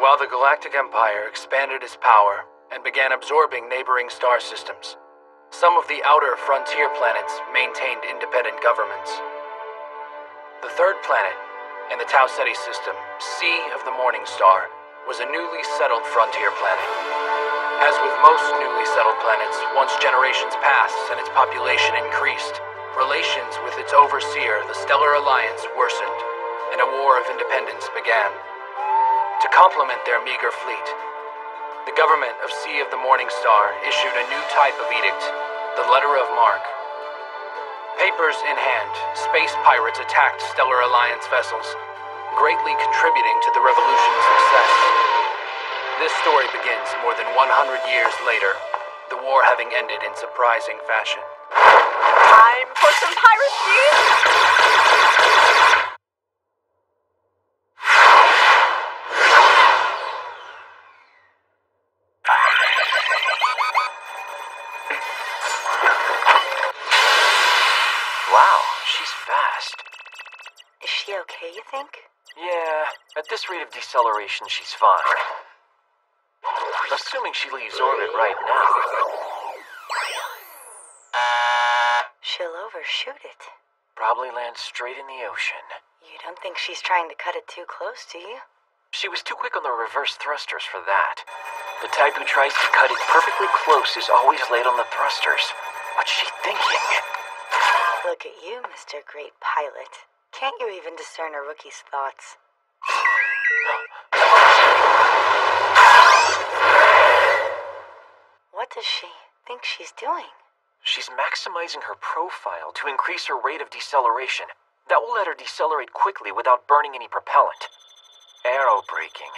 while the Galactic Empire expanded its power and began absorbing neighboring star systems. Some of the outer frontier planets maintained independent governments. The third planet in the Tau Ceti system, Sea of the Morning Star, was a newly settled frontier planet. As with most newly settled planets, once generations passed and its population increased, relations with its overseer, the Stellar Alliance, worsened, and a war of independence began. To complement their meager fleet, the government of Sea of the Morning Star issued a new type of edict, the Letter of Marque. Papers in hand, space pirates attacked Stellar Alliance vessels, greatly contributing to the revolution's success. This story begins more than 100 years later, the war having ended in surprising fashion. Time for some piracy! Wow, she's fast. Is she okay, you think? Yeah, at this rate of deceleration, she's fine. Assuming she leaves orbit right now. She'll overshoot it. Probably land straight in the ocean. You don't think she's trying to cut it too close, do you? She was too quick on the reverse thrusters for that. The type who tries to cut it perfectly close is always late on the thrusters. What's she thinking? Look at you, Mr. Great Pilot. Can't you even discern a rookie's thoughts? What does she think she's doing? She's maximizing her profile to increase her rate of deceleration. That will let her decelerate quickly without burning any propellant. Aero braking.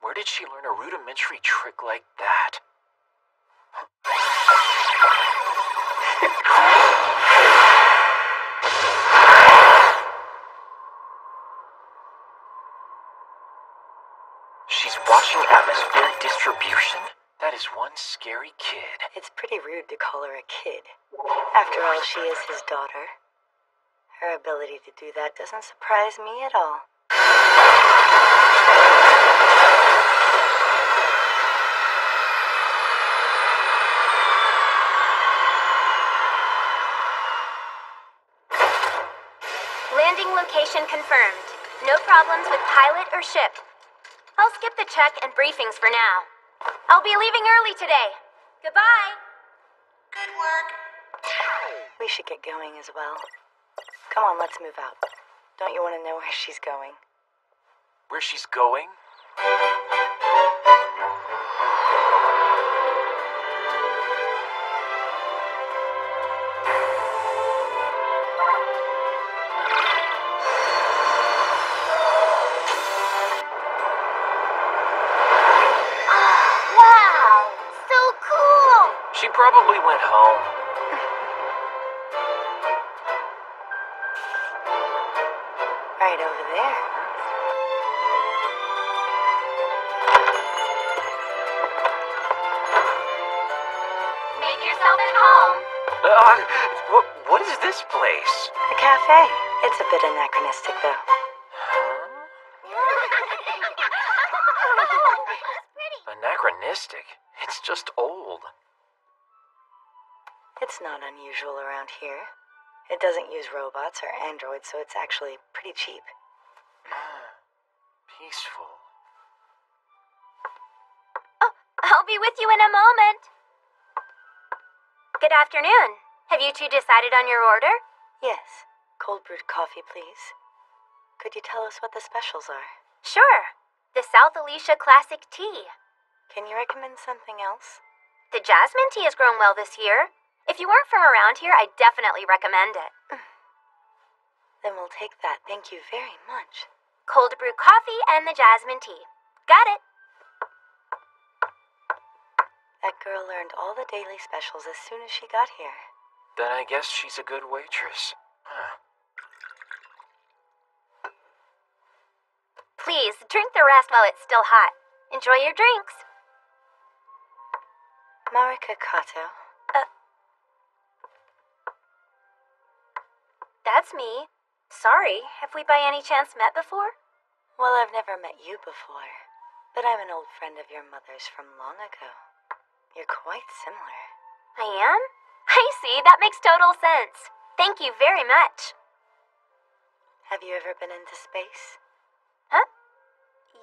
Where did she learn a rudimentary trick like that? Watching atmospheric distribution? That is one scary kid. It's pretty rude to call her a kid. After all, she is his daughter. Her ability to do that doesn't surprise me at all. Landing location confirmed. No problems with pilot or ship. I'll skip the check and briefings for now. I'll be leaving early today. Goodbye. Good work. We should get going as well. Come on, let's move out. Don't you want to know where she's going? Where she's going? It's a bit anachronistic, though. Anachronistic. It's just old. It's not unusual around here. It doesn't use robots or androids, so it's actually pretty cheap. Peaceful. Oh, I'll be with you in a moment. Good afternoon. Have you two decided on your order? Yes. Cold brewed coffee, please. Could you tell us what the specials are? Sure. The South Alicia Classic Tea. Can you recommend something else? The jasmine tea has grown well this year. If you weren't from around here, I'd definitely recommend it. Mm. Then we'll take that. Thank you very much. Cold brew coffee and the jasmine tea. Got it. That girl learned all the daily specials as soon as she got here. Then I guess she's a good waitress. Please drink the rest while it's still hot. Enjoy your drinks. Marika Kato. Uh, That's me. Sorry, have we by any chance met before? Well, I've never met you before. But I'm an old friend of your mother's from long ago. You're quite similar. I am? I see. That makes total sense. Thank you very much. Have you ever been into space?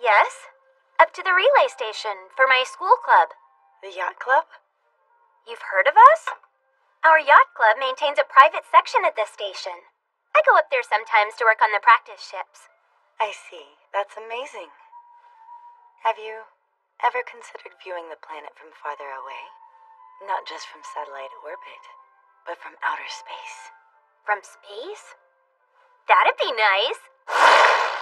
Yes. Up to the relay station for my school club. The yacht club? You've heard of us? Our yacht club maintains a private section at this station. I go up there sometimes to work on the practice ships. I see. That's amazing. Have you ever considered viewing the planet from farther away? Not just from satellite orbit, but from outer space. From space? That'd be nice.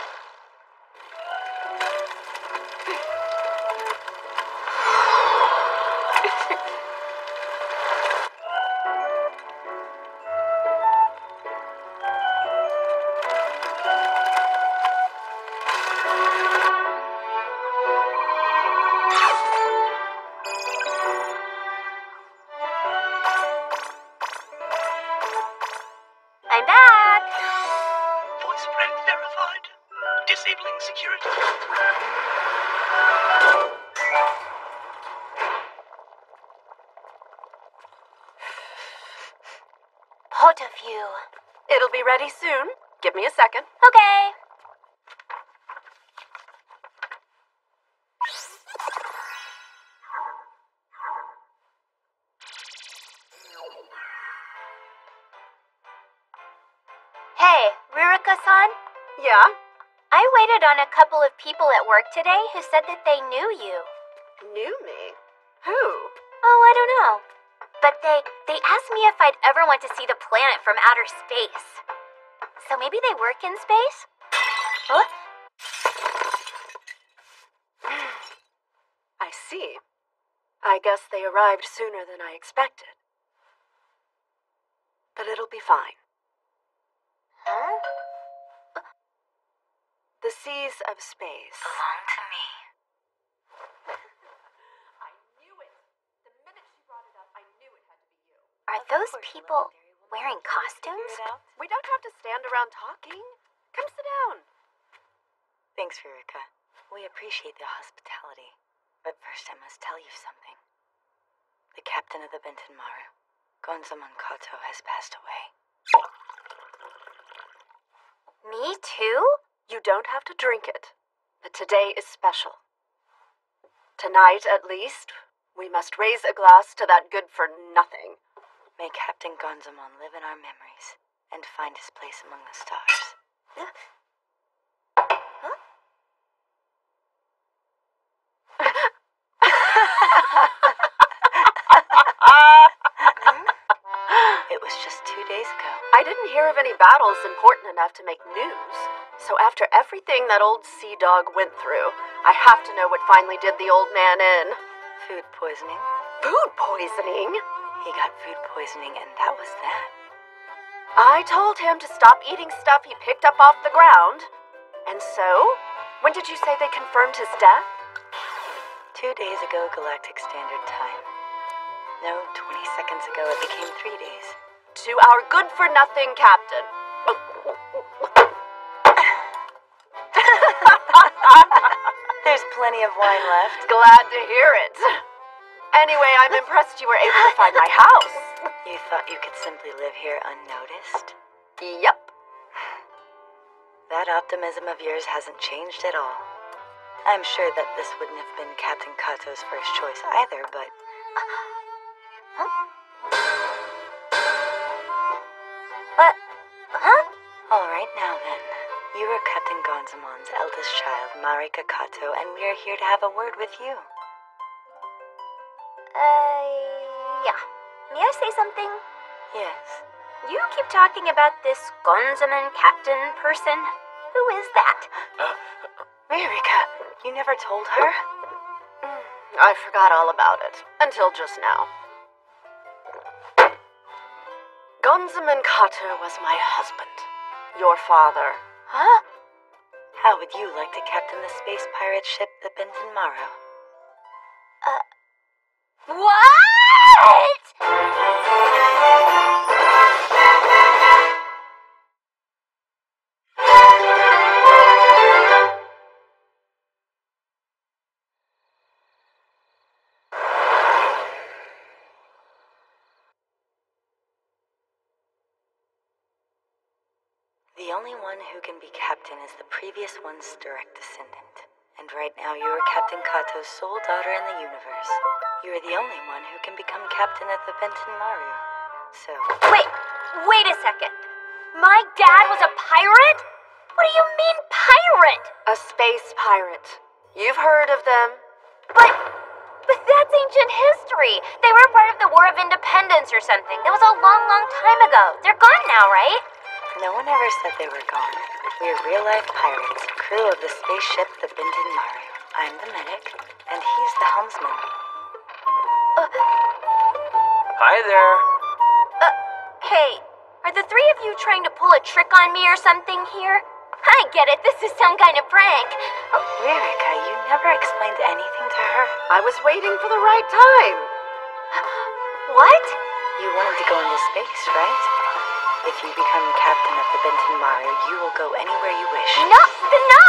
People at work today who said that they knew you. Knew me? Who? Oh, I don't know. But they they asked me if I'd ever want to see the planet from outer space. So maybe they work in space? What? I see. I guess they arrived sooner than I expected. But it'll be fine. The of space. Belong to me. I knew it. The minute she brought it up, I knew it had to be you. Are those people wearing costumes? We don't have to stand around talking. Come sit down. Thanks, Ririka. We appreciate the hospitality. But first, I must tell you something. The captain of the Benten Maru, Gonzamon Kato, has passed away. Me too? You don't have to drink it. But today is special. Tonight, at least, we must raise a glass to that good for nothing. May Captain Gonzamon live in our memories and find his place among the stars. It was just two days ago. I didn't hear of any battles important enough to make news. So after everything that old sea dog went through, I have to know what finally did the old man in. Food poisoning. Food poisoning? He got food poisoning, and that was that. I told him to stop eating stuff he picked up off the ground. And so, when did you say they confirmed his death? Two days ago, Galactic Standard Time. No, 20 seconds ago, it became three days. To our good for nothing captain. There's plenty of wine left. Glad to hear it. Anyway, I'm impressed you were able to find my house. You thought you could simply live here unnoticed? Yep. That optimism of yours hasn't changed at all. I'm sure that this wouldn't have been Captain Kato's first choice either, but. Huh? But, huh? All right now then. You are Captain Gonzamon's eldest child, Marika Kato, and we are here to have a word with you. Uh, yeah. May I say something? Yes. You keep talking about this Gonzaman captain person. Who is that? Marika, you never told her? I forgot all about it until just now. Gonzaman Kato was my husband. Your father. Huh? How would you like to captain the space pirate ship, the Benten Maru? Uh, what? Only one who can be captain is the previous one's direct descendant. And right now you are Captain Kato's sole daughter in the universe. You are the only one who can become captain of the Benten Maru. So, Wait, wait a second. My dad was a pirate? What do you mean, pirate? A space pirate. You've heard of them. But. But that's ancient history. They were part of the War of Independence or something. That was a long, long time ago. They're gone now, right? No one ever said they were gone. We are real life pirates, crew of the spaceship the Benten Maru. I'm the medic, and he's the helmsman. Uh, Hi there. Uh, hey, are the three of you trying to pull a trick on me or something here? I get it, this is some kind of prank. Oh, Ririka, you never explained anything to her. I was waiting for the right time. what? You wanted to go into space, right? If you become captain of the Benten Maru, you will go anywhere you wish. No, no!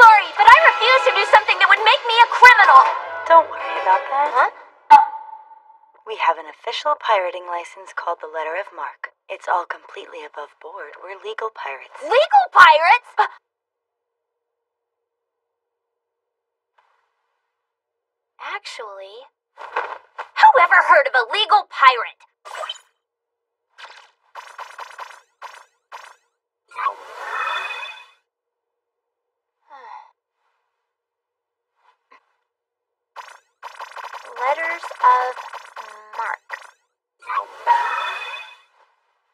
Sorry, but I refuse to do something that would make me a criminal. Don't worry about that. Huh? Uh. We have an official pirating license called the Letter of Marque. It's all completely above board. We're legal pirates. Legal pirates? Actually, whoever heard of a legal pirate? Letters of Marque.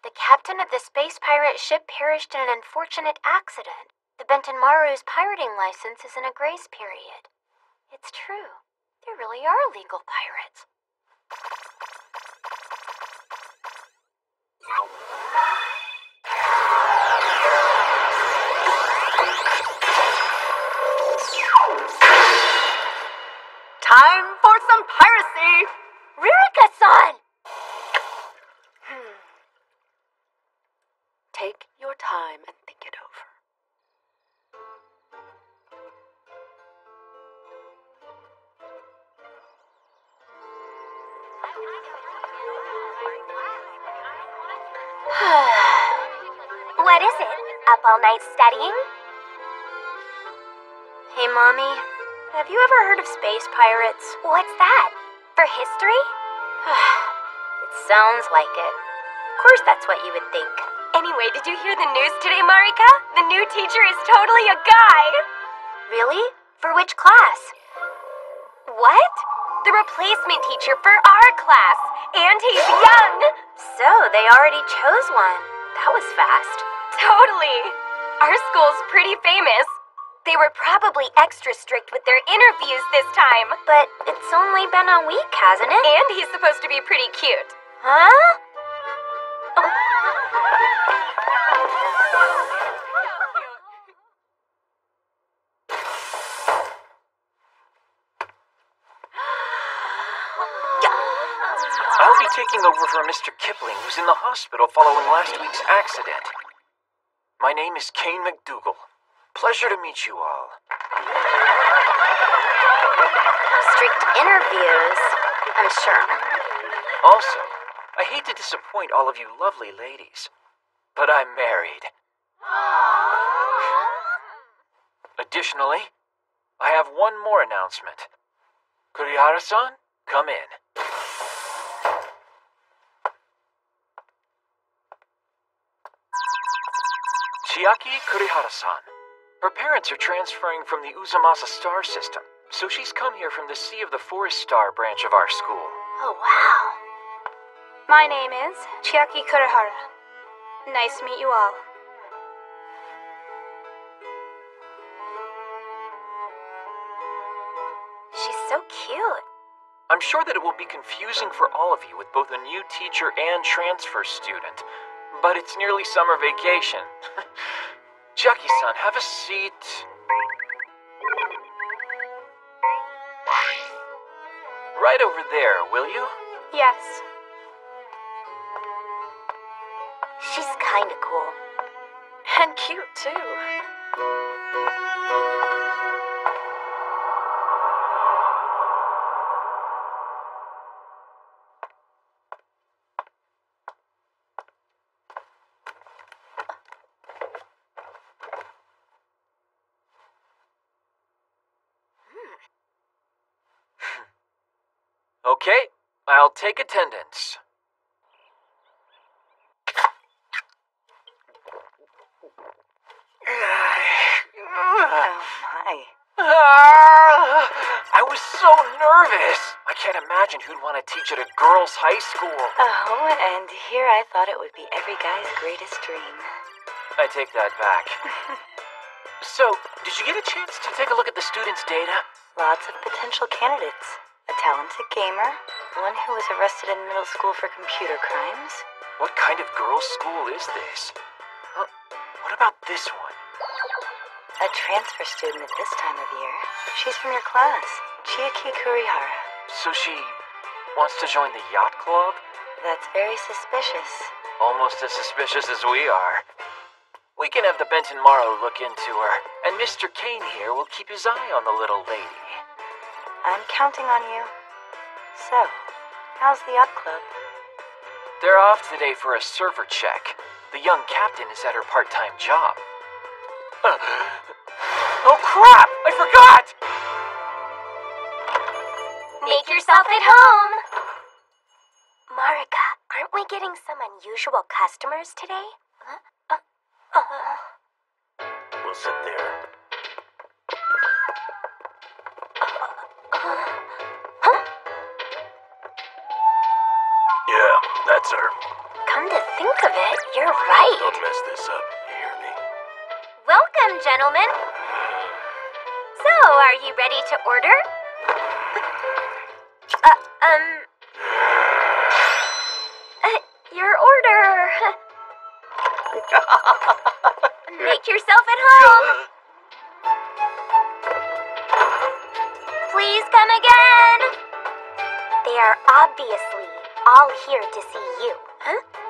The captain of the space pirate ship perished in an unfortunate accident. The Benten Maru's pirating license is in a grace period. It's true. There really are legal pirates. Time for some piracy! Ririka-san! Hmm. Take your time and think it over. what is it? Up all night studying? Hey, Mommy. Have you ever heard of space pirates? What's that? For history? it sounds like it. Of course, that's what you would think. Anyway, did you hear the news today, Marika? The new teacher is totally a guy! Really? For which class? What? The replacement teacher for our class! And he's young! So, they already chose one. That was fast. Totally! Our school's pretty famous. They were probably extra strict with their interviews this time. But it's only been a week, hasn't it? And he's supposed to be pretty cute. Huh? I'll be taking over for Mr. Kipling, who's in the hospital following last week's accident. My name is Kane McDougal. Pleasure to meet you all. Strict interviews, I'm sure. Also, I hate to disappoint all of you lovely ladies, but I'm married. Additionally, I have one more announcement. Kurihara-san, come in. Chiaki Kurihara-san. Her parents are transferring from the Uzumasa star system, so she's come here from the Sea of the Forest Star branch of our school. Oh, wow. My name is Chiaki Kurihara. Nice to meet you all. She's so cute. I'm sure that it will be confusing for all of you with both a new teacher and transfer student, but it's nearly summer vacation. Chiaki san, have a seat. Right over there, will you? Yes. She's kinda cool. And cute, too. Take attendance. Oh my. Ah, I was so nervous. I can't imagine who'd want to teach at a girls' high school. Oh, and here I thought it would be every guy's greatest dream. I take that back. so, did you get a chance to take a look at the students' data? Lots of potential candidates. A talented gamer, one who was arrested in middle school for computer crimes. What kind of girls' school is this? Huh? What about this one? A transfer student at this time of year. She's from your class, Chiaki Kurihara. So she wants to join the yacht club? That's very suspicious. Almost as suspicious as we are. We can have the Benten Maru look into her, and Mr. Kane here will keep his eye on the little lady. I'm counting on you. So, how's the yacht club? They're off today for a server check. The young captain is at her part time job. Uh, oh crap! I forgot! Make yourself at home! Marika, aren't we getting some unusual customers today? Huh? Uh, uh, We'll sit there. That's come to think of it, you're right. Don't mess this up. You hear me? Welcome, gentlemen. So, are you ready to order? Uh, um. Uh, your order. Make yourself at home. Please come again. They are obviously all here to see you. Huh?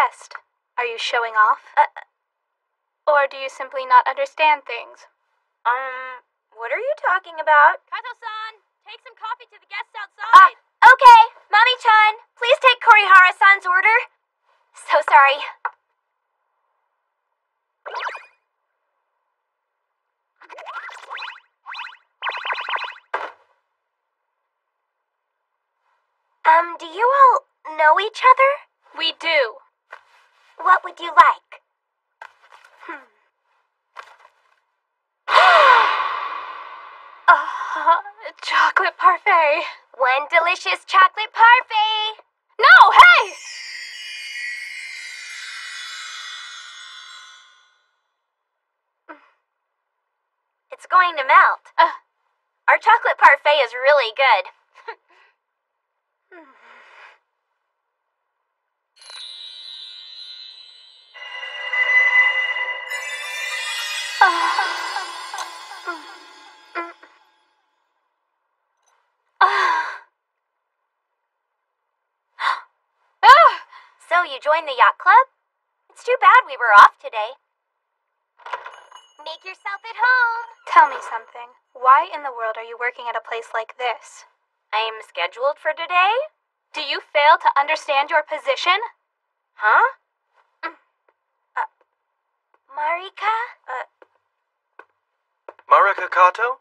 Impressed. Are you showing off? Uh, Or do you simply not understand things? um, what are you talking about? Kato-san, take some coffee to the guests Ah, outside. okay. Mami-chan, please take Kurihara-san's order. So sorry. Um, do you all know each other? We do. What would you like? Uh, chocolate parfait. One delicious chocolate parfait. No, hey! It's going to melt. Uh. Our chocolate parfait is really good. So you joined the yacht club? It's too bad we were off today. Make yourself at home. Tell me something. Why in the world are you working at a place like this? I'm scheduled for today? Do you fail to understand your position? Huh? Uh, Marika? Uh, Marika Kato?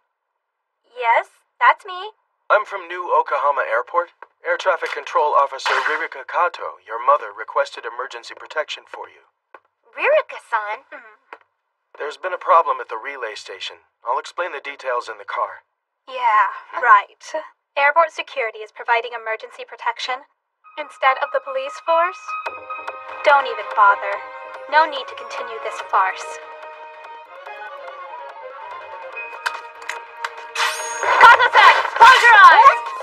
yes, that's me. I'm from New Oklahoma Airport. Air Traffic Control Officer Ririka Kato, your mother, requested emergency protection for you. Ririka-san. Mm-hmm. There's been a problem at the relay station. I'll explain the details in the car. Yeah, mm-hmm. right. Airport security is providing emergency protection instead of the police force. Don't even bother. No need to continue this farce. Kato-san, close your eyes!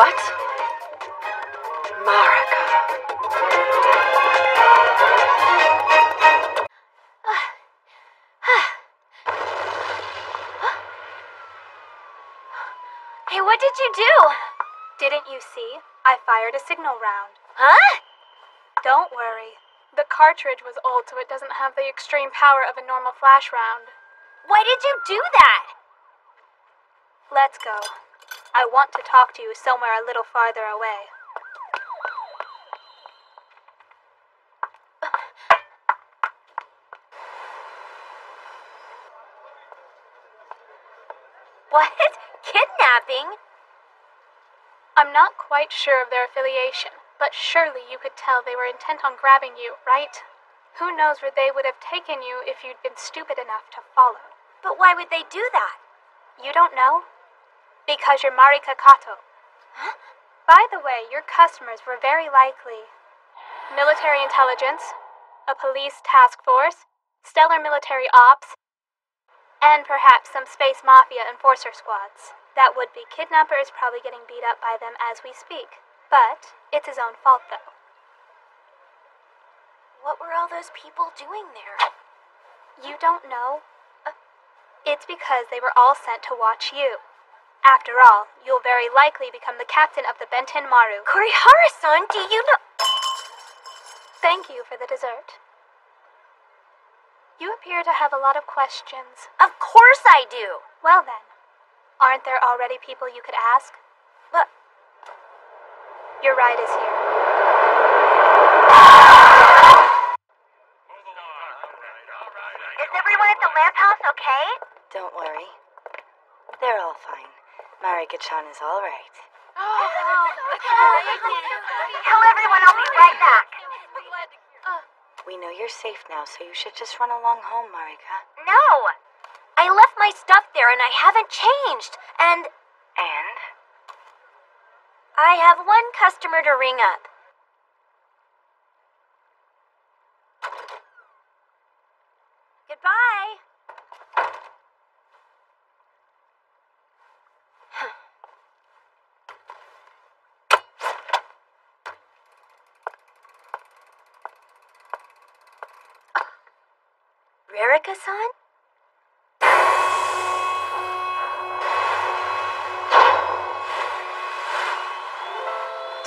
What? Marika. Hey, what did you do? Didn't you see? I fired a signal round. Huh? Don't worry. The cartridge was old, so it doesn't have the extreme power of a normal flash round. Why did you do that? Let's go. I want to talk to you somewhere a little farther away. What? Kidnapping? I'm not quite sure of their affiliation, but surely you could tell they were intent on grabbing you, right? Who knows where they would have taken you if you'd been stupid enough to follow? But why would they do that? You don't know? Because you're Marika Kato. Huh? By the way, your customers were very likely military intelligence, a police task force, stellar military ops, and perhaps some space mafia enforcer squads. That would be kidnapper is probably getting beat up by them as we speak. But it's his own fault, though. What were all those people doing there? You don't know? Uh, it's because they were all sent to watch you. After all, you'll very likely become the captain of the Benten Maru. Kurihara-san, do you know... Thank you for the dessert. You appear to have a lot of questions. Of course I do. Well then, aren't there already people you could ask? But... Your ride is here. Is everyone at the lamp house okay? Don't worry. They're all fine. Marika-chan is all right. Oh, Tell everyone I'll be right back. We know you're safe now, so you should just run along home, Marika. No! I left my stuff there and I haven't changed. And And? I have one customer to ring up. Goodbye. Ririka-san?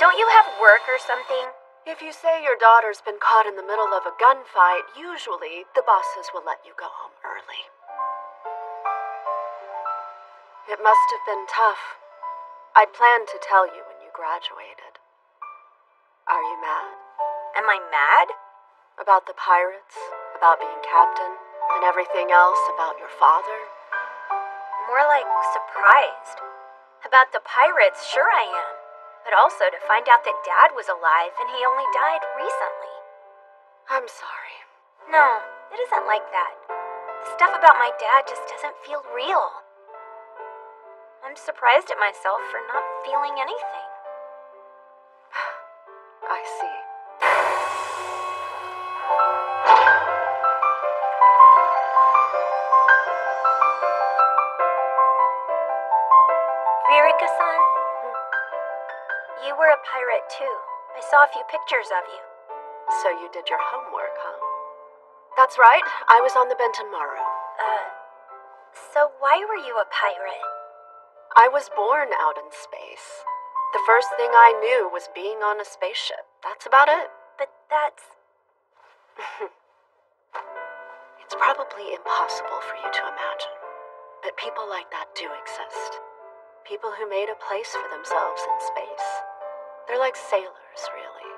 Don't you have work or something? If you say your daughter's been caught in the middle of a gunfight, usually the bosses will let you go home early. It must have been tough. I'd planned to tell you when you graduated. Are you mad? Am I mad? About the pirates? About being captain? And everything else about your father? More like surprised. About the pirates, sure I am. But also to find out that Dad was alive and he only died recently. I'm sorry. No, it isn't like that. The stuff about my dad just doesn't feel real. I'm surprised at myself for not feeling anything. I see. Pirate too. I saw a few pictures of you. So you did your homework, huh? That's right. I was on the Benten Maru. Uh, so why were you a pirate? I was born out in space. The first thing I knew was being on a spaceship. That's about it. But that's. It's probably impossible for you to imagine. But people like that do exist. People who made a place for themselves in space. They're like sailors, really.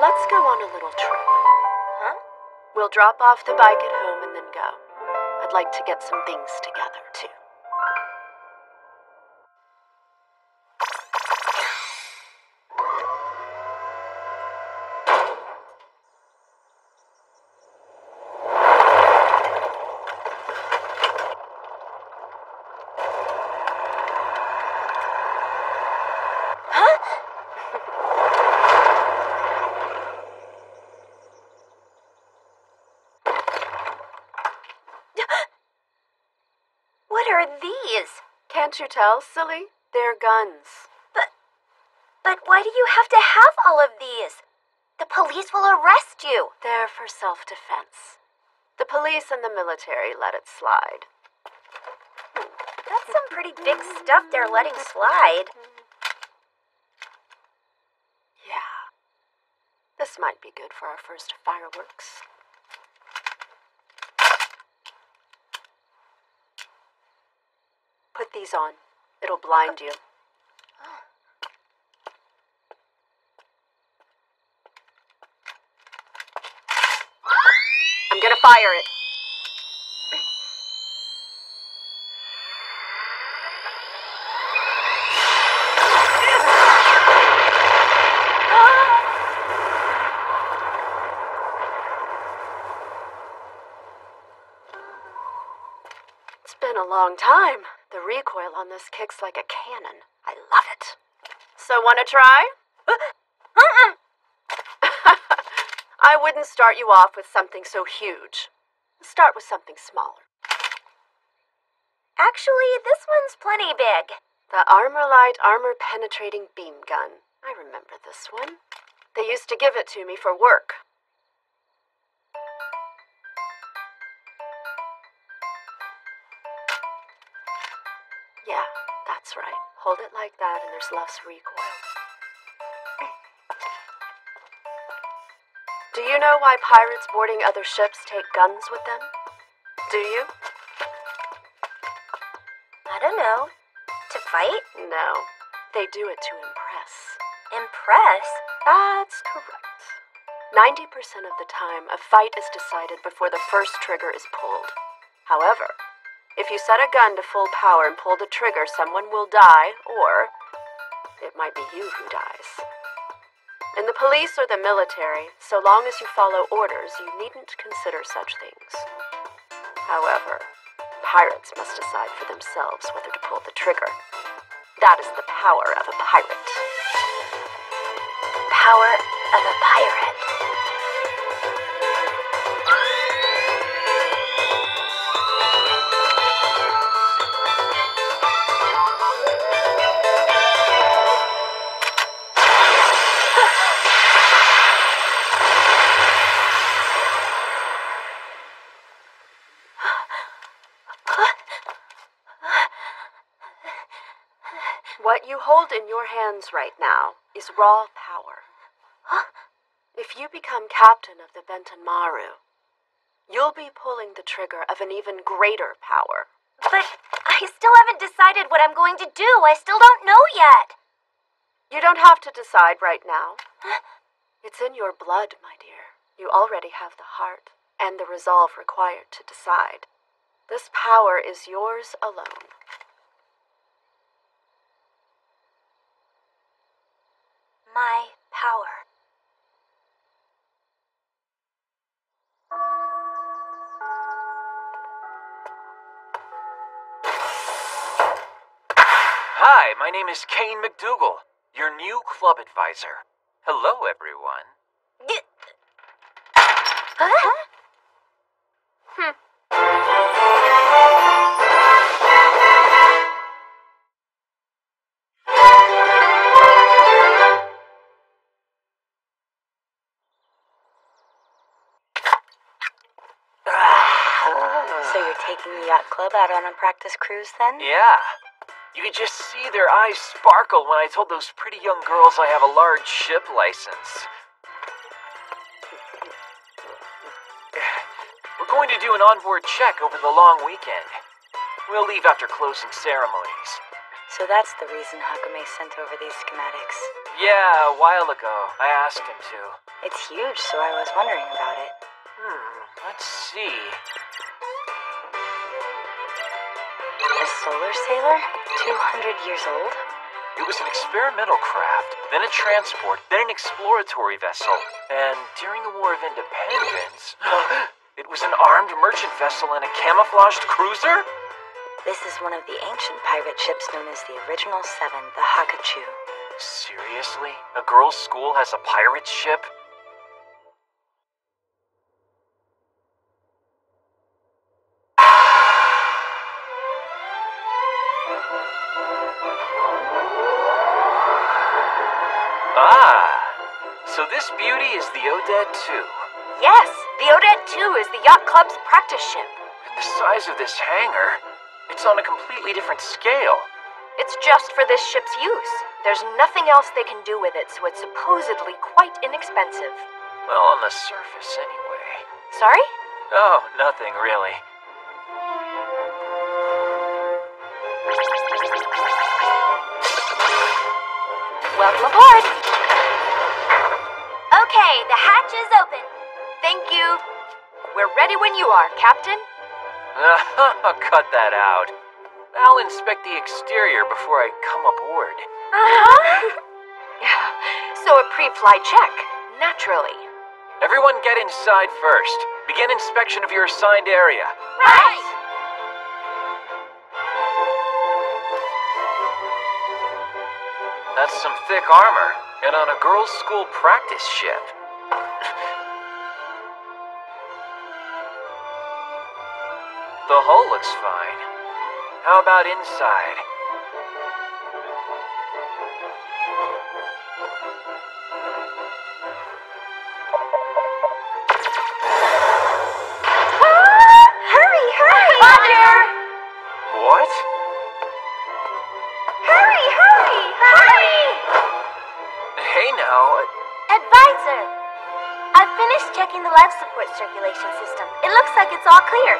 Let's go on a little trip. Huh? We'll drop off the bike at home and then go. I'd like to get some things together, too. What are these? Can't you tell, silly? They're guns. But. But why do you have to have all of these? The police will arrest you. They're for self defense. The The police and the military let it slide. That's some pretty big stuff they're letting slide. Yeah. This might be good for our first fireworks. Put these on. It'll blind you. I'm gonna fire it. It's been a long time. The recoil on this kicks like a cannon. I love it. So, wanna try? I wouldn't start you off with something so huge. Start with something smaller. Actually, this one's plenty big. The Armor Light Armor Penetrating Beam Gun. I remember this one. They used to give it to me for work. Like that and there's less recoil. Do you know why pirates boarding other ships take guns with them? Do you? I don't know. To fight? No. They do it to impress. Impress? That's correct. 90% of the time, a fight is decided before the first trigger is pulled. However, if you set a gun to full power and pull the trigger, someone will die, or it might be you who dies. In the police or the military, so long as you follow orders, you needn't consider such things. However, pirates must decide for themselves whether to pull the trigger. That is the power of a pirate. Power of a pirate. You hold in your hands right now is raw power. If you become captain of the Benten Maru, you'll be pulling the trigger of an even greater power. But I still haven't decided what I'm going to do. I still don't know yet. You don't have to decide right now. It's in your blood, my dear. You already have the heart and the resolve required to decide. This power is yours alone. My power. Hi, my name is Kane McDougal, your new club advisor. Hello, everyone. Huh? So taking the yacht club out on a practice cruise then? Yeah. You could just see their eyes sparkle when I told those pretty young girls I have a large ship license. We're going to do an onboard check over the long weekend. We'll leave after closing ceremonies. So that's the reason Hakame sent over these schematics. Yeah, a while ago. I asked him to. It's huge, so I was wondering about it. Hmm, let's see. A solar sailor? 200 years old? It was an experimental craft, then a transport, then an exploratory vessel. And during the War of Independence, it was an armed merchant vessel and a camouflaged cruiser? This is one of the ancient pirate ships known as the Original Seven, the Hakachu. Seriously? A girls' school has a pirate ship? Ah, so this beauty is the Odette 2. Yes, the Odette 2 is the yacht club's practice ship. And the size of this hangar, it's on a completely different scale. It's just for this ship's use. There's nothing else they can do with it, so it's supposedly quite inexpensive. Well, on the surface, anyway. Sorry? Oh, nothing really. Welcome aboard. Okay, the hatch is open. Thank you. We're ready when you are, Captain. Cut that out. I'll inspect the exterior before I come aboard. Uh-huh. so a pre-flight check, naturally. Everyone get inside first. Begin inspection of your assigned area. Right! That's some thick armor, and on a girls' school practice ship. the hull looks fine. How about inside? Circulation system. It looks like it's all clear.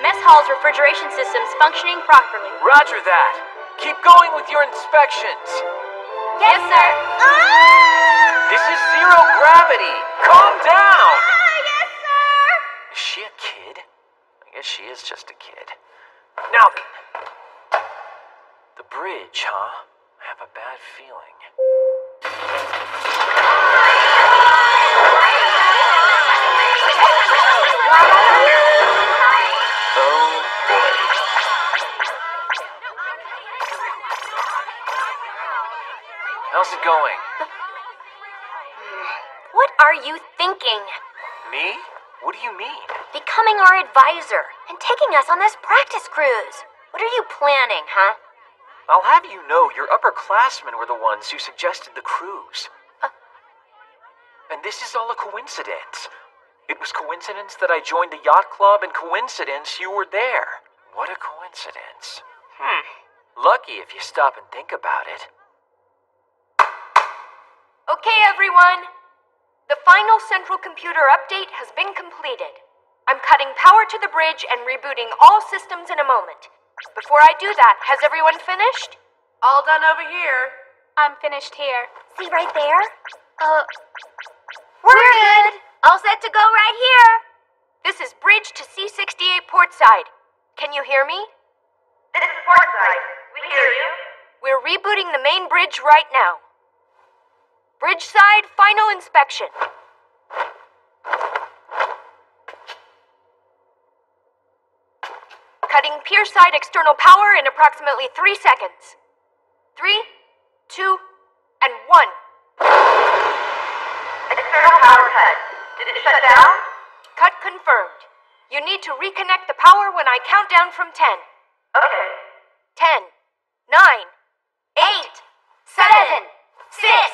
Mess hall's refrigeration system's functioning properly. roger that. Keep going with your inspections. Yes, sir. Ah! This is zero gravity. Calm down. Ah, yes, sir. Is she a kid? I guess she is just a kid. Now, the bridge, huh? Going? What are you thinking? Me? What do you mean? Becoming our advisor and taking us on this practice cruise. What are you planning, huh? I'll have you know your upperclassmen were the ones who suggested the cruise. And this is all a coincidence. It was coincidence that I joined the yacht club, and coincidence you were there. What a coincidence. Hmm. Lucky if you stop and think about it. Okay, everyone. The final central computer update has been completed. I'm cutting power to the bridge and rebooting all systems in a moment. Before I do that, has everyone finished? All done over here. I'm finished here. See right there? Uh, we're good. All set to go right here. This is bridge to C68 portside. Can you hear me? This is Portside. We hear you. We're rebooting the main bridge right now. Bridge side, final inspection. Cutting pier side external power in approximately three seconds. Three, two, and one. External power cut. Did it shut down? Cut confirmed. You need to reconnect the power when I count down from ten. Okay. Ten, nine, Eight, seven, six,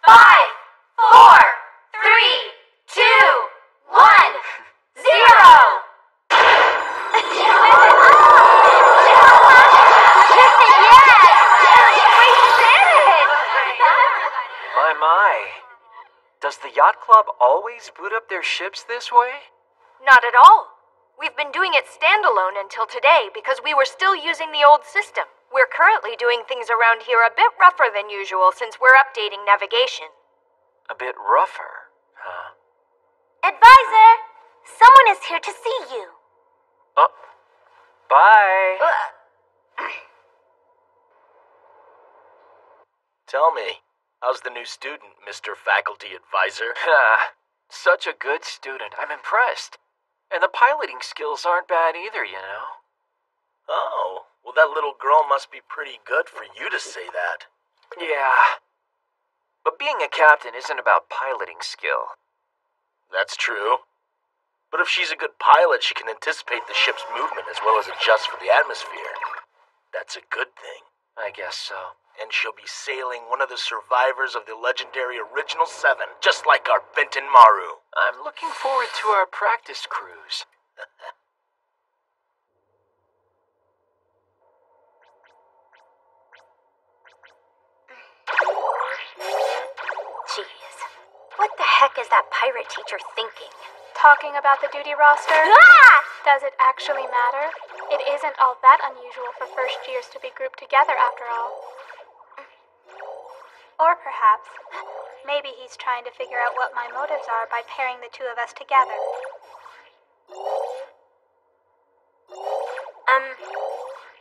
five, four, three, two, one, zero. My, my. Does the yacht club always boot up their ships this way? Not at all. We've been doing it standalone until today because we were still using the old system. We're currently doing things around here a bit rougher than usual since we're updating navigation. A bit rougher, huh? Advisor, someone is here to see you. Oh. Bye. Uh. Tell me, how's the new student, Mr. Faculty Advisor? Ha, Such a good student. I'm impressed. And the piloting skills aren't bad either, you know. Oh, well, that little girl must be pretty good for you to say that. Yeah. But being a captain isn't about piloting skill. That's true. But if she's a good pilot, she can anticipate the ship's movement as well as adjust for the atmosphere. That's a good thing. I guess so. And she'll be sailing one of the survivors of the legendary Original Seven, just like our Benten Maru. I'm looking forward to our practice cruise. Jeez. What the heck is that pirate teacher thinking? Talking about the duty roster? Ah! Does it actually matter? It isn't all that unusual for first years to be grouped together, after all. Or perhaps, maybe he's trying to figure out what my motives are by pairing the two of us together. Um,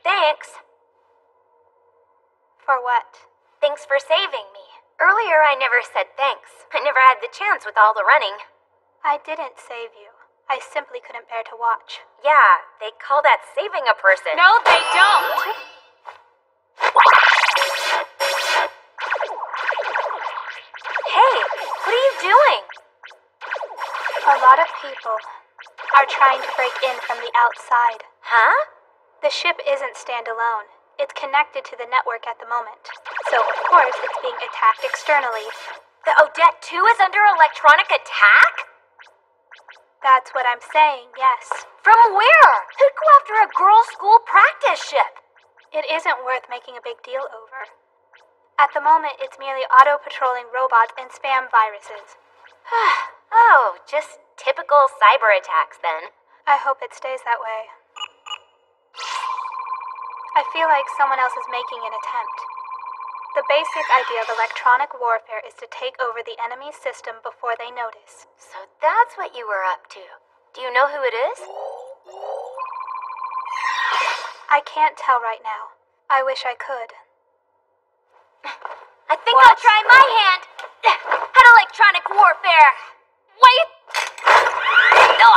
thanks. For what? Thanks for saving me. Earlier, I never said thanks. I never had the chance with all the running. I didn't save you. I simply couldn't bear to watch. Yeah, they call that saving a person. No, they don't! Doing? A lot of people are trying to break in from the outside. Huh? The ship isn't standalone. It's connected to the network at the moment. So, of course, it's being attacked externally. The Odette 2 is under electronic attack? That's what I'm saying, yes. From where? Who'd go after a girls' school practice ship? It isn't worth making a big deal over. At the moment, it's merely auto patrolling robots and spam viruses. oh, just typical cyber attacks then. I hope it stays that way. I feel like someone else is making an attempt. The basic idea of electronic warfare is to take over the enemy's system before they notice. So that's what you were up to. Do you know who it is? I can't tell right now. I wish I could. I think What? I'll try my hand at electronic warfare. Wait! No!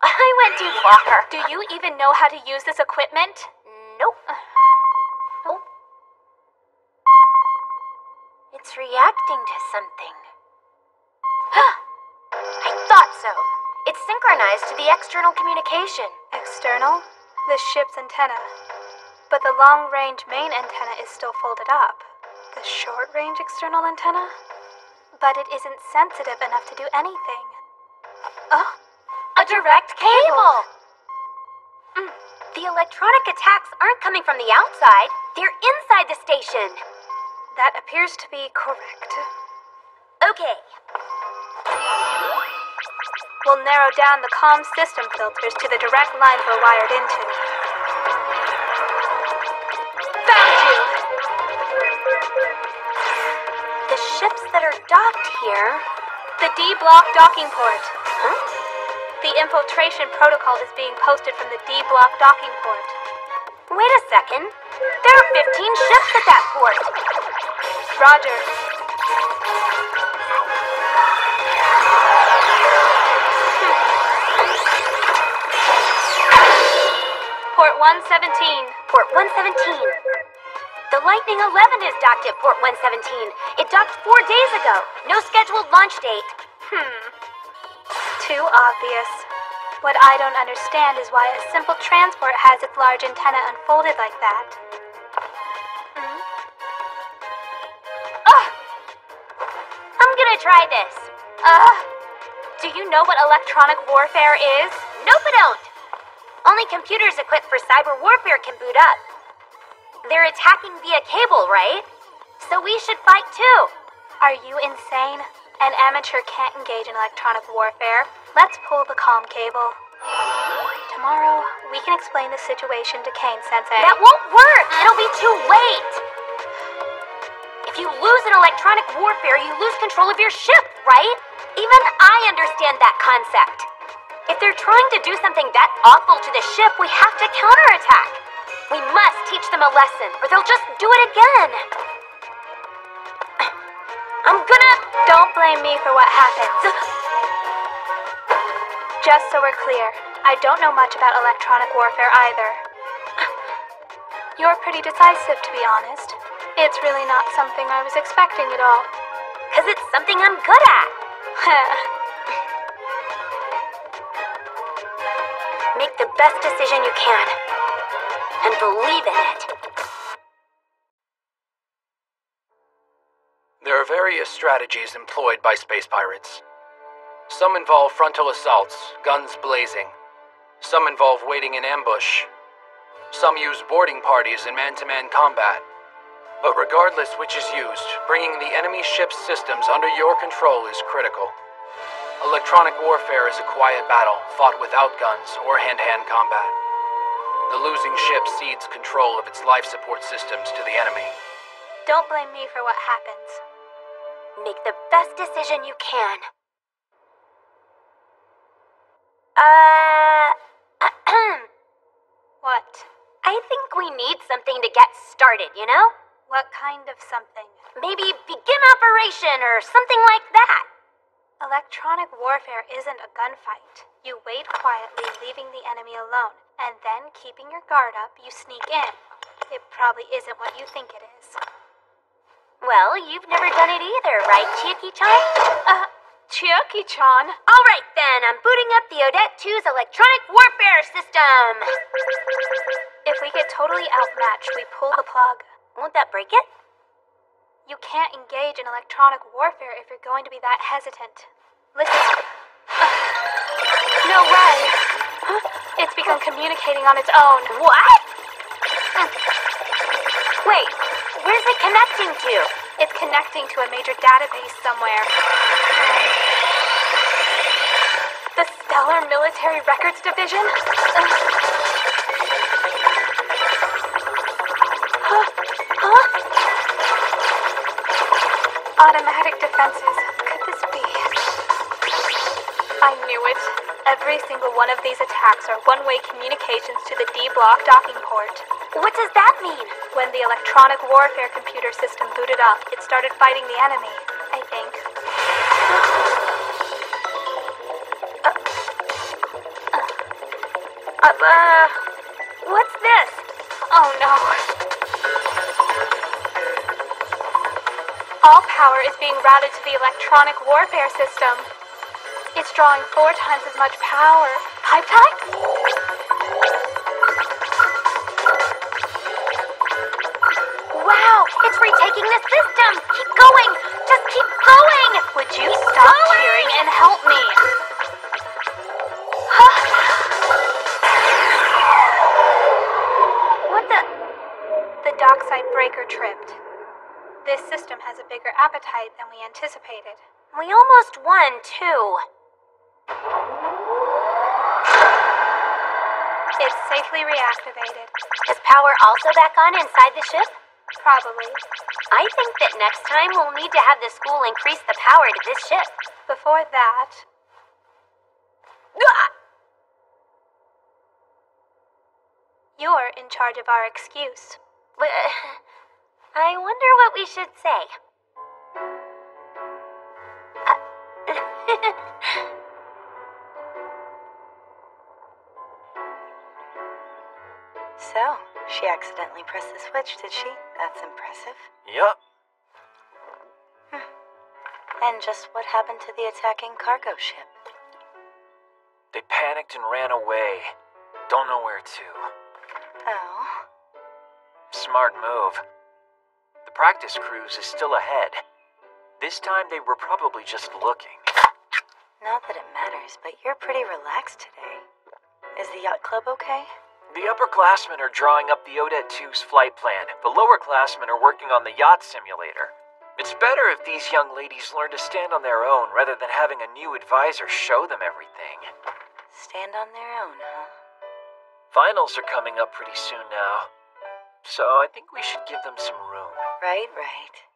I went too far. Do you even know how to use this equipment? Nope. Oh. It's reacting to something. I thought so. It's synchronized to the external communication. External? The ship's antenna. But the long range main antenna is still folded up. The short range external antenna? But it isn't sensitive enough to do anything. Oh, A direct cable! Mm. The electronic attacks aren't coming from the outside, they're inside the station. that appears to be correct. Okay, We'll narrow down the comm system filters to the direct lines we're wired into. That are docked here. The D block docking port. Huh? The infiltration protocol is being posted from the D block docking port. Wait a second. There are 15 ships at that port. Roger. Hmm. Port 117. Port 117. The Lightning 11 is docked at Port 117. It docked four days ago. No scheduled launch date. Hmm. Too obvious. What I don't understand is why a simple transport has its large antenna unfolded like that. Hmm? Ugh! I'm gonna try this. Uh, do you know what electronic warfare is? Nope, I don't. Only computers equipped for cyber warfare can boot up. They're attacking via cable, right? So we should fight too. Are you insane? An amateur can't engage in electronic warfare. Let's pull the comm cable. Tomorrow, we can explain the situation to Kane Sensei. That won't work. It'll be too late. If you lose in electronic warfare, you lose control of your ship, right? Even I understand that concept. If they're trying to do something that awful to the ship, we have to counterattack. We must teach them a lesson, or they'll just do it again. I'm gonna. Don't blame me for what happens. Just so we're clear, I don't know much about electronic warfare either. You're pretty decisive, to be honest. It's really not something I was expecting at all. Because it's something I'm good at. Make the best decision you can. And believe in it. There are various strategies employed by space pirates. Some involve frontal assaults, guns blazing. Some involve waiting in ambush. Some use boarding parties in man to man combat. But regardless which is used, bringing the enemy ship's systems under your control is critical. Electronic warfare is a quiet battle fought without guns or hand to hand combat. The losing ship cedes control of its life support systems to the enemy. Don't blame me for what happens. Make the best decision you can. Uh. What? I think we need something to get started, you know? What kind of something? Maybe begin operation or something like that. Electronic warfare isn't a gunfight. You wait quietly, leaving the enemy alone, and then, keeping your guard up, you sneak in. It probably isn't what you think it is. Well, you've never done it either, right, Chiaki-chan? Uh, Chiaki-chan? All right then, I'm booting up the Odette 2's electronic warfare system. If we get totally outmatched, we pull the plug. Won't that break it? You can't engage in electronic warfare if you're going to be that hesitant. Listen. Uh, no way. It's begun communicating on its own. What? Wait, where's it connecting to? It's connecting to a major database somewhere. The Stellar Military Records Division? Huh? Huh? Automatic defenses. Could this be? I knew it. Every single one of these attacks are one way communications to the D block docking port. What does that mean? When the electronic warfare computer system booted up, it started fighting the enemy, I think. Uh, uh, what's this? Oh no. All power is being routed to the electronic warfare system. It's drawing four times as much power. Pipe time? Wow, it's retaking the system. Keep going. Just keep going. Would you stop cheering and help me? what the? The dockside breaker tripped. This system has a bigger appetite than we anticipated. We almost won, too. It's safely reactivated. Is power also back on inside the ship? Probably. I think that next time we'll need to have the school increase the power to this ship. Before that, Ah! you're in charge of our excuse. I wonder what we should say. She accidentally pressed the switch, did she? That's impressive. Yup. Hmm. And just what happened to the attacking cargo ship? They panicked and ran away. Don't know where to. Oh. Smart move. The practice cruise is still ahead. This time they were probably just looking. Not that it matters, but you're pretty relaxed today. Is the yacht club okay? The upperclassmen are drawing up the Odette 2's flight plan. The lowerclassmen are working on the yacht simulator. It's better if these young ladies learn to stand on their own rather than having a new advisor show them everything. Stand on their own, huh? Finals are coming up pretty soon now. So I think we should give them some room. Right, right.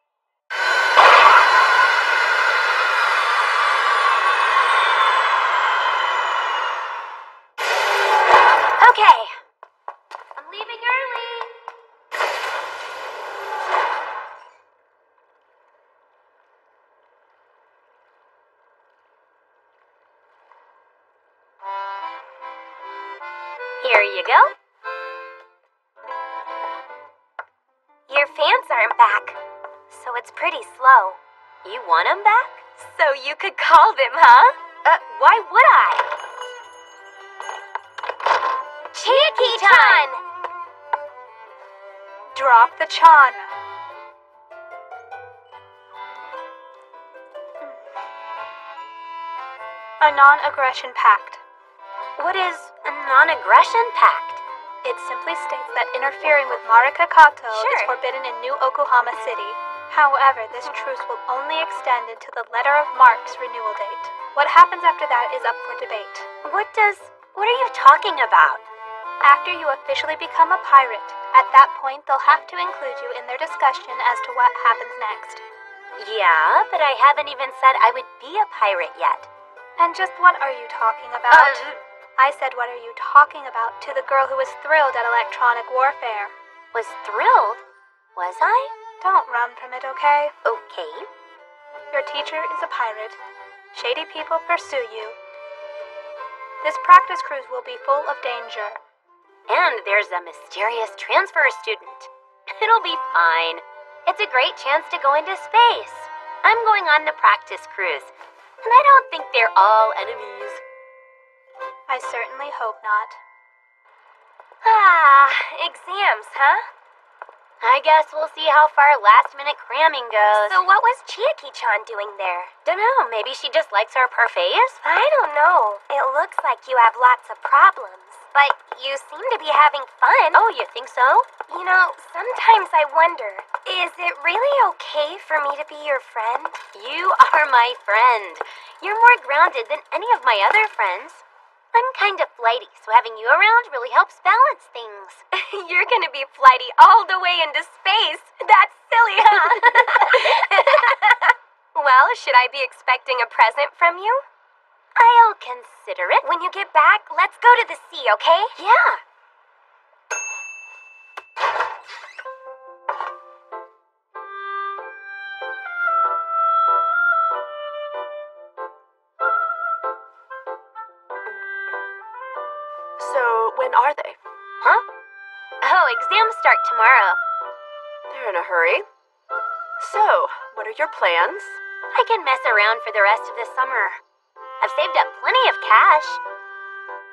you could call them, huh? Uh, why would I? Chiaki-chan! Drop the chan. A non-aggression pact. What is a non-aggression pact? It simply states that interfering with Marika Kato sure. is forbidden in New Oklahoma City. However, this truce will only extend until the letter of Marque's renewal date. What happens after that is up for debate. What does. What are you talking about? After you officially become a pirate, at that point they'll have to include you in their discussion as to what happens next. Yeah, but I haven't even said I would be a pirate yet. And just what are you talking about? Uh, I said, what are you talking about to the girl who was thrilled at electronic warfare? Was thrilled? Was I? Don't run from it, okay? Okay. Your teacher is a pirate. Shady people pursue you. This practice cruise will be full of danger. And there's a mysterious transfer student. It'll be fine. It's a great chance to go into space. I'm going on the practice cruise, and I don't think they're all enemies. I certainly hope not. Ah, exams, huh? I guess we'll see how far last minute cramming goes. So, what was Chiaki chan doing there? Dunno, maybe she just likes our parfaits? I don't know. It looks like you have lots of problems. But you seem to be having fun. Oh, you think so? You know, sometimes I wonder is it really okay for me to be your friend? You are my friend. You're more grounded than any of my other friends. I'm kind of flighty, so having you around really helps balance things. You're gonna be flighty all the way into space. That's silly, huh? well, should I be expecting a present from you? I'll consider it. When you get back, let's go to the sea, okay? Yeah. Exams start tomorrow. They're in a hurry. So, what are your plans? I can mess around for the rest of the summer. I've saved up plenty of cash.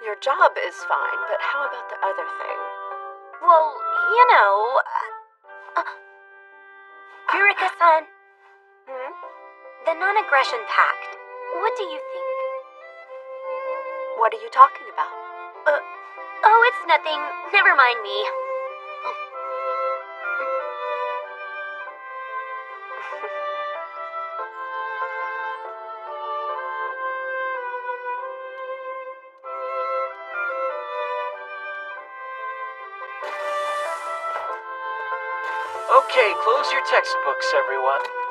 Your job is fine, but how about the other thing? Well, you know. Uh, Ririka-san. Hmm? The non-aggression pact. What do you think? What are you talking about? Uh, oh, it's nothing. Never mind me. Okay, close your textbooks, everyone.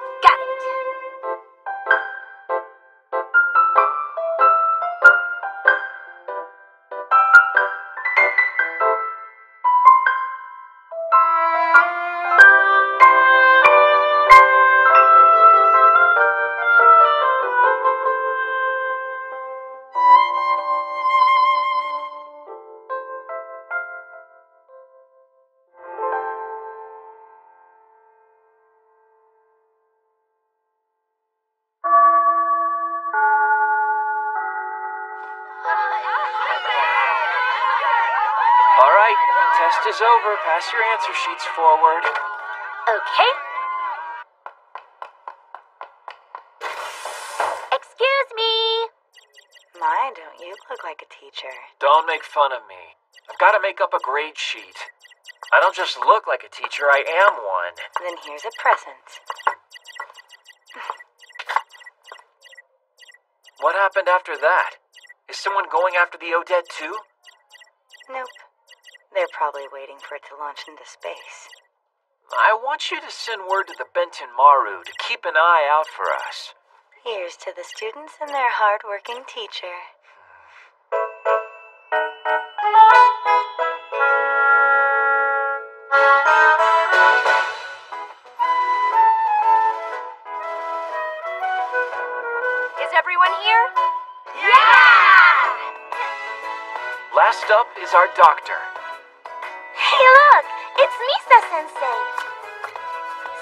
Is over. Pass your answer sheets forward. Okay. Excuse me. My, don't you look like a teacher? Don't make fun of me. I've got to make up a grade sheet. I don't just look like a teacher, I am one. Then here's a present. What happened after that? Is someone going after the Odette 2? Nope. They're probably waiting for it to launch into space. I want you to send word to the Benten Maru to keep an eye out for us. Here's to the students and their hard-working teacher. Is everyone here? Yeah! Last up is our doctor. Misa Sensei!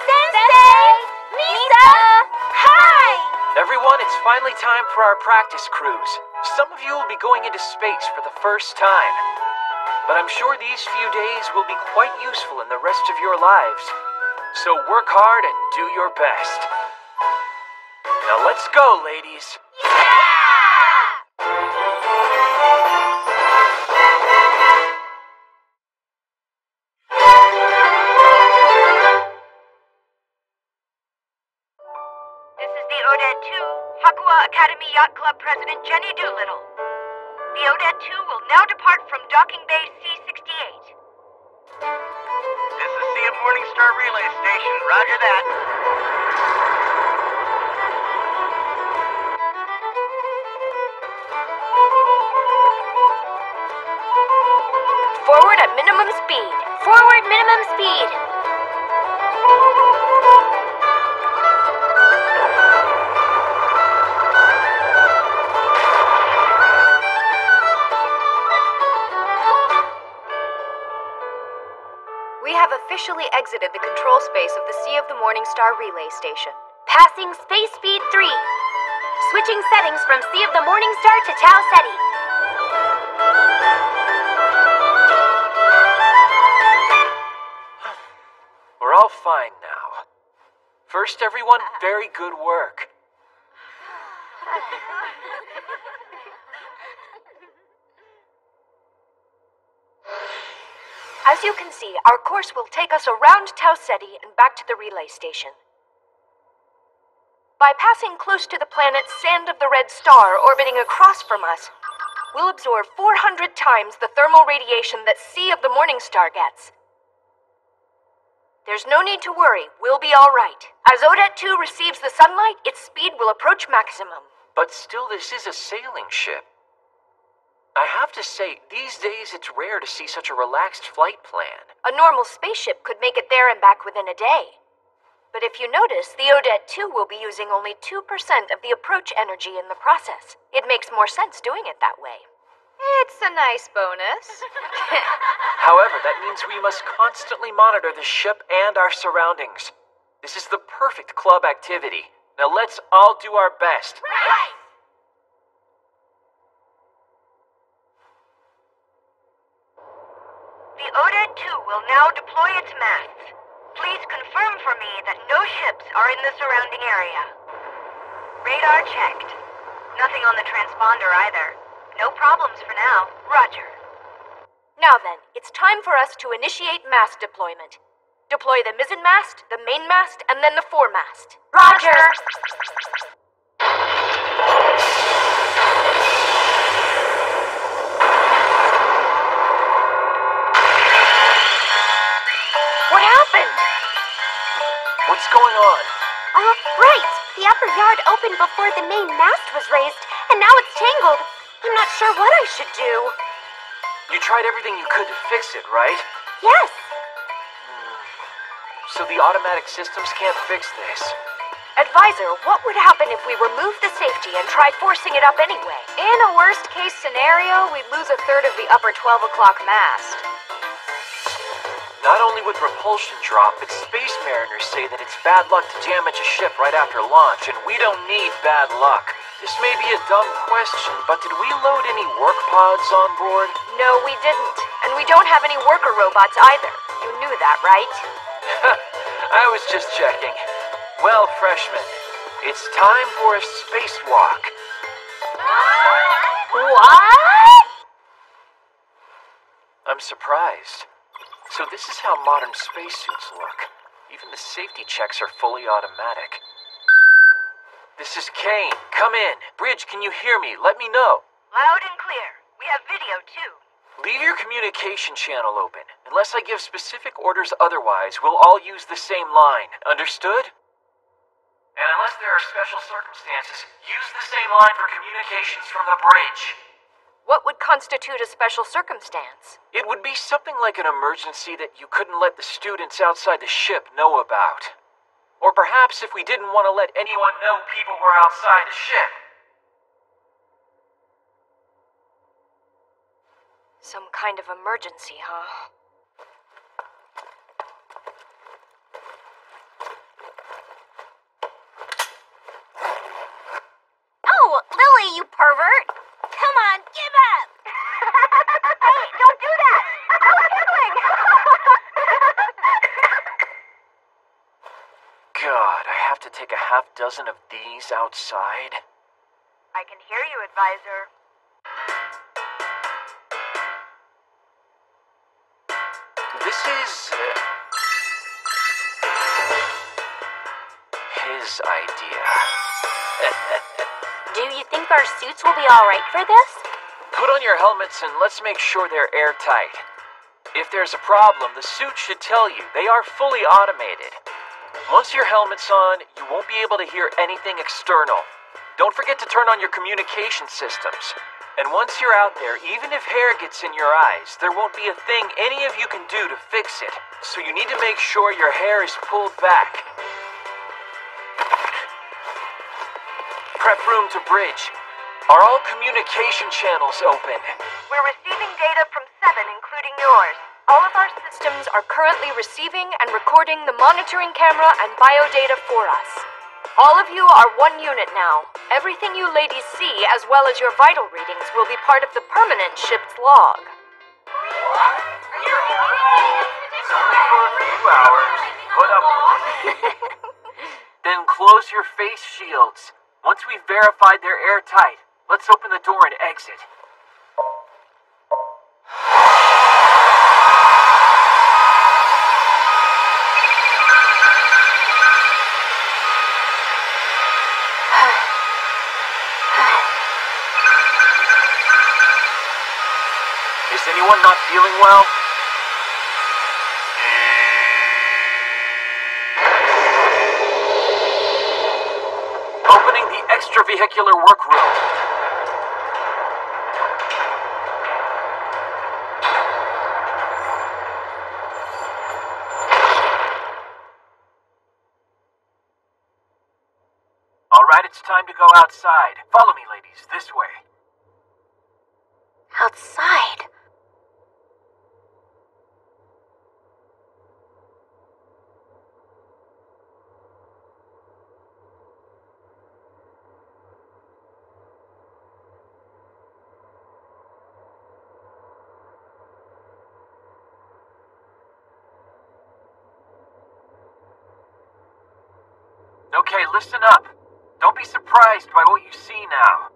Sensei! Misa! Hi! Everyone, it's finally time for our practice cruise. Some of you will be going into space for the first time. But I'm sure these few days will be quite useful in the rest of your lives. So work hard and do your best. Now let's go, ladies. Jenny Doolittle. The Odette 2 will now depart from Docking Bay C-68. This is Sea of Morningstar Relay Station. Roger that. Forward at minimum speed. Forward minimum speed. Officially exited the control space of the Sea of the Morning Star relay station. Passing space speed 3. Switching settings from Sea of the Morning Star to Tau Ceti. We're all fine now. First, everyone, very good work. As you can see, our course will take us around Tau Ceti and back to the relay station. By passing close to the planet Sand of the Red Star orbiting across from us, we'll absorb 400 times the thermal radiation that Sea of the Morning Star gets. There's no need to worry, we'll be all right. As Odette 2 receives the sunlight, its speed will approach maximum. But still, this is a sailing ship. I have to say, these days it's rare to see such a relaxed flight plan. A normal spaceship could make it there and back within a day. But if you notice, the Odette 2 will be using only 2% of the approach energy in the process. It makes more sense doing it that way. It's a nice bonus. However, that means we must constantly monitor the ship and our surroundings. This is the perfect club activity. Now let's all do our best. The Odette 2 will now deploy its masts. Please confirm for me that no ships are in the surrounding area. Radar checked. Nothing on the transponder either. No problems for now. Roger. Now then, it's time for us to initiate mast deployment. Deploy the mizzen mast, the main mast, and then the foremast. Roger. What happened? What's going on? Uh, right. The upper yard opened before the main mast was raised, and now it's tangled. I'm not sure what I should do. You tried everything you could to fix it, right? Yes. So the automatic systems can't fix this. Advisor, what would happen if we remove the safety and try forcing it up anyway? In a worst case scenario, we'd lose a third of the upper 12 o'clock mast. Not only would propulsion drop, but space mariners say that it's bad luck to damage a ship right after launch, and we don't need bad luck. This may be a dumb question, but did we load any work pods on board? No, we didn't. And we don't have any worker robots either. You knew that, right? I was just checking. Well, freshmen, it's time for a spacewalk. What? I'm surprised. So this is how modern spacesuits look. Even the safety checks are fully automatic. This is Kane. Come in. Bridge, can you hear me? Let me know. Loud and clear. We have video too. Leave your communication channel open. Unless I give specific orders otherwise, we'll all use the same line. Understood? And unless there are special circumstances, use the same line for communications from the bridge. What would constitute a special circumstance? It would be something like an emergency that you couldn't let the students outside the ship know about. Or perhaps if we didn't want to let anyone know people were outside the ship. Some kind of emergency, huh? Oh, Lily, you pervert. Come on, give up. hey, don't do that! I was giggling! God, I have to take a half dozen of these outside. I can hear you, Advisor. This is. Uh, his idea. think our suits will be alright for this? Put on your helmets and let's make sure they're airtight. If there's a problem, the suit should tell you. They are fully automated. Once your helmet's on, you won't be able to hear anything external. Don't forget to turn on your communication systems. And once you're out there, even if hair gets in your eyes, there won't be a thing any of you can do to fix it. So you need to make sure your hair is pulled back. Prep room to bridge. Are all communication channels open? We're receiving data from seven, including yours. All of our systems are currently receiving and recording the monitoring camera and bio data for us. All of you are one unit now. Everything you ladies see, as well as your vital readings, will be part of the permanent ship's log. few hours. Put up. then close your face shields. Once we've verified they're airtight, let's open the door and exit. Is anyone not feeling well? Opening extravehicular workroom. All right, it's time to go outside. Follow me, ladies, this way. Outside? Okay, listen up. Don't be surprised by what you see now.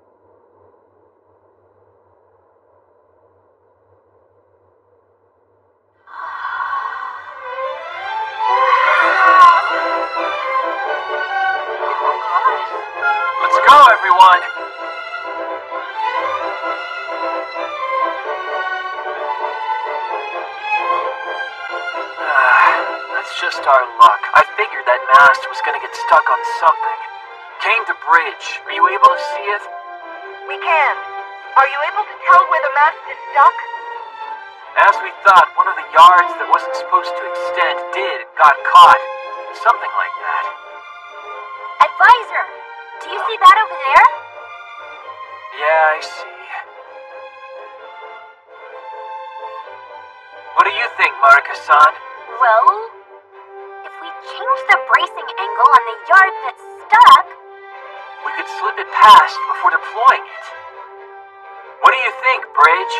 Something. Kane to bridge. Are you able to see it? We can. Are you able to tell where the mast is stuck? As we thought, one of the yards that wasn't supposed to extend did and got caught. Something like that. Advisor! Do you see that over there? Yeah, I see. What do you think, Marika-san? Well, if we change the bracing angle on the yard that's stuck, We could slip it past before deploying it. What do you think, Bridge?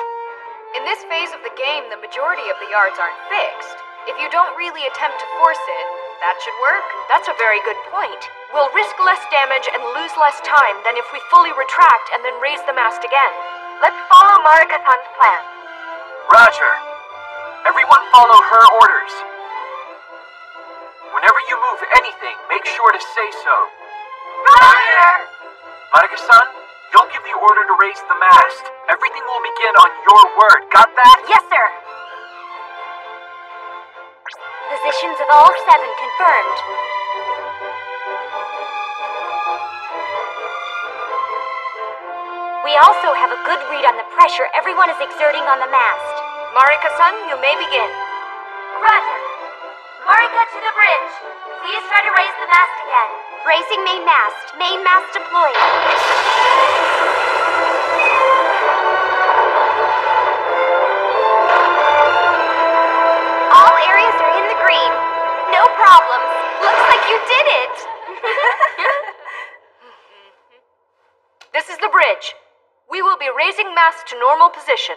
In this phase of the game, the majority of the yards aren't fixed. If you don't really attempt to force it, that should work. That's a very good point. We'll risk less damage and lose less time than if we fully retract and then raise the mast again. Let's follow Marika-san's plan. Roger. Everyone follow her orders. Whenever you move anything, make sure to say so. Roger! Marika-san, you'll give the order to raise the mast. Everything will begin on your word. Got that? yes, sir. Positions of all seven confirmed. We also have a good read on the pressure everyone is exerting on the mast. Marika-san, you may begin. Roger. Marika to the bridge. Please try to raise the mast again. Raising main mast. Main mast deployed. All areas are in the green. No problems. Looks like you did it. This is the bridge. We will be raising mast to normal position.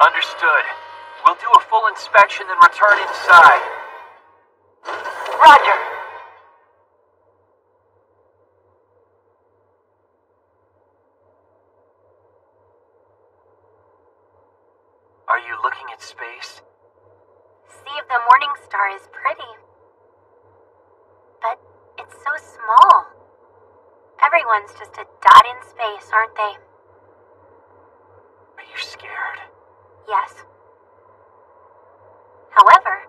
Understood. We'll do a full inspection and return inside. Roger. Are you looking at space? Sea of the Morning Star is pretty. But it's so small. Ever Everyone's just a dot in space, aren't they? Are you scared? Yes. However,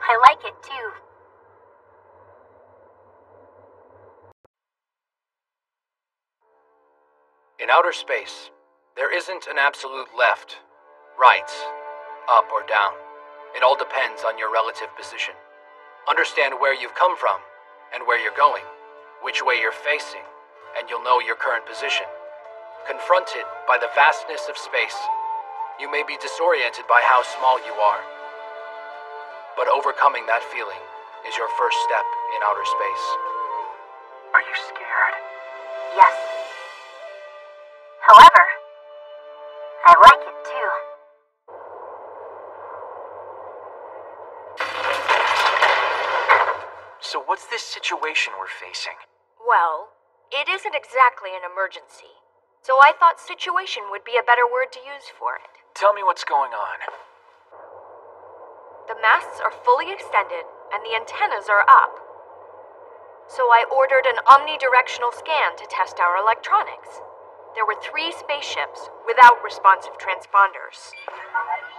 I like it too. In outer space, there isn't an absolute left, right, up, or down. It all depends on your relative position. Understand where you've come from and where you're going, which way you're facing, and you'll know your current position. Confronted by the vastness of space, you may be disoriented by how small you are. But overcoming that feeling is your first step in outer space. However, I like it too. So, what's this situation we're facing? Well, it isn't exactly an emergency, so I thought situation would be a better word to use for it. Tell me what's going on. The masts are fully extended and the antennas are up. So I ordered an omnidirectional scan to test our electronics. There were three spaceships without responsive transponders.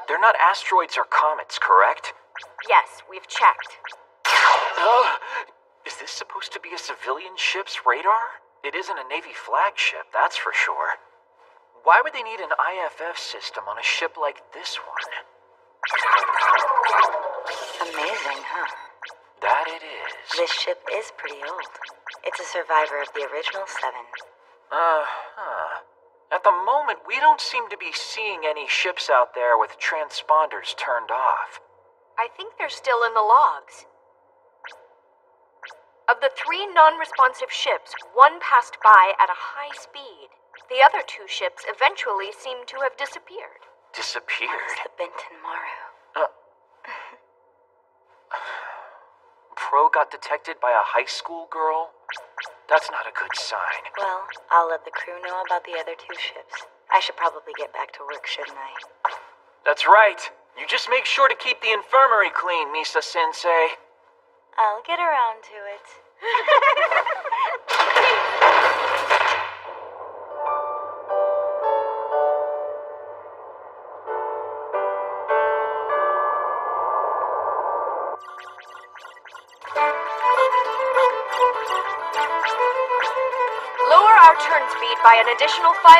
They're not asteroids or comets, correct? Yes, we've checked. Uh, is this supposed to be a civilian ship's radar? It isn't a Navy flagship, that's for sure. Why would they need an IFF system on a ship like this one? Amazing, huh? That it is. This ship is pretty old. It's a survivor of the original seven. Uh huh. At the moment, we don't seem to be seeing any ships out there with transponders turned off. I think they're still in the logs. Of the three non responsive ships, one passed by at a high speed. The other two ships eventually seem to have disappeared. Disappeared? the Benten Maru. Uh, Pro got detected by a high school girl? That's not a good sign. Well, I'll let the crew know about the other two ships. I should probably get back to work, shouldn't I? That's right. You just make sure to keep the infirmary clean, Misa Sensei. I'll get around to it. by an additional 5%. The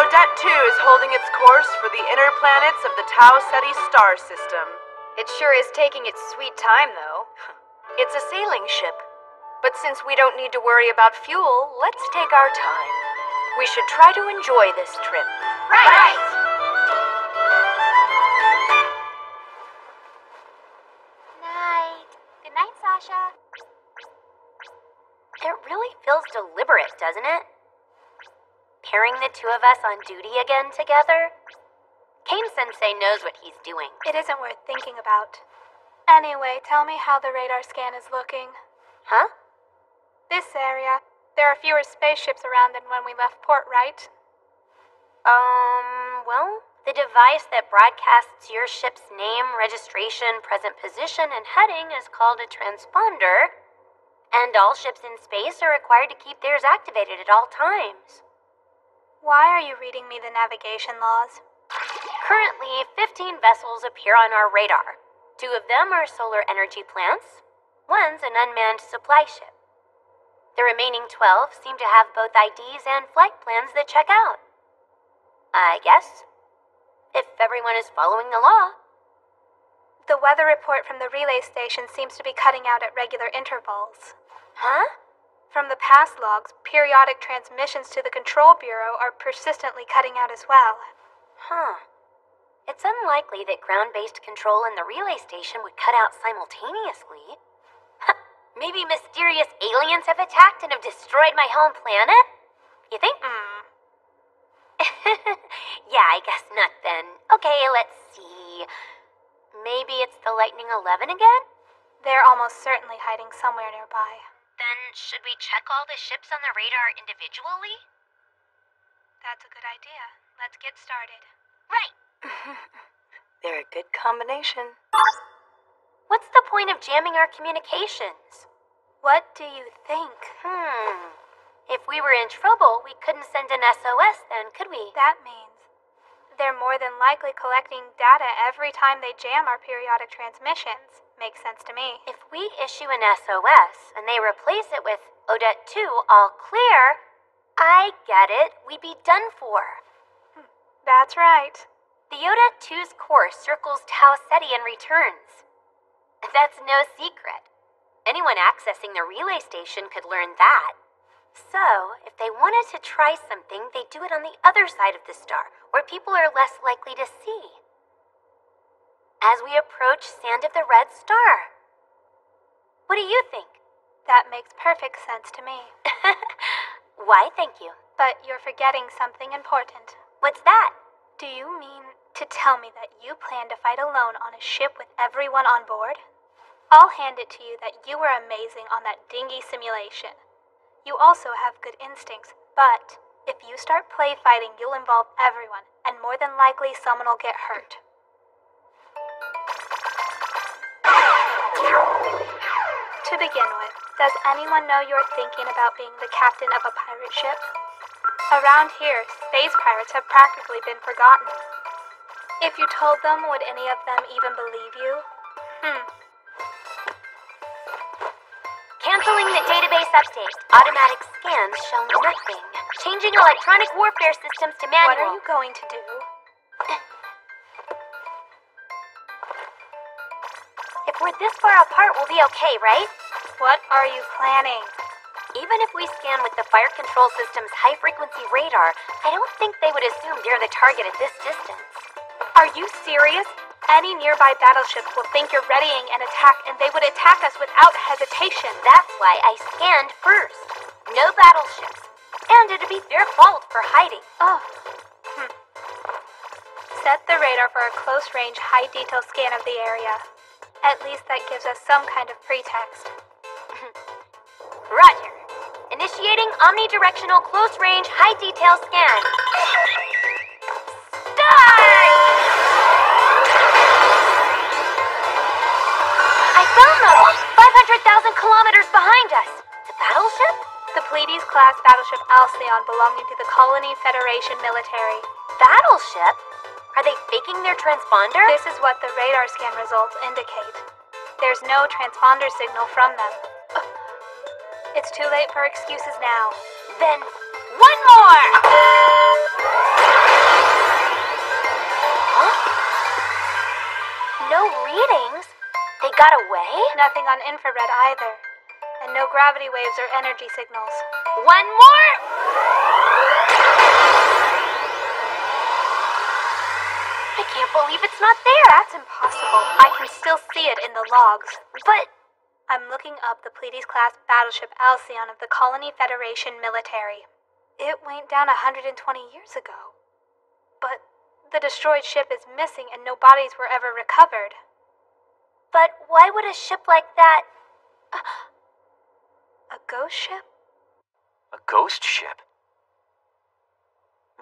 Odette 2 is holding its course for the inner planets of the Tau Ceti star system. It sure is taking its sweet time, though. It's a sailing ship. But since we don't need to worry about fuel, let's take our time. We should try to enjoy this trip. Right! Night. Good night, Sasha. It really feels deliberate, doesn't it? Pairing the two of us on duty again together? Kane Sensei knows what he's doing. It isn't worth thinking about. Anyway, tell me how the radar scan is looking. Huh? This area, there are fewer spaceships around than when we left port, right? Um, well, the device that broadcasts your ship's name, registration, present position, and heading is called a transponder. And all ships in space are required to keep theirs activated at all times. Why are you reading me the navigation laws? Currently, 15 vessels appear on our radar. Two of them are solar energy plants, one's an unmanned supply ship. The remaining 12 seem to have both IDs and flight plans that check out. I guess. If everyone is following the law. The weather report from the relay station seems to be cutting out at regular intervals. Huh? From the past logs, periodic transmissions to the Control Bureau are persistently cutting out as well. Huh. It's unlikely that ground based control and the relay station would cut out simultaneously. Maybe mysterious aliens have attacked and have destroyed my home planet? You think? Hmm. yeah, I guess not then. Okay, let's see. Maybe it's the Lightning 11 again? They're almost certainly hiding somewhere nearby. Then, should we check all the ships on the radar individually? That's a good idea. Let's get started. Right. They're a good combination. What's the point of jamming our communications? What do you think? Hmm. If we were in trouble, we couldn't send an SOS then, could we? That means they're more than likely collecting data every time they jam our periodic transmissions. Makes sense to me. If we issue an SOS and they replace it with Odette 2 all clear, I get it, we'd be done for. That's right. The Odette 2's course circles Tau Ceti and returns. That's no secret. Anyone accessing the relay station could learn that. So, if they wanted to try something, they'd do it on the other side of the star, where people are less likely to see. As we approach Sand of the Red Star. What do you think? That makes perfect sense to me. Why, thank you. But you're forgetting something important. What's that? Do you mean to tell me that you plan to fight alone on a ship with everyone on board? I'll hand it to you that you were amazing on that dingy simulation. You also have good instincts, but if you start play fighting, you'll involve everyone, and more than likely someone will get hurt. To begin with, does anyone know you're thinking about being the captain of a pirate ship? Around here, space pirates have practically been forgotten. If you told them, would any of them even believe you? Hmm, Canceling the database update. Automatic scans show nothing. Changing electronic warfare systems to manual. What are you going to do? If we're this far apart, we'll be okay, right? What are you planning? Even if we scan with the fire control system's high frequency radar, I don't think they would assume they're the target at this distance. Are you serious? Any nearby battleship will think you're readying an attack and they would attack us without hesitation. That's why I scanned first. No battleships. And it'd be their fault for hiding. Oh. Hmm. Set the radar for a close range, high detail scan of the area. At least that gives us some kind of pretext. Roger. Initiating omnidirectional close range, high detail scan. Almost! 500,000 kilometers behind us! The battleship? The Pleiades class battleship Alcyon belonging to the Colony Federation military. Battleship? Are they faking their transponder? This is what the radar scan results indicate. There's no transponder signal from them. It's too late for excuses now. Then, one more! Huh? No readings? They got away? Nothing on infrared either. And no gravity waves or energy signals. One more? I can't believe it's not there. That's impossible. I can still see it in the logs. But. I'm looking up the Pleiades class battleship Alcyon of the Colony Federation military. It went down 120 years ago. But the destroyed ship is missing and no bodies were ever recovered. But why would a ship like that. A ghost ship? A ghost ship?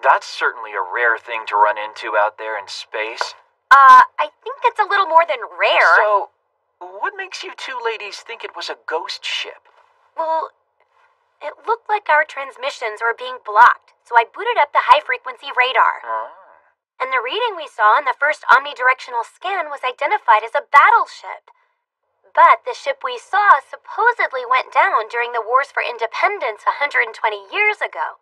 That's certainly a rare thing to run into out there in space. Uh, I think it's a little more than rare. So, what makes you two ladies think it was a ghost ship? Well, it looked like our transmissions were being blocked, so I booted up the high frequency radar. Oh. And the reading we saw in the first omnidirectional scan was identified as a battleship. But the ship we saw supposedly went down during the Wars for Independence 120 years ago.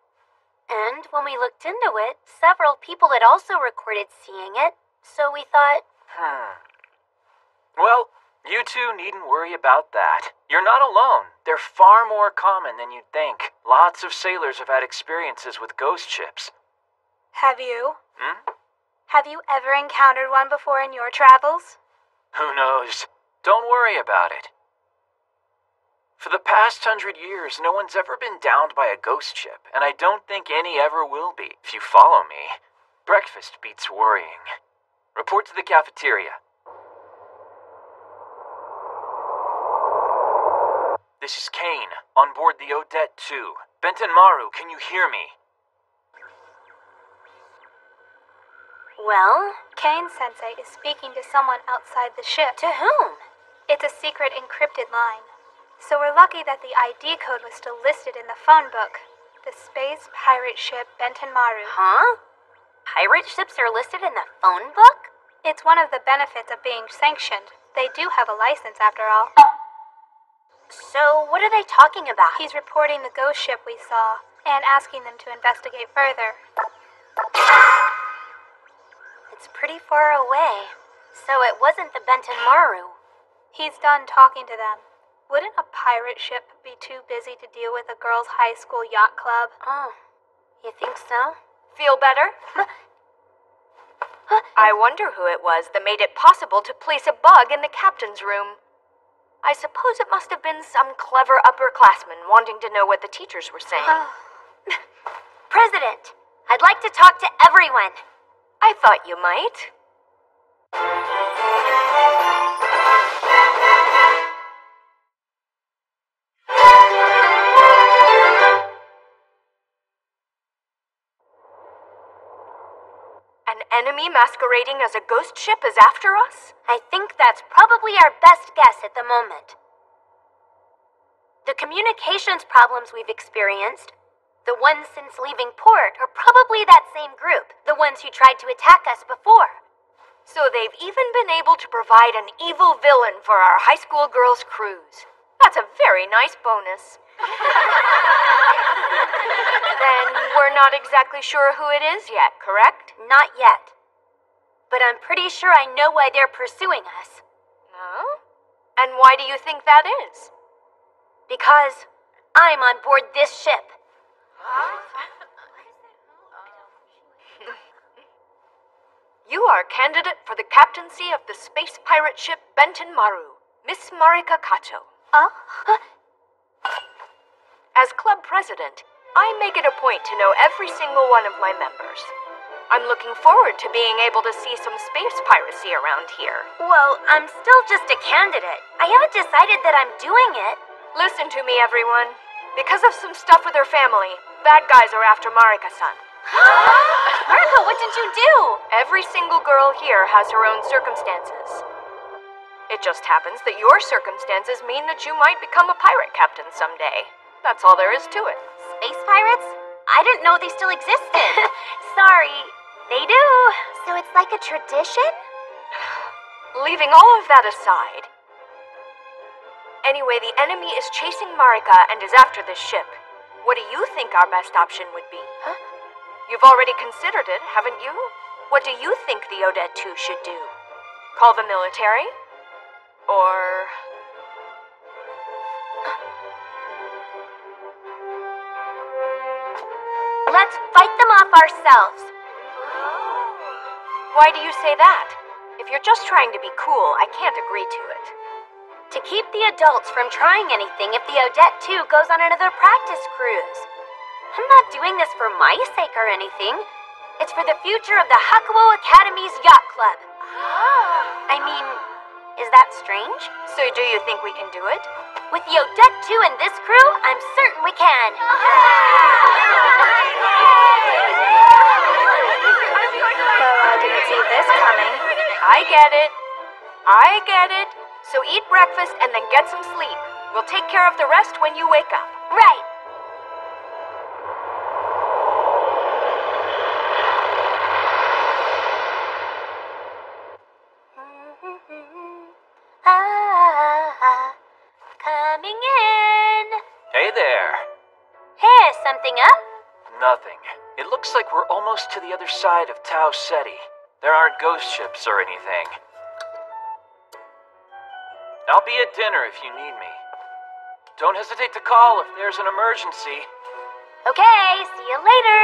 And when we looked into it, several people had also recorded seeing it, so we thought. Hmm. Well, you two needn't worry about that. You're not alone. They're far more common than you'd think. Lots of sailors have had experiences with ghost ships. Have you? Hmm? Have you ever encountered one before in your travels? Who knows? Don't worry about it. For the past hundred years, no one's ever been downed by a ghost ship, and I don't think any ever will be, if you follow me. Breakfast beats worrying. Report to the cafeteria. This is Kane, on board the Odette 2. Benten Maru, can you hear me? Well, Kane Sensei is speaking to someone outside the ship. To whom? It's a secret encrypted line. So we're lucky that the ID code was still listed in the phone book. The space pirate ship Benten Maru. Huh? Pirate ships are listed in the phone book? It's one of the benefits of being sanctioned. They do have a license after all. So, what are they talking about? He's reporting the ghost ship we saw and asking them to investigate further. It's pretty far away. So it wasn't the Benten Maru. He's done talking to them. Wouldn't a pirate ship be too busy to deal with a girls' high school yacht club? Oh, you think so? Feel better? I wonder who it was that made it possible to place a bug in the captain's room. I suppose it must have been some clever upperclassman wanting to know what the teachers were saying. President, I'd like to talk to everyone. I thought you might. An enemy masquerading as a ghost ship is after us? I think that's probably our best guess at the moment. The communications problems we've experienced, the ones since leaving port, are probably that same group, the ones who tried to attack us before. So they've even been able to provide an evil villain for our high school girls' cruise. That's a very nice bonus. then we're not exactly sure who it is yet, correct? Not yet. But I'm pretty sure I know why they're pursuing us. No? And why do you think that is? Because I'm on board this ship. You are a candidate for the captaincy of the space pirate ship Benten Maru, Miss Marika Kato. Oh? As club president, I make it a point to know every single one of my members. I'm looking forward to being able to see some space piracy around here. Well, I'm still just a candidate. I haven't decided that I'm doing it. Listen to me, everyone. Because of some stuff with her family, bad guys are after Marika-san. Marika, what did you do? Every single girl here has her own circumstances. It just happens that your circumstances mean that you might become a pirate captain someday. That's all there is to it. Space pirates? I didn't know they still existed. Sorry. They do. So it's like a tradition? Leaving all of that aside. Anyway, the enemy is chasing Marika and is after this ship. What do you think our best option would be? Huh? You've already considered it, haven't you? What do you think the Odette 2 should do? Call the military? Or. Let's fight them off ourselves. Why do you say that? If you're just trying to be cool, I can't agree to it. To keep the adults from trying anything if the Odette 2 goes on another practice cruise. I'm not doing this for my sake or anything. It's for the future of the Hakuo Academy's yacht club. Ah. I mean, is that strange? So, do you think we can do it? With the Odette 2 and this crew, I'm certain we can. Well, I didn't see this coming. I get it. I get it. So eat breakfast and then get some sleep. We'll take care of the rest when you wake up. Right. Ah, coming in. Hey there. Hey, something up? Nothing. It looks like we're almost to the other side of Tau Ceti. There aren't ghost ships or anything. I'll be at dinner if you need me. Don't hesitate to call if there's an emergency. Okay, see you later.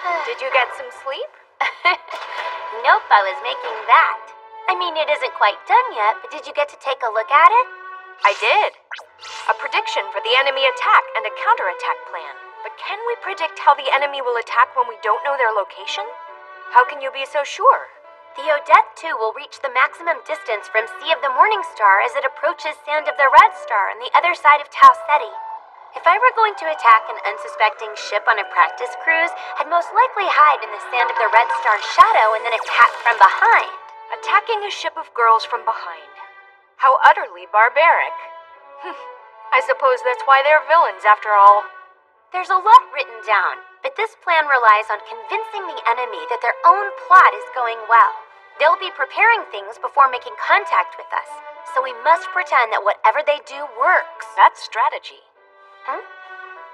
Did you get some sleep? nope, I was making that. I mean, it isn't quite done yet, but did you get to take a look at it? I did. A prediction for the enemy attack and a counterattack plan. But can we predict how the enemy will attack when we don't know their location? How can you be so sure? The Odette 2 will reach the maximum distance from Sea of the Morning Star as it approaches Sand of the Red Star on the other side of Tau Ceti. If I were going to attack an unsuspecting ship on a practice cruise, I'd most likely hide in the sand of the Red Star's shadow and then attack from behind. Attacking a ship of girls from behind. How utterly barbaric. I suppose that's why they're villains after all. There's a lot written down, but this plan relies on convincing the enemy that their own plot is going well. They'll be preparing things before making contact with us, so we must pretend that whatever they do works. That's strategy. Huh?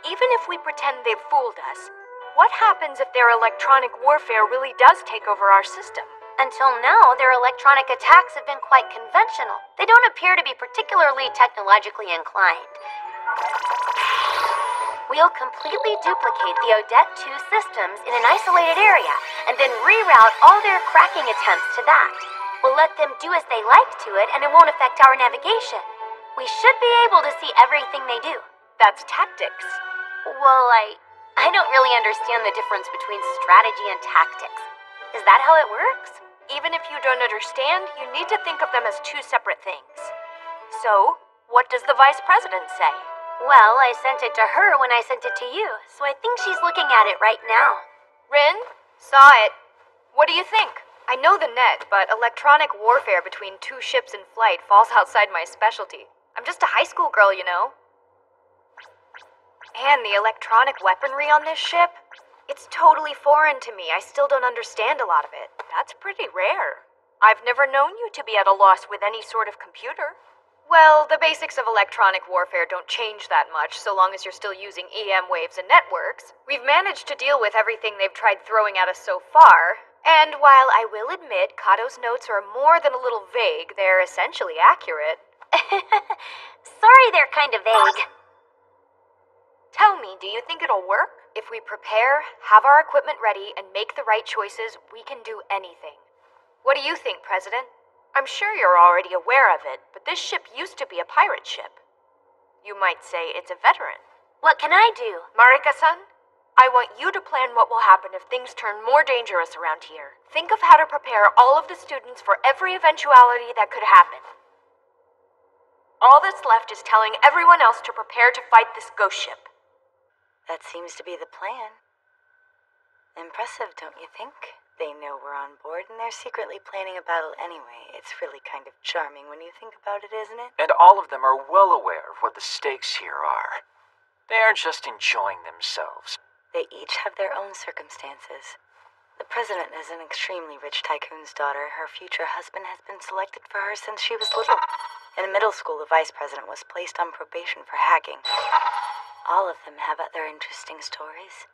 Even if we pretend they've fooled us, what happens if their electronic warfare really does take over our system? Until now, their electronic attacks have been quite conventional. They don't appear to be particularly technologically inclined. We'll completely duplicate the Odette 2 systems in an isolated area and then reroute all their cracking attempts to that. We'll let them do as they like to it and it won't affect our navigation. We should be able to see everything they do. That's tactics. Well, I. I don't really understand the difference between strategy and tactics. Is that how it works? Even if you don't understand, you need to think of them as two separate things. So, what does the vice president say? Well, I sent it to her when I sent it to you, so I think she's looking at it right now. Rin? Saw it. What do you think? I know the net, but electronic warfare between two ships in flight falls outside my specialty. I'm just a high school girl, you know. And the electronic weaponry on this ship? It's totally foreign to me. I still don't understand a lot of it. That's pretty rare. I've never known you to be at a loss with any sort of computer. Well, the basics of electronic warfare don't change that much so long as you're still using EM waves and networks. We've managed to deal with everything they've tried throwing at us so far, and while I will admit Kato's notes are more than a little vague, they're essentially accurate. Sorry, they're kind of vague. Tell me, do you think it'll work? If we prepare, have our equipment ready, and make the right choices, we can do anything. What do you think, President? I'm sure you're already aware of it, but this ship used to be a pirate ship. You might say it's a veteran. What can I do? Marika san, I want you to plan what will happen if things turn more dangerous around here. Think of how to prepare all of the students for every eventuality that could happen. All that's left is telling everyone else to prepare to fight this ghost ship. That seems to be the plan. Impressive, don't you think? They know we're on board and they're secretly planning a battle anyway. It's really kind of charming when you think about it, isn't it? And all of them are well aware of what the stakes here are. They aren't just enjoying themselves. They each have their own circumstances. The president is an extremely rich tycoon's daughter. Her future husband has been selected for her since she was little. In middle school, the vice president was placed on probation for hacking. All of them have other interesting stories.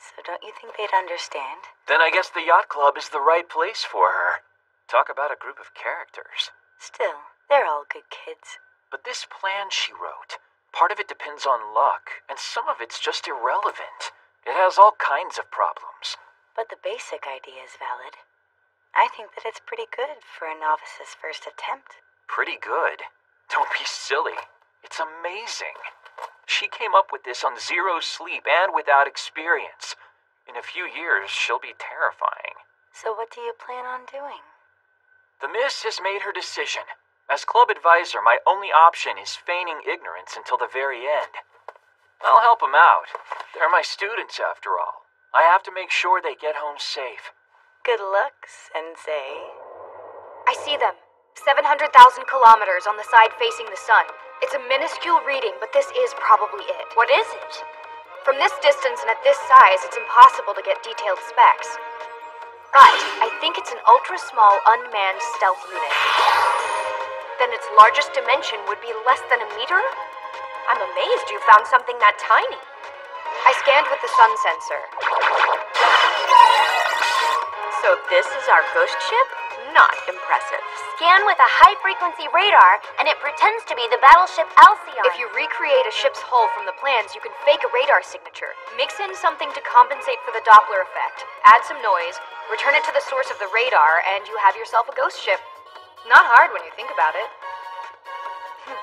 So don't you think they'd understand? Then I guess the yacht club is the right place for her. Talk about a group of characters. Still, they're all good kids. But this plan she wrote, part of it depends on luck, and some of it's just irrelevant. It has all kinds of problems. But the basic idea is valid. I think that it's pretty good for a novice's first attempt. Pretty good. Don't be silly. It's amazing. She came up with this on zero sleep and without experience. In a few years, she'll be terrifying. So, what do you plan on doing? The Miss has made her decision. As club advisor, my only option is feigning ignorance until the very end. I'll help them out. They're my students, after all. I have to make sure they get home safe. Good luck, Sensei. I see them. 700,000 kilometers on the side facing the sun. It's a minuscule reading, but this is probably it. What is it? From this distance and at this size, it's impossible to get detailed specs. But I think it's an ultra small unmanned stealth unit. Then its largest dimension would be less than a meter? I'm amazed you found something that tiny. I scanned with the sun sensor. So this is our ghost ship? Not impressive. Scan with a high frequency radar, and it pretends to be the battleship Alcyon. If you recreate a ship's hull from the plans, you can fake a radar signature. Mix in something to compensate for the Doppler effect. Add some noise, return it to the source of the radar, and you have yourself a ghost ship. Not hard when you think about it. Hmm.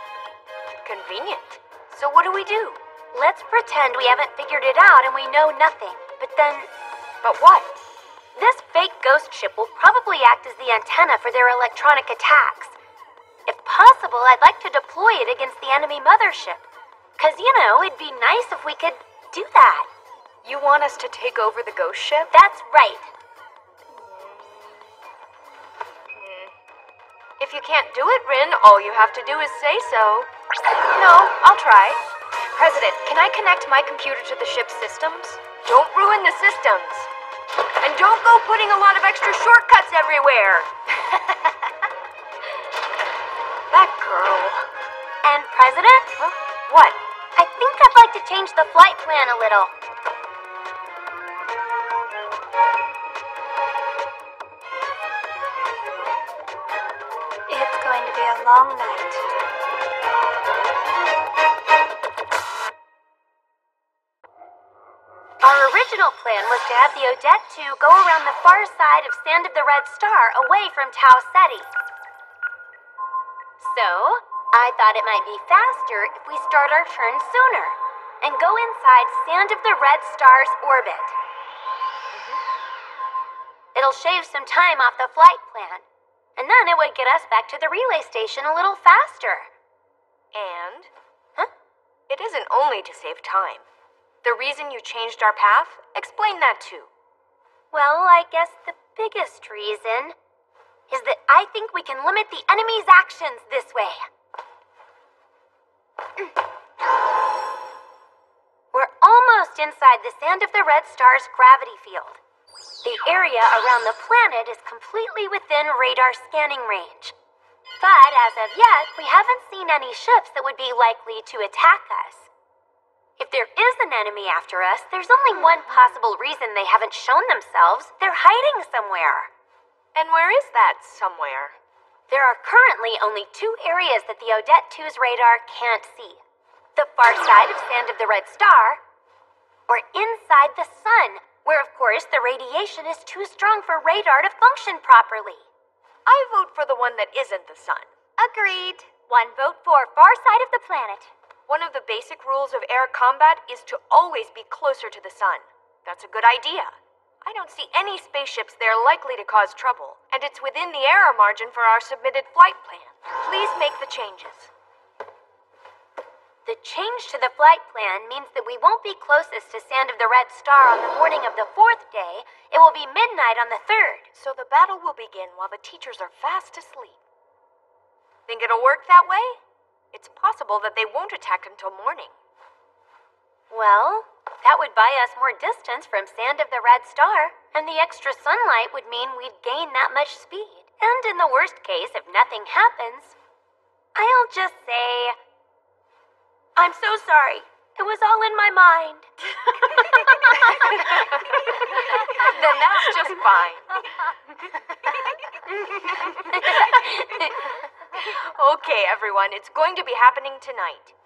Convenient. So what do we do? Let's pretend we haven't figured it out and we know nothing. But then. But what? This fake ghost ship will probably act as the antenna for their electronic attacks. If possible, I'd like to deploy it against the enemy mothership. Cause, you know, it'd be nice if we could do that. You want us to take over the ghost ship? That's right. Hmm. If you can't do it, Rin, all you have to do is say so. No, I'll try. President, can I connect my computer to the ship's systems? Don't ruin the systems. And don't go putting a lot of extra shortcuts everywhere. that girl. And President? Huh? What? I think I'd like to change the flight plan a little. It's going to be a long night. Plan was to have the Odette 2 go around the far side of Sand of the Red Star away from Tau Ceti. So, I thought it might be faster if we start our turn sooner and go inside Sand of the Red Star's orbit. Mm-hmm. It'll shave some time off the flight plan, and then it would get us back to the relay station a little faster. And? Huh? It isn't only to save time. The reason you changed our path? Explain that too. Well, I guess the biggest reason is that I think we can limit the enemy's actions this way. We're almost inside the Sand of the Red Star's gravity field. The area around the planet is completely within radar scanning range. But as of yet, we haven't seen any ships that would be likely to attack us. If there is an enemy after us, there's only one possible reason they haven't shown themselves. They're hiding somewhere. And where is that somewhere? There are currently only two areas that the Odette 2's radar can't see the far side of Sand of the Red Star, or inside the sun, where, of course, the radiation is too strong for radar to function properly. I vote for the one that isn't the sun. Agreed. One vote for far side of the planet. One of the basic rules of air combat is to always be closer to the sun. That's a good idea. I don't see any spaceships there likely to cause trouble, and it's within the error margin for our submitted flight plan. Please make the changes. The change to the flight plan means that we won't be closest to Sand of the Red Star on the morning of the fourth day. It will be midnight on the third. So the battle will begin while the teachers are fast asleep. Think it'll work that way? It's possible that they won't attack until morning. Well, that would buy us more distance from Sand of the Red Star, and the extra sunlight would mean we'd gain that much speed. And in the worst case, if nothing happens, I'll just say, I'm so sorry. It was all in my mind. then that's just fine. okay, everyone, it's going to be happening tonight.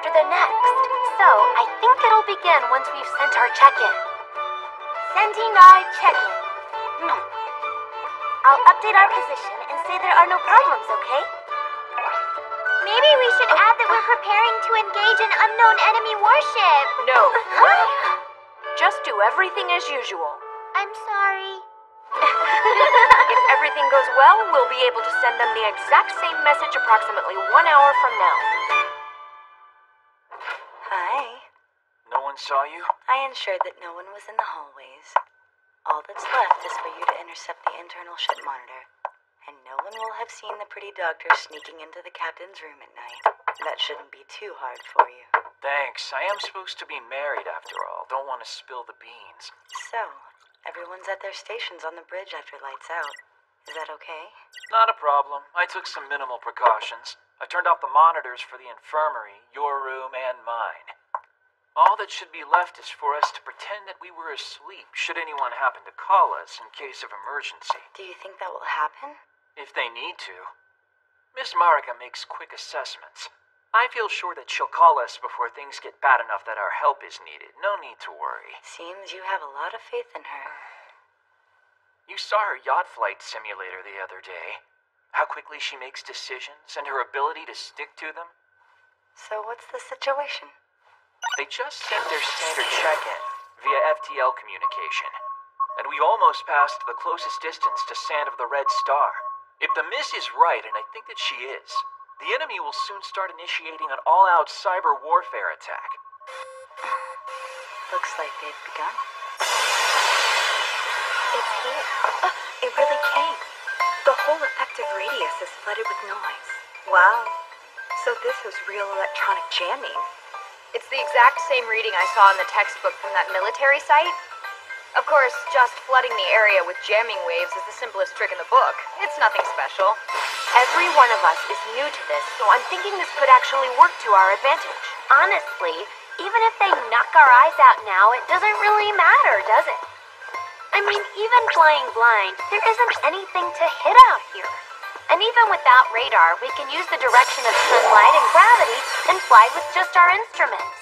After the next. So, I think it'll begin once we've sent our check-in. Sending our check-in. No. I'll update our position and say there are no problems, okay? Maybe we should add that we're preparing to engage an unknown enemy warship. No. Just do everything as usual. I'm sorry. if everything goes well, we'll be able to send them the exact same message approximately one hour from now. Saw you? I ensured that no one was in the hallways. All that's left is for you to intercept the internal ship monitor, and no one will have seen the pretty doctor sneaking into the captain's room at night. That shouldn't be too hard for you. Thanks. I am supposed to be married after all. Don't want to spill the beans. So, everyone's at their stations on the bridge after lights out. Is that okay? Not a problem. I took some minimal precautions. I turned off the monitors for the infirmary, your room, and mine. All that should be left is for us to pretend that we were asleep should anyone happen to call us in case of emergency. Do you think that will happen? If they need to. Miss Marika makes quick assessments. I feel sure that she'll call us before things get bad enough that our help is needed. No need to worry. Seems you have a lot of faith in her. You saw her yacht flight simulator the other day. How quickly she makes decisions and her ability to stick to them. So, what's the situation? They just sent their standard check in via FTL communication. And we've almost passed the closest distance to Sand of the Red Star. If the miss is right, and I think that she is, the enemy will soon start initiating an all out cyber warfare attack. Looks like they've begun. It's here. Uh, it really came. The whole effective radius is flooded with noise. Wow. So this is real electronic jamming. It's the exact same reading I saw in the textbook from that military site. Of course, just flooding the area with jamming waves is the simplest trick in the book. It's nothing special. Every one of us is new to this, so I'm thinking this could actually work to our advantage. Honestly, even if they knock our eyes out now, it doesn't really matter, does it? I mean, even flying blind, there isn't anything to hit out here. And even without radar, we can use the direction of sunlight and gravity and fly with just our instruments.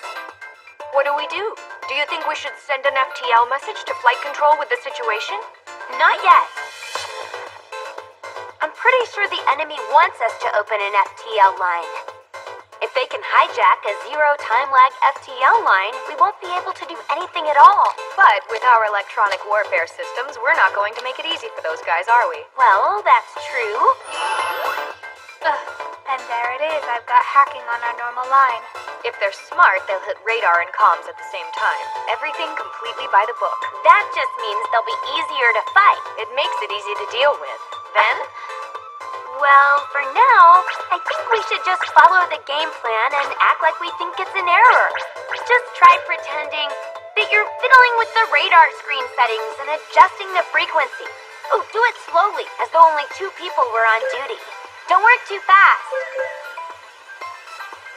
What do we do? Do you think we should send an FTL message to flight control with the situation? Not yet. I'm pretty sure the enemy wants us to open an FTL line. If they can hijack a zero time lag FTL line, we won't be able to do anything at all. But with our electronic warfare systems, we're not going to make it easy for those guys, are we? Well, that's true. Ugh, and there it is. I've got hacking on our normal line. If they're smart, they'll hit radar and comms at the same time. Everything completely by the book. That just means they'll be easier to fight. It makes it easy to deal with. Then? Well, for now, I think we should just follow the game plan and act like we think it's an error. Just try pretending that you're fiddling with the radar screen settings and adjusting the frequency. Oh, do it slowly, as though only two people were on duty. Don't work too fast.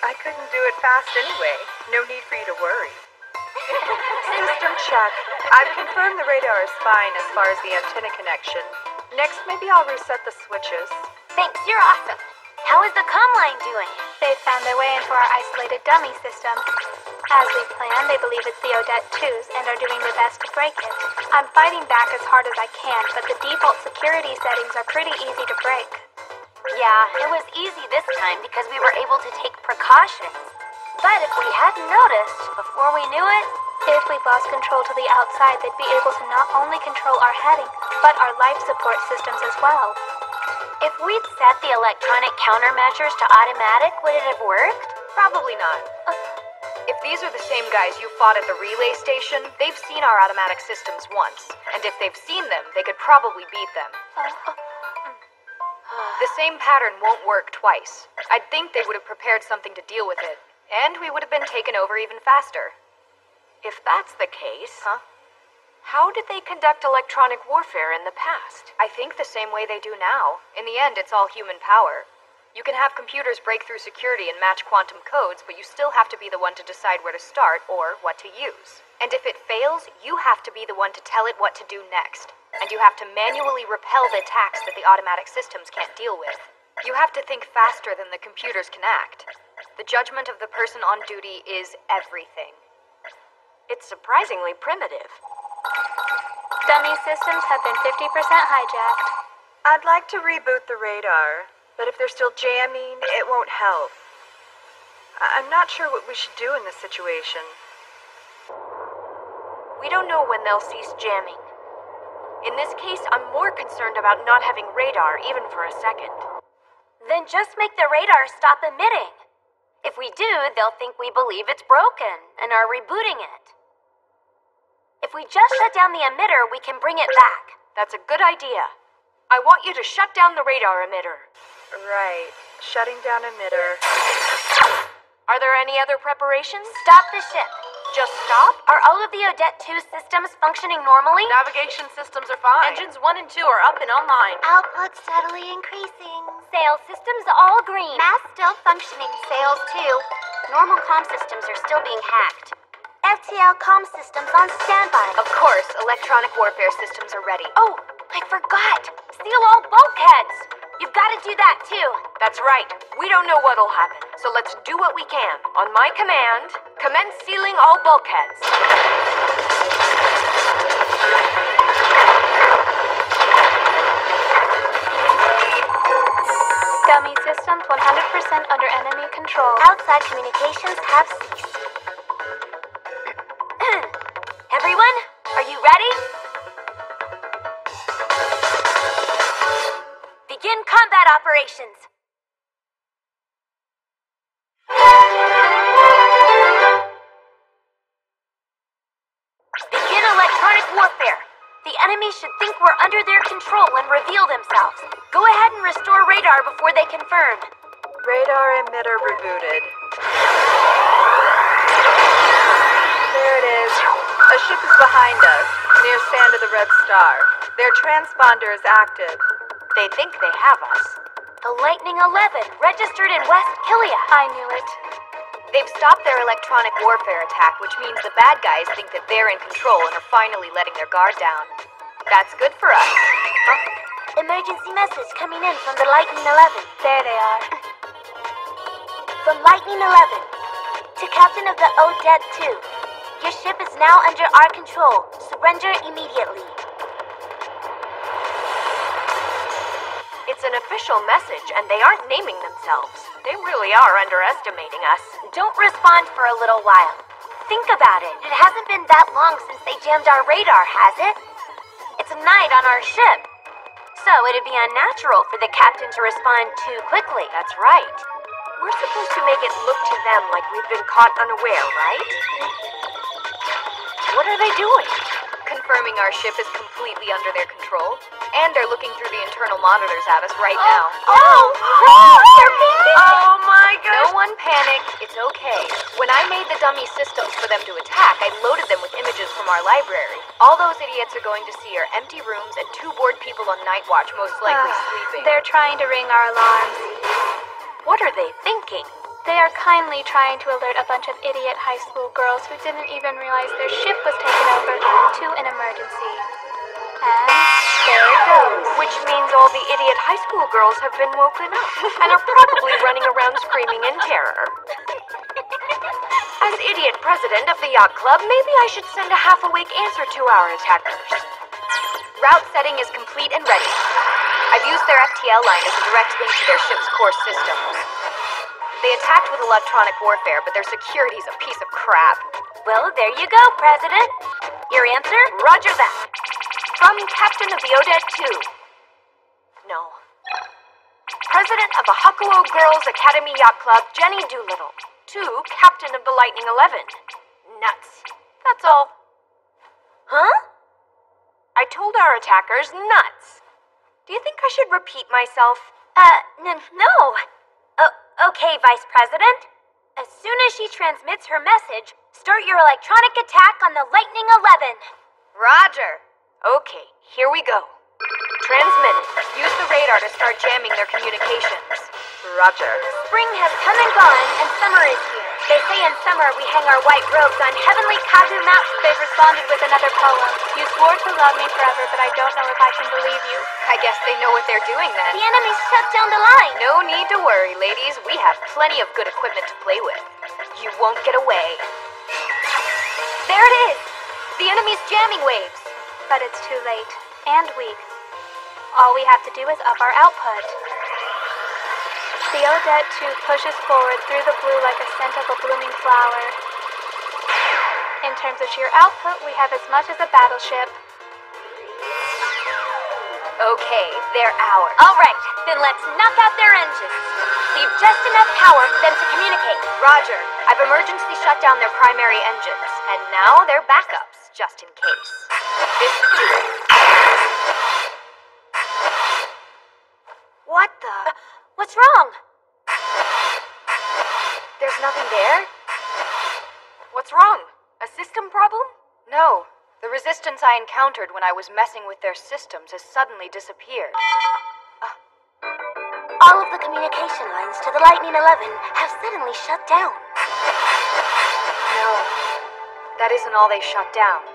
I couldn't do it fast anyway. No need for you to worry. System check. I've confirmed the radar is fine as far as the antenna connection. Next, maybe I'll reset the switches. Thanks, you're awesome. How is the comm line doing? They've found their way into our isolated dummy system. As we planned, they believe it's the Odette 2s and are doing their best to break it. I'm fighting back as hard as I can, but the default security settings are pretty easy to break. Yeah, it was easy this time because we were able to take precautions. But if we hadn't noticed before we knew it, if we'd lost control to the outside, they'd be able to not only control our heading, but our life support systems as well. If we'd set the electronic countermeasures to automatic, would it have worked? Probably not. If these are the same guys you fought at the relay station, they've seen our automatic systems once. And if they've seen them, they could probably beat them. The same pattern won't work twice. I'd think they would have prepared something to deal with it, and we would have been taken over even faster. If that's the case, huh? How did they conduct electronic warfare in the past? I think the same way they do now. In the end, it's all human power. You can have computers break through security and match quantum codes, but you still have to be the one to decide where to start or what to use. And if it fails, you have to be the one to tell it what to do next. And you have to manually repel the attacks that the automatic systems can't deal with. You have to think faster than the computers can act. The judgment of the person on duty is everything. It's surprisingly primitive. Dummy systems have been 50% hijacked. I'd like to reboot the radar, but if they're still jamming, it won't help. I- I'm not sure what we should do in this situation. We don't know when they'll cease jamming. In this case, I'm more concerned about not having radar even for a second. Then just make the radar stop emitting. If we do, they'll think we believe it's broken and are rebooting it. If we just shut down the emitter, we can bring it back. That's a good idea. I want you to shut down the radar emitter. Right. Shutting down emitter. Are there any other preparations? Stop the ship. Just stop? Are all of the Odette 2 systems functioning normally? Navigation systems are fine. Engines 1 and 2 are up and online. Output steadily increasing. Sail systems all green. Mass still functioning. Sails too. Normal comm systems are still being hacked. FTL comm systems on standby. Of course, electronic warfare systems are ready. Oh, I forgot. Seal all bulkheads. You've got to do that too. That's right. We don't know what'll happen, so let's do what we can. On my command, commence sealing all bulkheads. Dummy systems 100% under enemy control. Outside communications have ceased. Everyone, are you ready? Begin combat operations. Begin electronic warfare. The enemy should think we're under their control and reveal themselves. Go ahead and restore radar before they confirm. Radar emitter rebooted. There it is. A ship is behind us, near Sand of the Red Star. Their transponder is active. They think they have us. The Lightning 11, registered in West Kilia. I knew it. They've stopped their electronic warfare attack, which means the bad guys think that they're in control and are finally letting their guard down. That's good for us. Huh? Emergency message coming in from the Lightning 11. There they are. From Lightning 11 to Captain of the Odette 2. Your ship is now under our control. Surrender immediately. It's an official message, and they aren't naming themselves. They really are underestimating us. Don't respond for a little while. Think about it. It hasn't been that long since they jammed our radar, has it? It's a night on our ship. So it'd be unnatural for the captain to respond too quickly. That's right. We're supposed to make it look to them like we've been caught unaware, right? What are they doing? Confirming our ship is completely under their control. And they're looking through the internal monitors at us right now. Oh! Oh, oh! They're being Oh my god! No one panic. It's okay. When I made the dummy systems for them to attack, I loaded them with images from our library. All those idiots are going to see are empty rooms and two bored people on night watch, most likely sleeping. They're trying to ring our alarms. What are they thinking? They are kindly trying to alert a bunch of idiot high school girls who didn't even realize their ship was taken over to an emergency. And there it goes. Which means all the idiot high school girls have been woken up and are probably running around screaming in terror. As idiot president of the yacht club, maybe I should send a half awake answer to our attackers. Route setting is complete and ready. I've used their FTL line as a direct link to their ship's core systems. Attacked with electronic warfare, but their security's a piece of crap. Well, there you go, President. Your answer? Roger that. From Captain of the Odette 2. No. President of the Hakuo Girls Academy Yacht Club, Jenny Doolittle. To Captain of the Lightning 11. Nuts. That's all. Huh? I told our attackers nuts. Do you think I should repeat myself? Uh, n- no. Okay, Vice President. As soon as she transmits her message, start your electronic attack on the Lightning 11. Roger. Okay, here we go. Transmitted. Use the radar to start jamming their communications. Roger. Spring has come and gone, and summer is. They say in summer we hang our white robes on heavenly Kagu Mountain. They've responded with another poem. You swore to love me forever, but I don't know if I can believe you. I guess they know what they're doing then. The enemy's shut down the line. No need to worry, ladies. We have plenty of good equipment to play with. You won't get away. There it is! The enemy's jamming waves. But it's too late. And weak. All we have to do is up our output. The Odette 2 pushes forward through the blue like a scent of a blooming flower. In terms of sheer output, we have as much as a battleship. Okay, they're ours. All right, then let's knock out their engines. Leave just enough power for them to communicate. Roger. I've emergency shut down their primary engines, and now they're backups. just in case. This should do it. What the? Uh, What's wrong? There's nothing there? What's wrong? A system problem? No. The resistance I encountered when I was messing with their systems has suddenly disappeared. Uh. All of the communication lines to the Lightning 11 have suddenly shut down. No. That isn't all they shut down.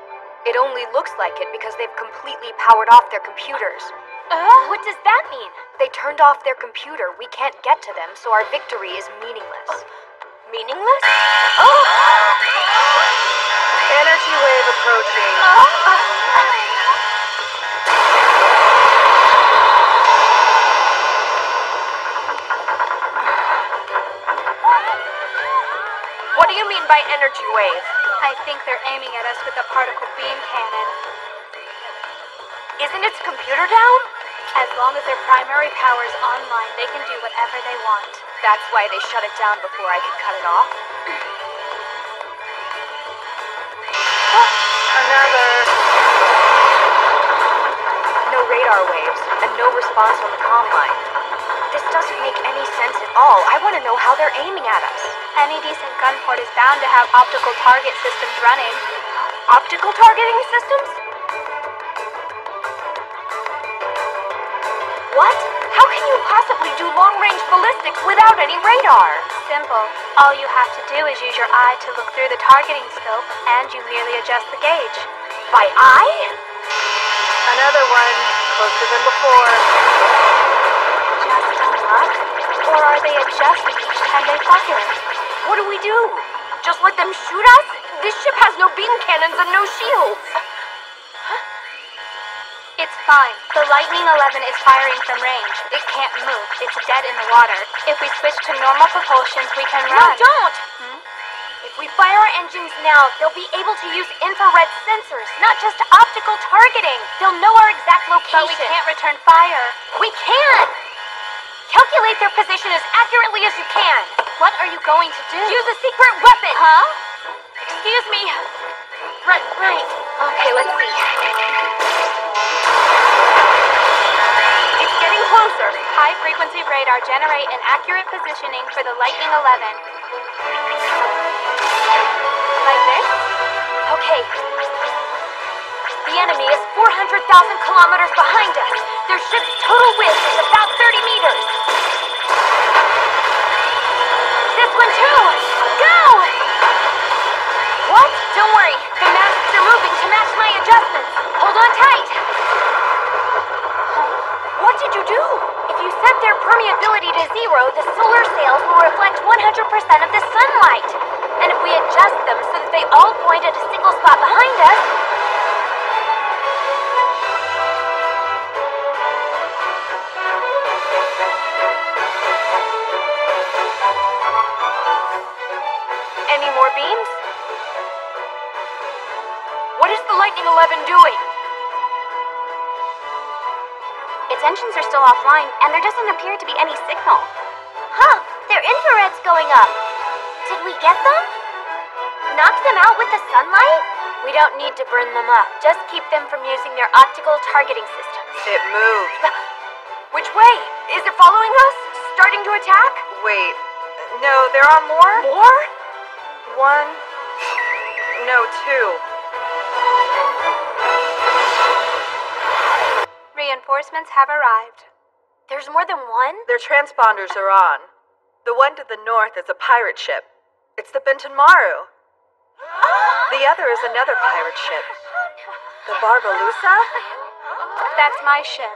It only looks like it because they've completely powered off their computers. Uh? What does that mean? They turned off their computer. We can't get to them, so our victory is meaningless. Meaningless? Energy wave approaching. What do you mean by energy wave? I think they're aiming at us with a particle beam cannon. Isn't its computer down? As long as their primary power is online, they can do whatever they want. That's why they shut it down before I could cut it off? Another. No radar waves, and no response from the comm line. This doesn't make any sense at all. I want to know how they're aiming at us. Any decent gun port is bound to have optical target systems running. Optical targeting systems? What? How can you possibly do long range ballistics without any radar? Simple. All you have to do is use your eye to look through the targeting scope, and you merely adjust the gauge. By eye? Another one. Closer than before. Just unlock? Or are they adjusting each time they fire? What do we do? Just let them shoot us? This ship has no beam cannons and no shields. Fine. The Lightning 11 is firing from range. It can't move. It's dead in the water. If we switch to normal propulsions, we can run. No, don't! Hmm? If we fire our engines now, they'll be able to use infrared sensors, not just optical targeting. They'll know our exact location. But we can't return fire. We can! Calculate their position as accurately as you can. What are you going to do? Use a secret weapon. Huh? Excuse me. Right, right. Okay, let's see. Closer. High frequency radar generate an accurate positioning for the Lightning 11. Like this? Okay. The enemy is 400,000 kilometers behind us. Their ship's total width is about 30 meters. This one too. Go! What? Don't worry. The masts are moving to match my adjustments. Hold on tight. What did you do? If you set their permeability to zero, the solar sails will reflect 100% of the sunlight. And if we adjust them so that they all point at a single spot behind us, Any more beams? What is the Lightning 11 doing? Engines are still offline, and there doesn't appear to be any signal. Huh, their infrared's going up. Did we get them? Knock them out with the sunlight? We don't need to burn them up. Just keep them from using their optical targeting systems. It moved. Which way? Is it following us? Starting to attack? Wait. No, there are more? More? One. No, two. Reinforcements have arrived. There's more than one? Their transponders are on. The one to the north is a pirate ship. It's the Benten Maru. The other is another pirate ship. The Barbarossa? That's my ship.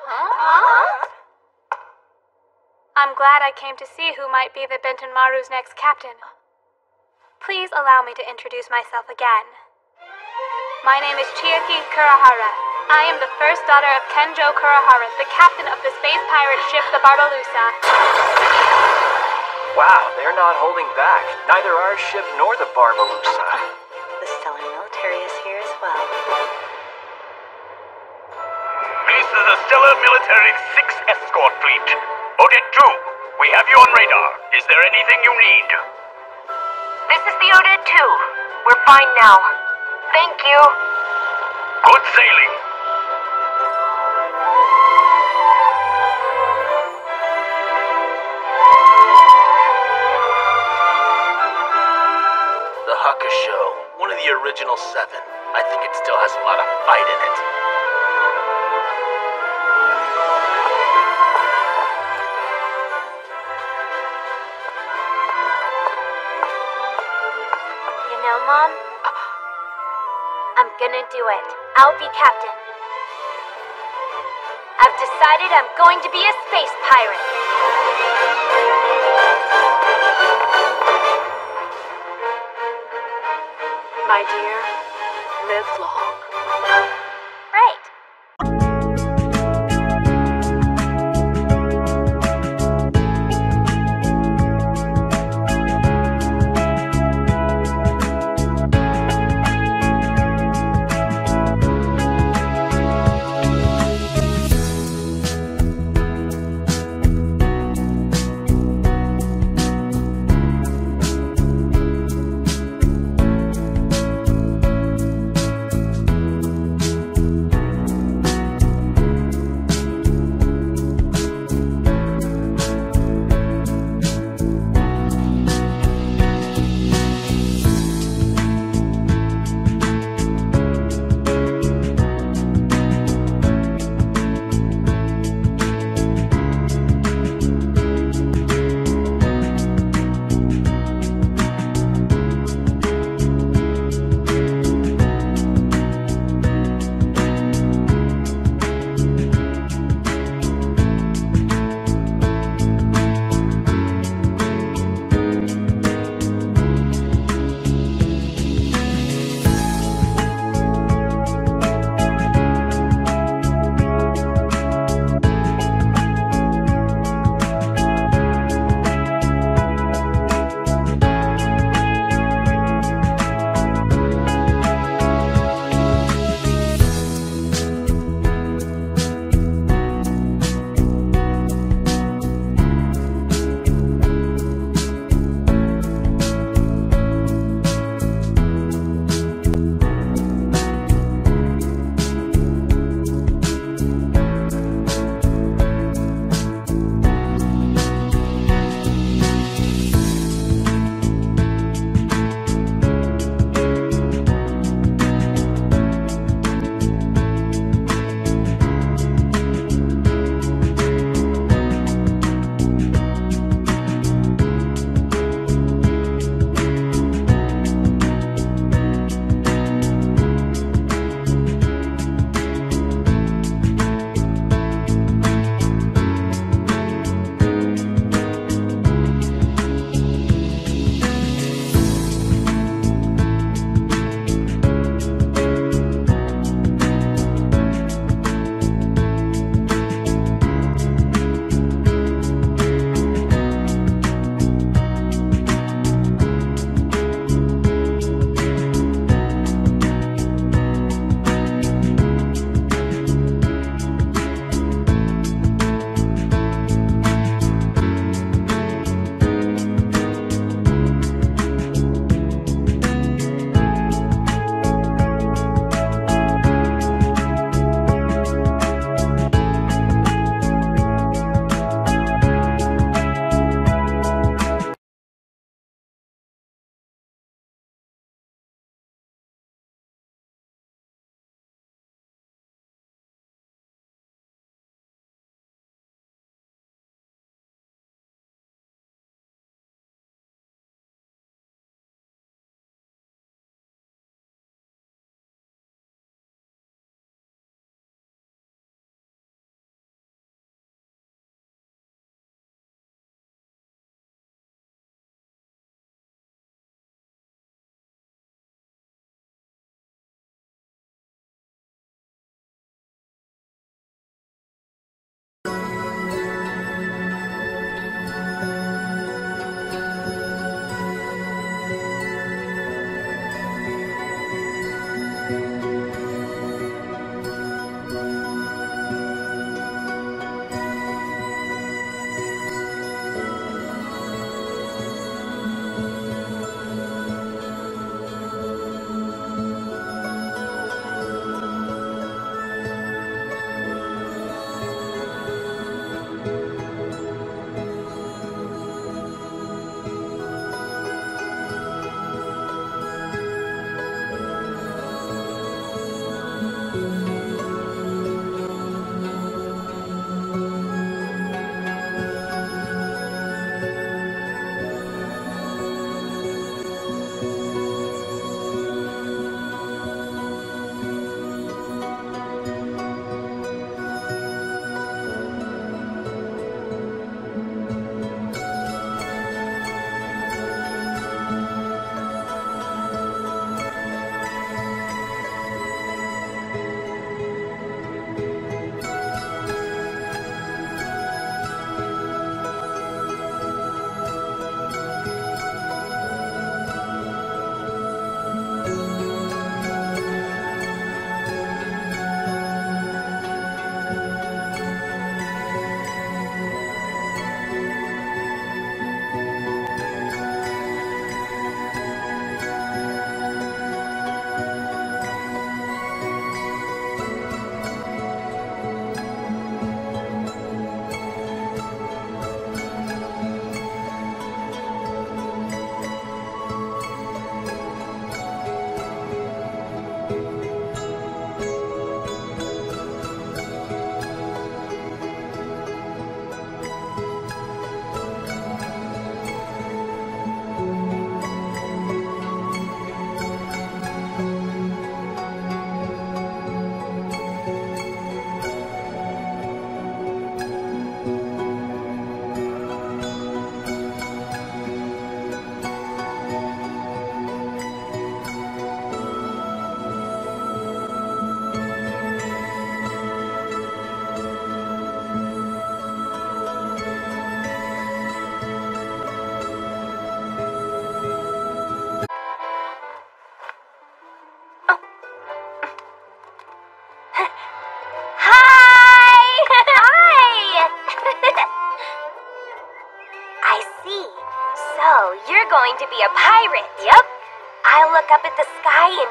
I'm glad I came to see who might be the Benten Maru's next captain. Please allow me to introduce myself again. My name is Chiaki Kurihara. I am the first daughter of Kenjo Kurihara, the captain of the space pirate ship the Barbarossa. Wow, they're not holding back. Neither our ship nor the Barbarossa. The Stellar Military is here as well. This is the Stellar Military 6 Escort Fleet. Odette 2, we have you on radar. Is there anything you need? This is the Odette 2. We're fine now. Thank you. Good sailing. The Show, one of the original seven. I think it still has a lot of fight in it. You know, Mom? I'm gonna do it. I'll be captain. I've decided I'm going to be a space pirate. My dear, live long.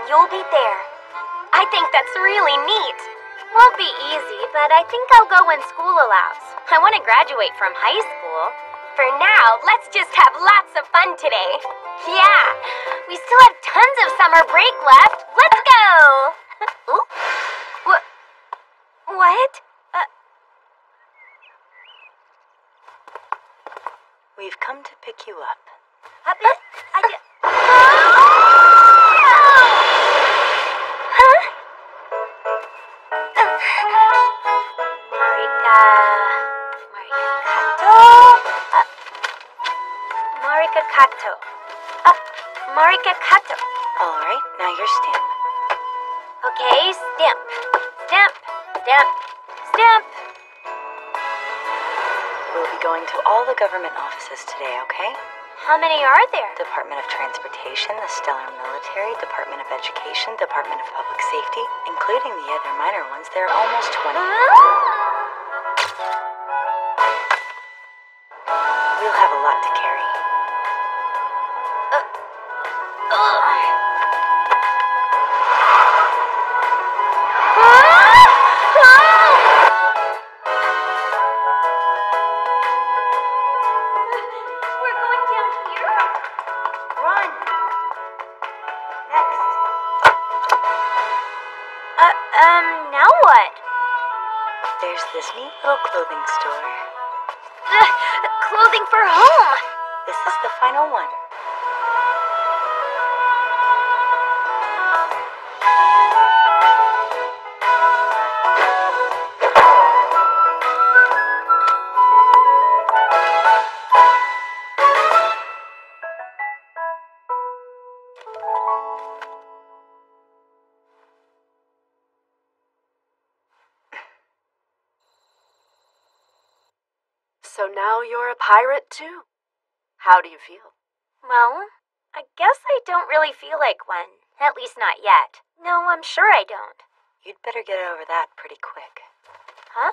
You'll be there. I think that's really neat. Won't be easy, but I think I'll go when school allows. I want to graduate from high school. For now, let's just have lots of fun today. Yeah, we still have tons of summer break left. Let's go! Ooh. What? What? Uh, We've come to pick you up. uh, I d- huh? Marika. Marika Kato? Uh, Uh, Marika All right, now your stamp. Okay, stamp. Stamp. Stamp. Stamp. We'll be going to all the government offices today, okay? How many are there? Department of Transportation, the Stellar Military, Department of Education, Department of Public Safety, including the other minor ones. There are almost 20. We'll have a lot to carry. We're going down here. Run! Next. Uh, um, now what? There's this neat little clothing store. One. At least not yet. No, I'm sure I don't. You'd better get over that pretty quick. Huh?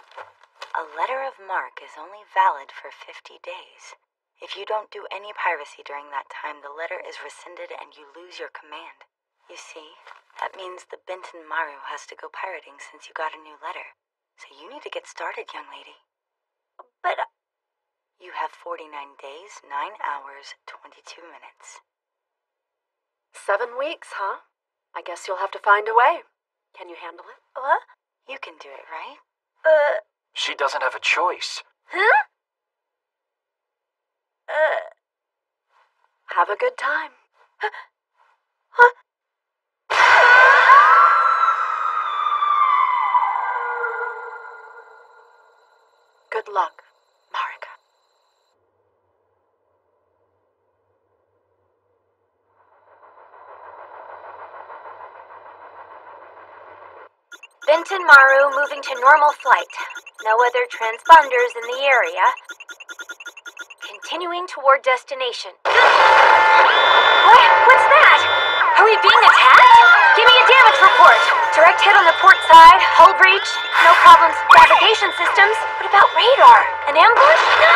A letter of marque is only valid for 50 days. If you don't do any piracy during that time, the letter is rescinded and you lose your command. You see, that means the Benten Maru has to go pirating since you got a new letter. So you need to get started, young lady. But uh, You have 49 days, 9 hours, 22 minutes. Seven weeks, huh? I guess you'll have to find a way. Can you handle it? what? You can do it, right? Uh, She doesn't have a choice. huh? Uh, Have a good time. Good luck, Marika. Benten Maru moving to normal flight. No other transponders in the area. Continuing toward destination. what? What's that? Are we being attacked? Give me a damage report. Direct hit on the port side, hull breach, no problems with navigation systems. What about radar? An ambush? No.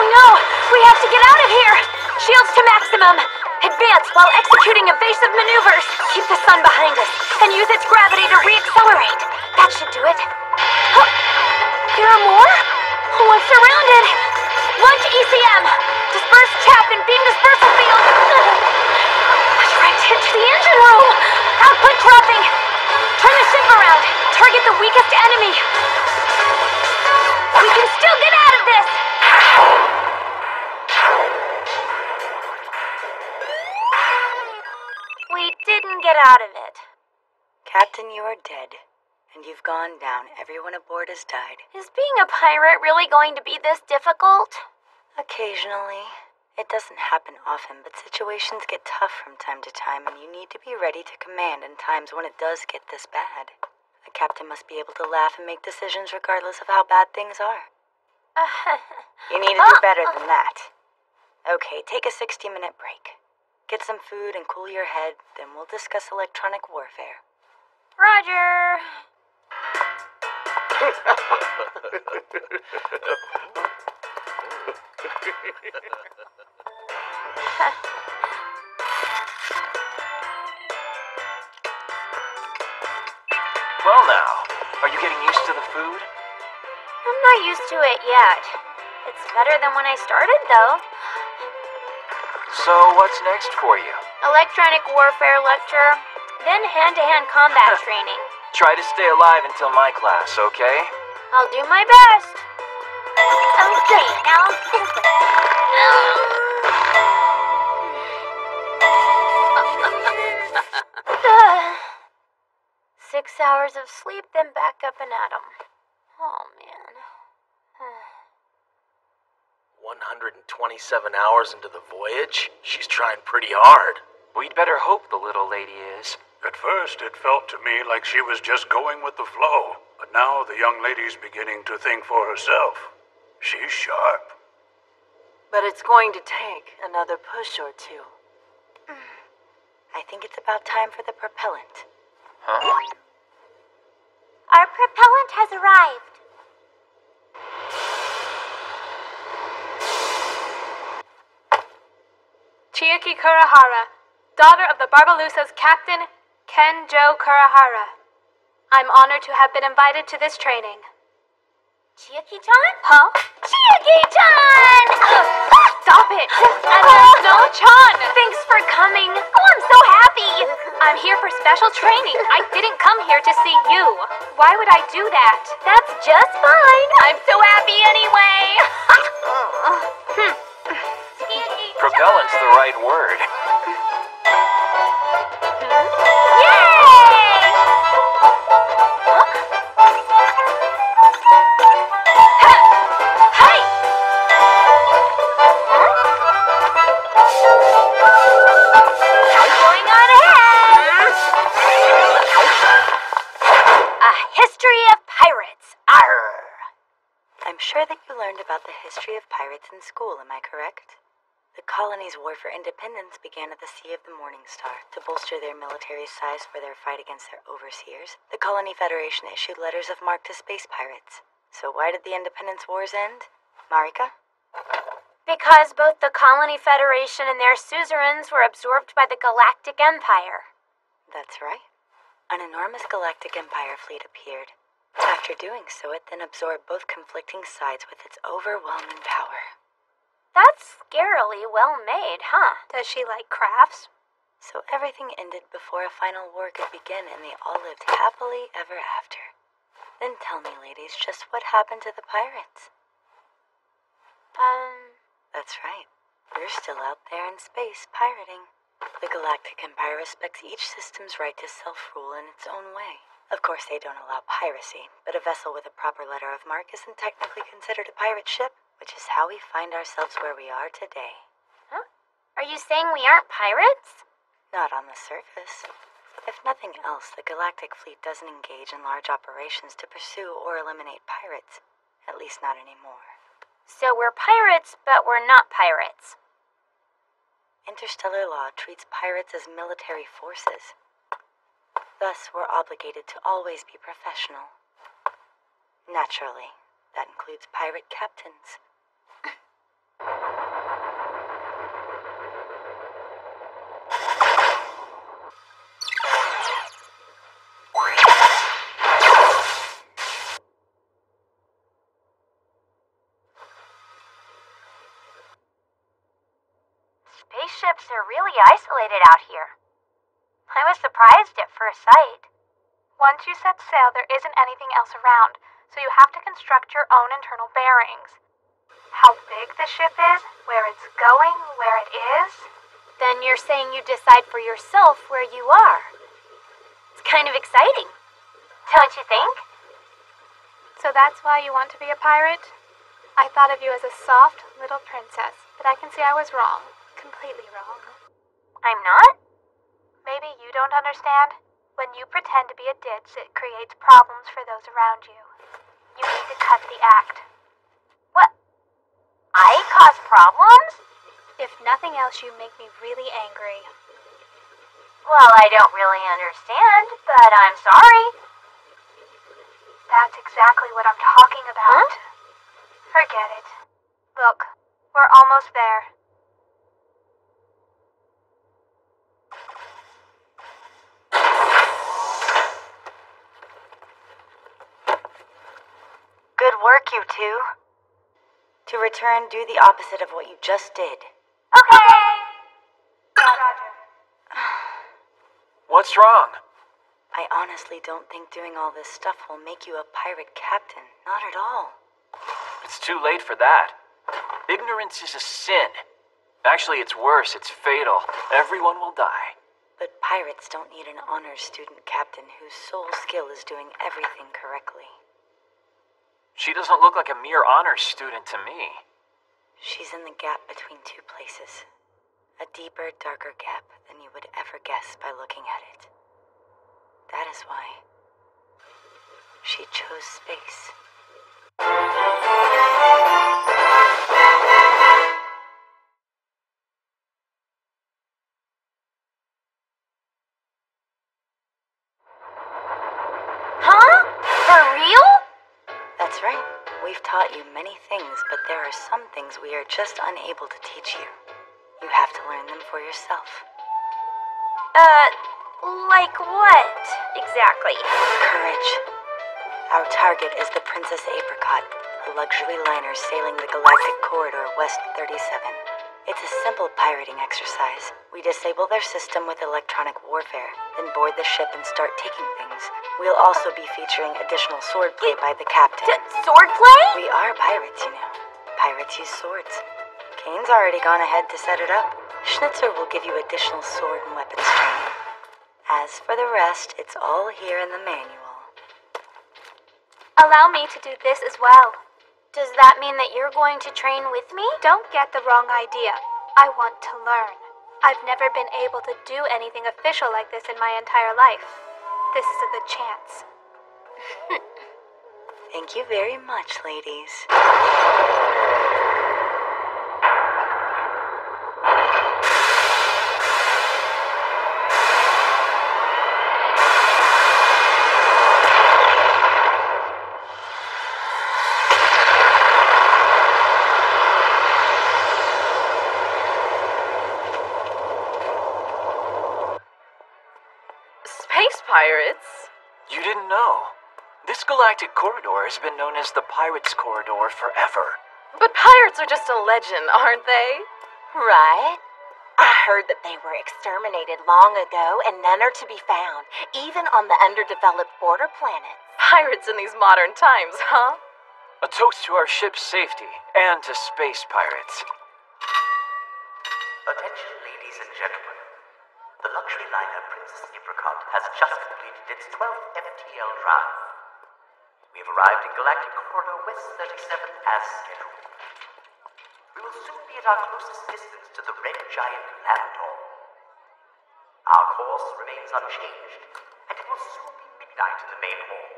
Oh no! We have to get out of here! Shields to maximum! Advance while executing evasive maneuvers. Keep the sun behind us and use its gravity to reaccelerate. That should do it. Huh. There are more? I'm surrounded. Launch ECM. Disperse chaff and beam dispersal field. Direct hit to the engine room. Output dropping. Turn the ship around. Target the weakest enemy. We can still get out of this. Get out of it. Captain, you are dead. And you've gone down. Everyone aboard has died. Is being a pirate really going to be this difficult? Occasionally. It doesn't happen often, but situations get tough from time to time, and you need to be ready to command in times when it does get this bad. A captain must be able to laugh and make decisions regardless of how bad things are. You need to do better than that. Okay, take a 60 minute break. Get some food and cool your head, then we'll discuss electronic warfare. Roger. Well, now, are you getting used to the food? I'm not used to it yet. It's better than when I started, though. So, what's next for you? Electronic warfare lecture, then hand to hand combat training. Try to stay alive until my class, okay? I'll do my best. Okay, now Six hours of sleep, then back up and at 'em. Oh, man. 127 hours into the voyage? She's trying pretty hard. We'd better hope the little lady is. At first, it felt to me like she was just going with the flow, but now the young lady's beginning to think for herself. She's sharp. But it's going to take another push or two. I think it's about time for the propellant. Huh? Our propellant has arrived. Chiaki Kurihara, daughter of the Barbarossa's captain, Kenjo Kurihara. I'm honored to have been invited to this training. Chiaki-chan? Huh? Chiaki-chan! Stop it! And there's no Chan! Thanks for coming. Oh, I'm so happy. I'm here for special training. I didn't come here to see you. Why would I do that? That's just fine. I'm so happy anyway. Oh. Hmm. Propellant's the right word. Yay! What's going on ahead. A history of pirates. I'm sure that you learned about the history of pirates in school, am I correct? The colony's war for independence began at the Sea of the Morning Star. To bolster their military size for their fight against their overseers, the Colony Federation issued letters of marque to space pirates. So why did the independence wars end? Marika? Because both the Colony Federation and their suzerains were absorbed by the Galactic Empire. That's right. An enormous galactic empire fleet appeared. After doing so, it then absorbed both conflicting sides with its overwhelming power. That's scarily well made, huh? Does she like crafts? So everything ended before a final war could begin, and they all lived happily ever after. Then tell me, ladies, just what happened to the pirates? Um, That's right. They're still out there in space pirating. The Galactic Empire respects each system's right to self rule in its own way. Of course, they don't allow piracy, but a vessel with a proper letter of marque isn't technically considered a pirate ship, which is how we find ourselves where we are today. are you saying we aren't pirates? Not on the surface. If nothing else, the Galactic Fleet doesn't engage in large operations to pursue or eliminate pirates. At least not anymore. So we're pirates, but we're not pirates. Interstellar law treats pirates as military forces. Thus, we're obligated to always be professional. Naturally, that includes pirate captains. Really isolated out here. I was surprised at first sight. Once you set sail, there isn't anything else around, so you have to construct your own internal bearings. How big the ship is, where it's going, where it is. Then you're saying you decide for yourself where you are. It's kind of exciting. Don't you think? So that's why you want to be a pirate? I thought of you as a soft little princess, but I can see I was wrong. Completely wrong. I'm not? Maybe you don't understand? When you pretend to be a ditz, it creates problems for those around you. You need to cut the act. What? I cause problems? If nothing else, you make me really angry. Well, I don't really understand, but I'm sorry. That's exactly what I'm talking about. Forget it. Look, we're almost there. Work, you two? To return, do the opposite of what you just did. Okay. What's wrong? I honestly don't think doing all this stuff will make you a pirate captain. Not at all. It's too late for that. Ignorance is a sin. Actually, it's worse, it's fatal. Everyone will die. But pirates don't need an honors student captain whose sole skill is doing everything correctly. She doesn't look like a mere honors student to me. She's in the gap between two places. A deeper, darker gap than you would ever guess by looking at it. That is why she chose space. Many things, but there are some things we are just unable to teach you. You have to learn them for yourself. Uh, like what exactly? Courage. Our target is the Princess Apricot, a luxury liner sailing the Galactic Corridor West 37. It's a simple pirating exercise. We disable their system with electronic warfare, then board the ship and start taking things. We'll also be featuring additional swordplay by the captain. swordplay? We are pirates, you know. Pirates use swords. Kane's already gone ahead to set it up. Schnitzer will give you additional sword and weapons training. As for the rest, it's all here in the manual. Allow me to do this as well. Does that mean that you're going to train with me? Don't get the wrong idea. I want to learn. I've never been able to do anything official like this in my entire life. This is a good chance. Thank you very much, ladies. Galactic corridor has been known as the Pirates Corridor forever. But pirates are just a legend, aren't they? Right? I heard that they were exterminated long ago and none are to be found, even on the underdeveloped border planets. Pirates in these modern times, huh? A toast to our ship's safety and to space pirates. Attention, ladies and gentlemen. The luxury liner Princess Apricot has just completed its 12th FTL drive. We have arrived in Galactic Corridor West 37 as scheduled. We will soon be at our closest distance to the Red Giant Land Our course remains unchanged, and it will soon be midnight in the main hall.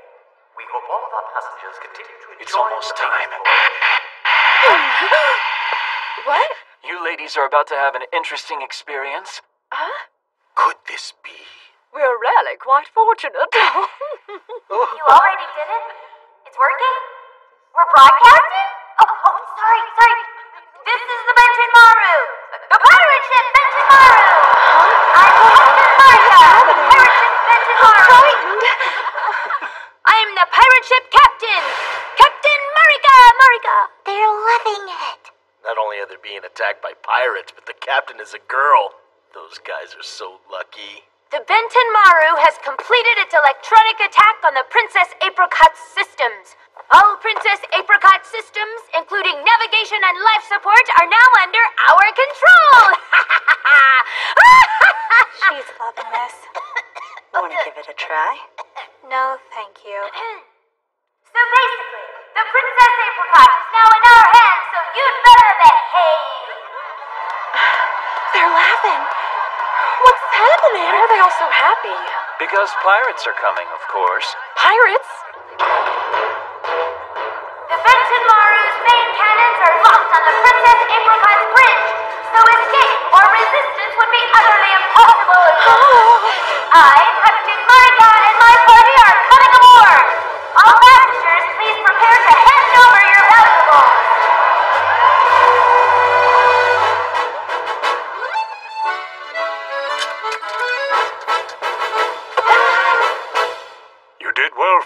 We hope all of our passengers continue to enjoy It's almost the time. What? You ladies are about to have an interesting experience. Huh? Could this be? We're really quite fortunate. You already did it? It's working? We're broadcasting? Oh, oh, sorry, sorry. This is the Benten Maru. The pirate ship Benten Maru. I'm Captain Marika. The pirate ship Benten Maru. I'm the pirate ship captain. Captain Marika, Marika. They're loving it. Not only are they being attacked by pirates, but the captain is a girl. Those guys are so lucky. The Benten Maru has completed its electronic attack on the Princess Apricot systems. All Princess Apricot systems, including navigation and life support, are now under our control. She's loving this. Want to give it a try? No, thank you. So basically, the Princess Apricot is now in our hands, so you'd better behave. They're laughing. What's happening? Why are they all so happy? Because pirates are coming, of course. Pirates? The Benten Maru's main cannons are locked on the Princess Apricot's bridge, so escape or resistance would be utterly impossible. I, Captain Marika, and my party are coming aboard. All passengers, please prepare to hand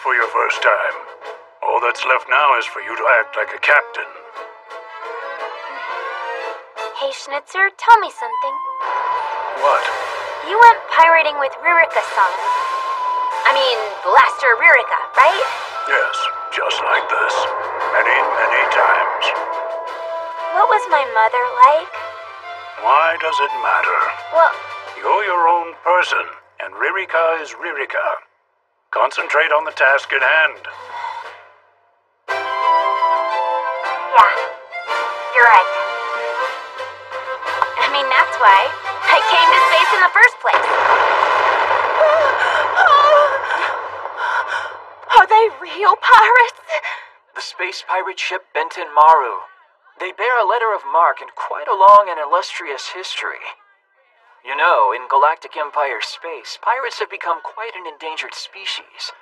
for your first time. All that's left now is for you to act like a captain. Hey, Schnitzer, tell me something. What? You went pirating with Ririka-san. I mean, Blaster Ririka, right? Yes, just like this. Many, many times. What was my mother like? Why does it matter? Well, You're your own person, and Ririka is Ririka. Concentrate on the task at hand. yeah. You're right. I mean, that's why I came to space in the first place. Are they real pirates? The space pirate ship Benten Maru. They bear a letter of Marque and quite a long and illustrious history. You know, in Galactic Empire space, pirates have become quite an endangered species.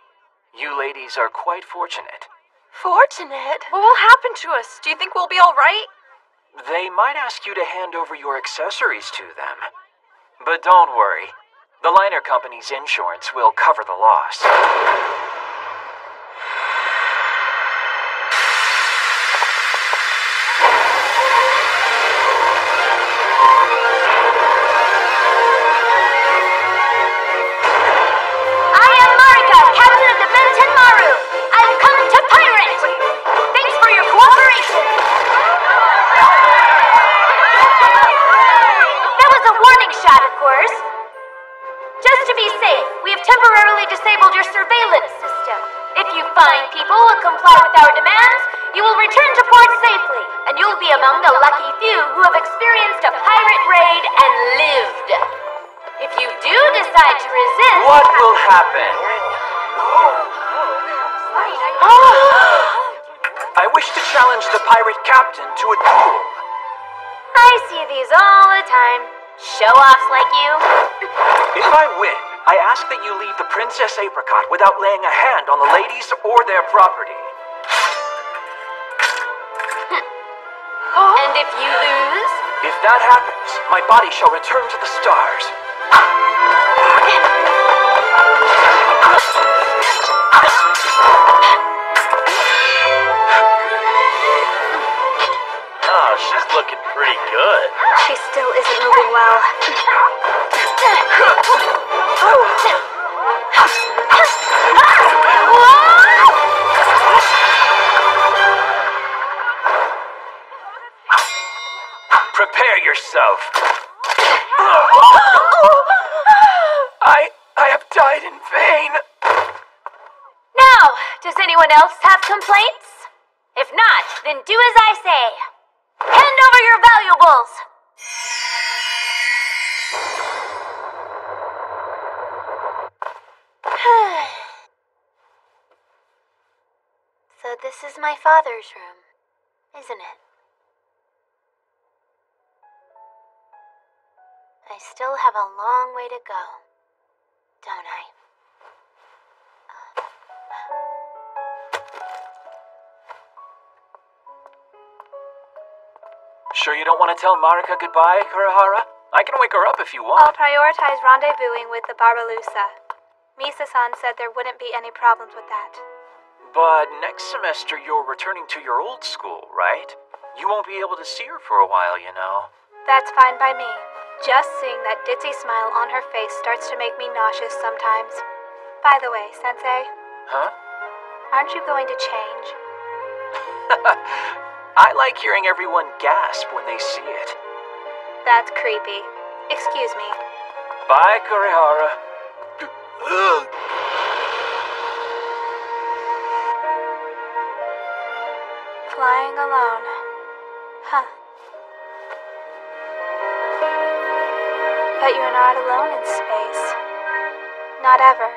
You ladies are quite fortunate. Fortunate? What will happen to us? Do you think we'll be alright? They might ask you to hand over your accessories to them. But don't worry, the liner company's insurance will cover the loss. Disabled your surveillance system. If you find people who comply with our demands, you will return to port safely, and you'll be among the lucky few who have experienced a pirate raid and lived. If you do decide to resist, What will happen? I wish to challenge the pirate captain to a duel. I see these all the time. Show offs like you. If I win, I ask that you leave the Princess Apricot without laying a hand on the ladies or their property. And if you lose, If that happens, my body shall return to the stars. Oh, she's looking pretty good. She still isn't moving well. Prepare yourself. I I have died in vain. now, does anyone else have complaints? If not, then do as I say. Hand over your valuables. Is my father's room, isn't it? I still have a long way to go, don't I? Sure you don't want to tell Marika goodbye, Kurihara? I can wake her up if you want. I'll prioritize rendezvousing with the Barbarossa. Misa-san said there wouldn't be any problems with that. But next semester you're returning to your old school, right? You won't be able to see her for a while, you know. That's fine by me. Just seeing that ditzy smile on her face starts to make me nauseous sometimes. By the way, Sensei, Huh? aren't you going to change? I like hearing everyone gasp when they see it. That's creepy. Excuse me. Bye, Kurihara. Flying alone. Huh. But you're not alone in space. Not ever.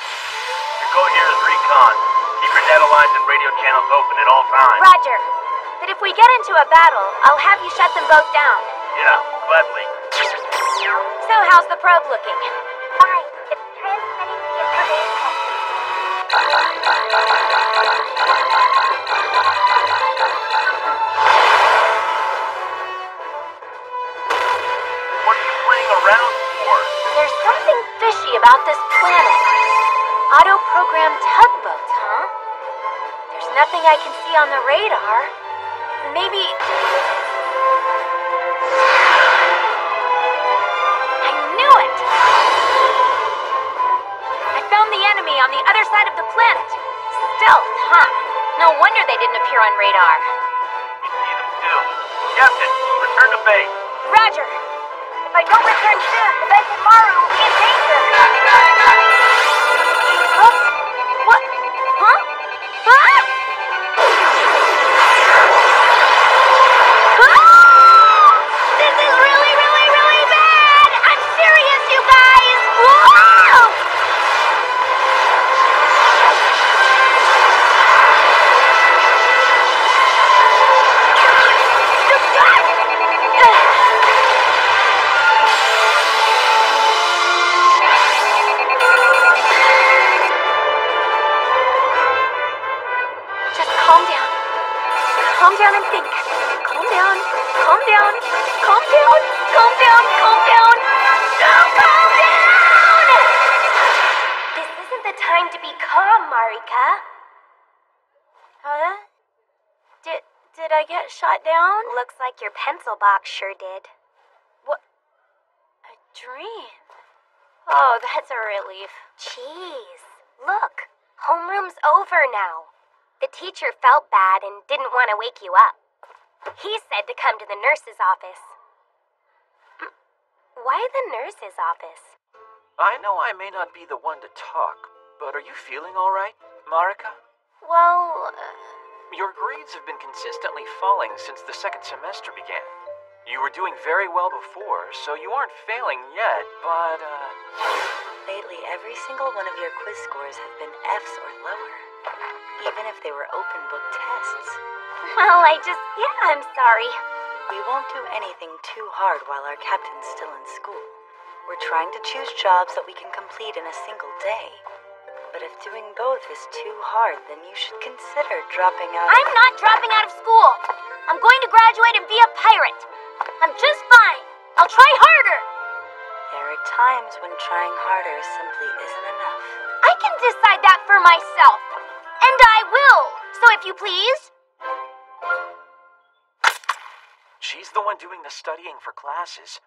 Your goal here is recon. Keep your data lines and radio channels open at all times. Roger. But if we get into a battle, I'll have you shut them both down. Yeah, gladly. So, how's the probe looking? Fine. It's transmitting the information. About this planet. Auto-programmed tugboats, huh? There's nothing I can see on the radar. Maybe... found the enemy on the other side of the planet. Stealth, huh? No wonder they didn't appear on radar. Two. Captain, return to base. Roger. If I don't return soon, the Benten Maru will be in danger. Pencil box sure did. What? A dream. Oh, that's a relief. Jeez. Look, homeroom's over now. The teacher felt bad and didn't want to wake you up. He said to come to the nurse's office. Why the nurse's office? I know I may not be the one to talk, but are you feeling all right, Marika? Well, uh, Your grades have been consistently falling since the second semester began. You were doing very well before, so you aren't failing yet, but, uh. Lately, every single one of your quiz scores have been F's or lower, even if they were open book tests. well, I just, yeah, I'm sorry. We won't do anything too hard while our captain's still in school. We're trying to choose jobs that we can complete in a single day. But if doing both is too hard, then you should consider dropping out. I'm not dropping out of school. I'm going to graduate and be a pirate. I'm just fine. I'll try harder. There are times when trying harder simply isn't enough. I can decide that for myself. And I will. So if you please. She's the one doing the studying for classes.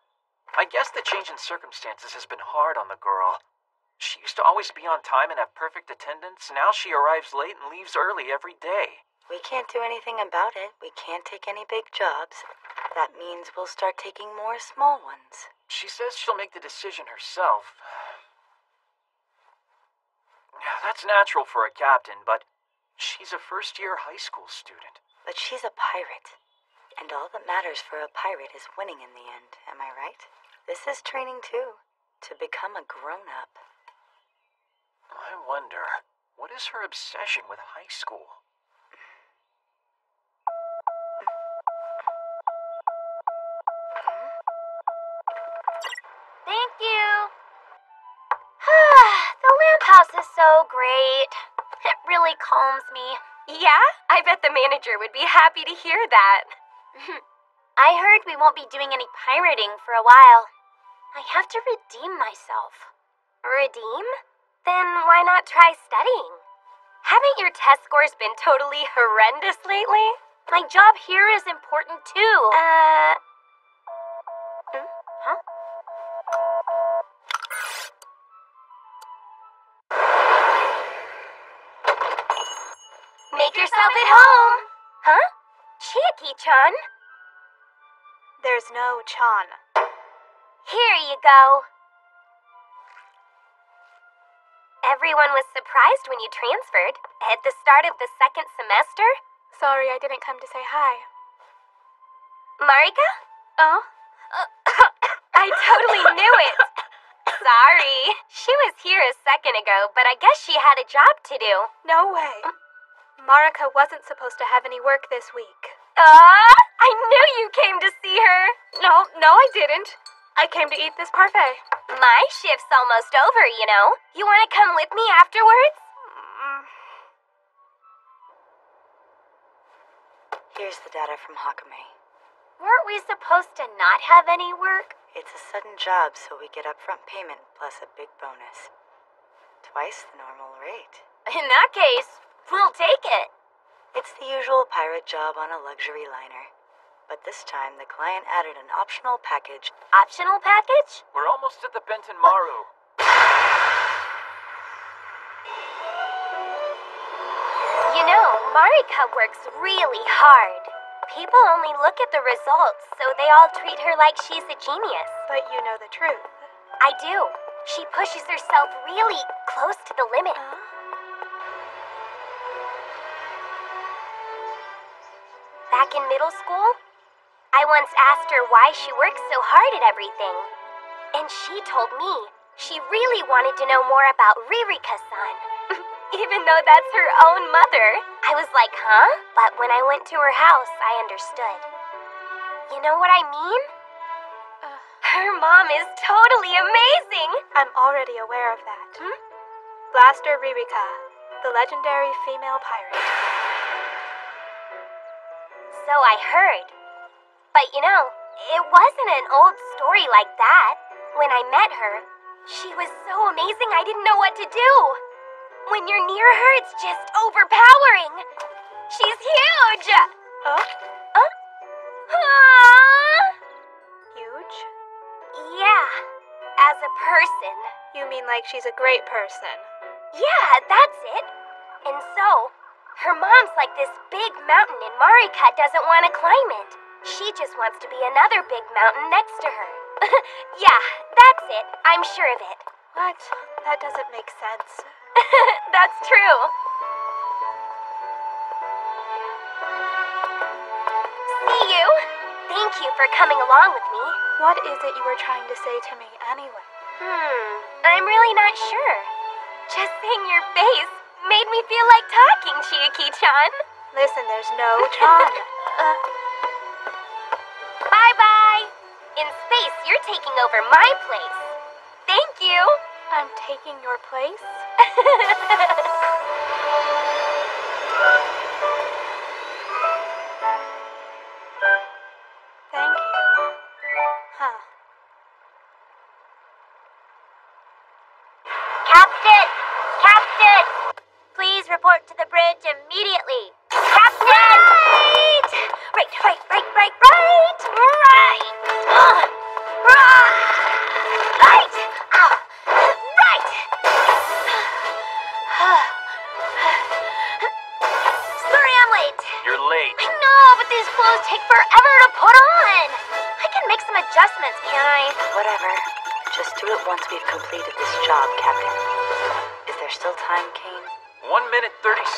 I guess the change in circumstances has been hard on the girl. She used to always be on time and have perfect attendance. Now she arrives late and leaves early every day. We can't do anything about it. We can't take any big jobs. That means we'll start taking more small ones. She says she'll make the decision herself. That's natural for a captain, but she's a first year high school student. But she's a pirate. And all that matters for a pirate is winning in the end, am I right? This is training too, to become a grown up. I wonder, what is her obsession with high school? Thank you. the lamp house is so great. It really calms me. Yeah? I bet the manager would be happy to hear that. I heard we won't be doing any pirating for a while. I have to redeem myself. Redeem? Then why not try studying? Haven't your test scores been totally horrendous lately? My job here is important too. Uh. Hmm? Huh? Make yourself at home! Huh? Chiaki-chan? There's no Chan. Here you go. Everyone was surprised when you transferred at the start of the second semester. Sorry I didn't come to say hi. Marika? Oh? I totally knew it. Sorry. She was here a second ago, but I guess she had a job to do. No way. Marika wasn't supposed to have any work this week. Ah, I knew you came to see her. No, no, I didn't. I came to eat this parfait. My shift's almost over, you know. You want to come with me afterwards? Here's the data from Hakame. Weren't we supposed to not have any work? It's a sudden job, so we get upfront payment plus a big bonus. Twice the normal rate. In that case, we'll take it. It's the usual pirate job on a luxury liner. But this time, the client added an optional package. Optional package? We're almost at the Benten Maru. You know, Marika works really hard. People only look at the results, so they all treat her like she's a genius. But you know the truth. I do. She pushes herself really close to the limit. Huh? Back in middle school, I once asked her why she works so hard at everything. And she told me she really wanted to know more about Ririka-san. Even though that's her own mother. I was like, huh? But when I went to her house, I understood. You know what I mean? Her mom is totally amazing! I'm already aware of that. Hmm? Blaster Ririka, the legendary female pirate. So I heard. But you know, it wasn't an old story like that. When I met her, she was so amazing I didn't know what to do. When you're near her, it's just overpowering. She's huge! Huh? Aww. Huge? Yeah, as a person. You mean like she's a great person? Yeah, that's it. And so, her mom's like this big mountain and Marika doesn't want to climb it. She just wants to be another big mountain next to her. yeah, that's it. I'm sure of it. What? That doesn't make sense. that's true. See you. Thank you for coming along with me. What is it you were trying to say to me anyway? Hmm, I'm really not sure. Just seeing your face made me feel like talking, Chiaki-chan. Listen, there's no Chan. uh, In space, you're taking over my place. Thank you. I'm taking your place?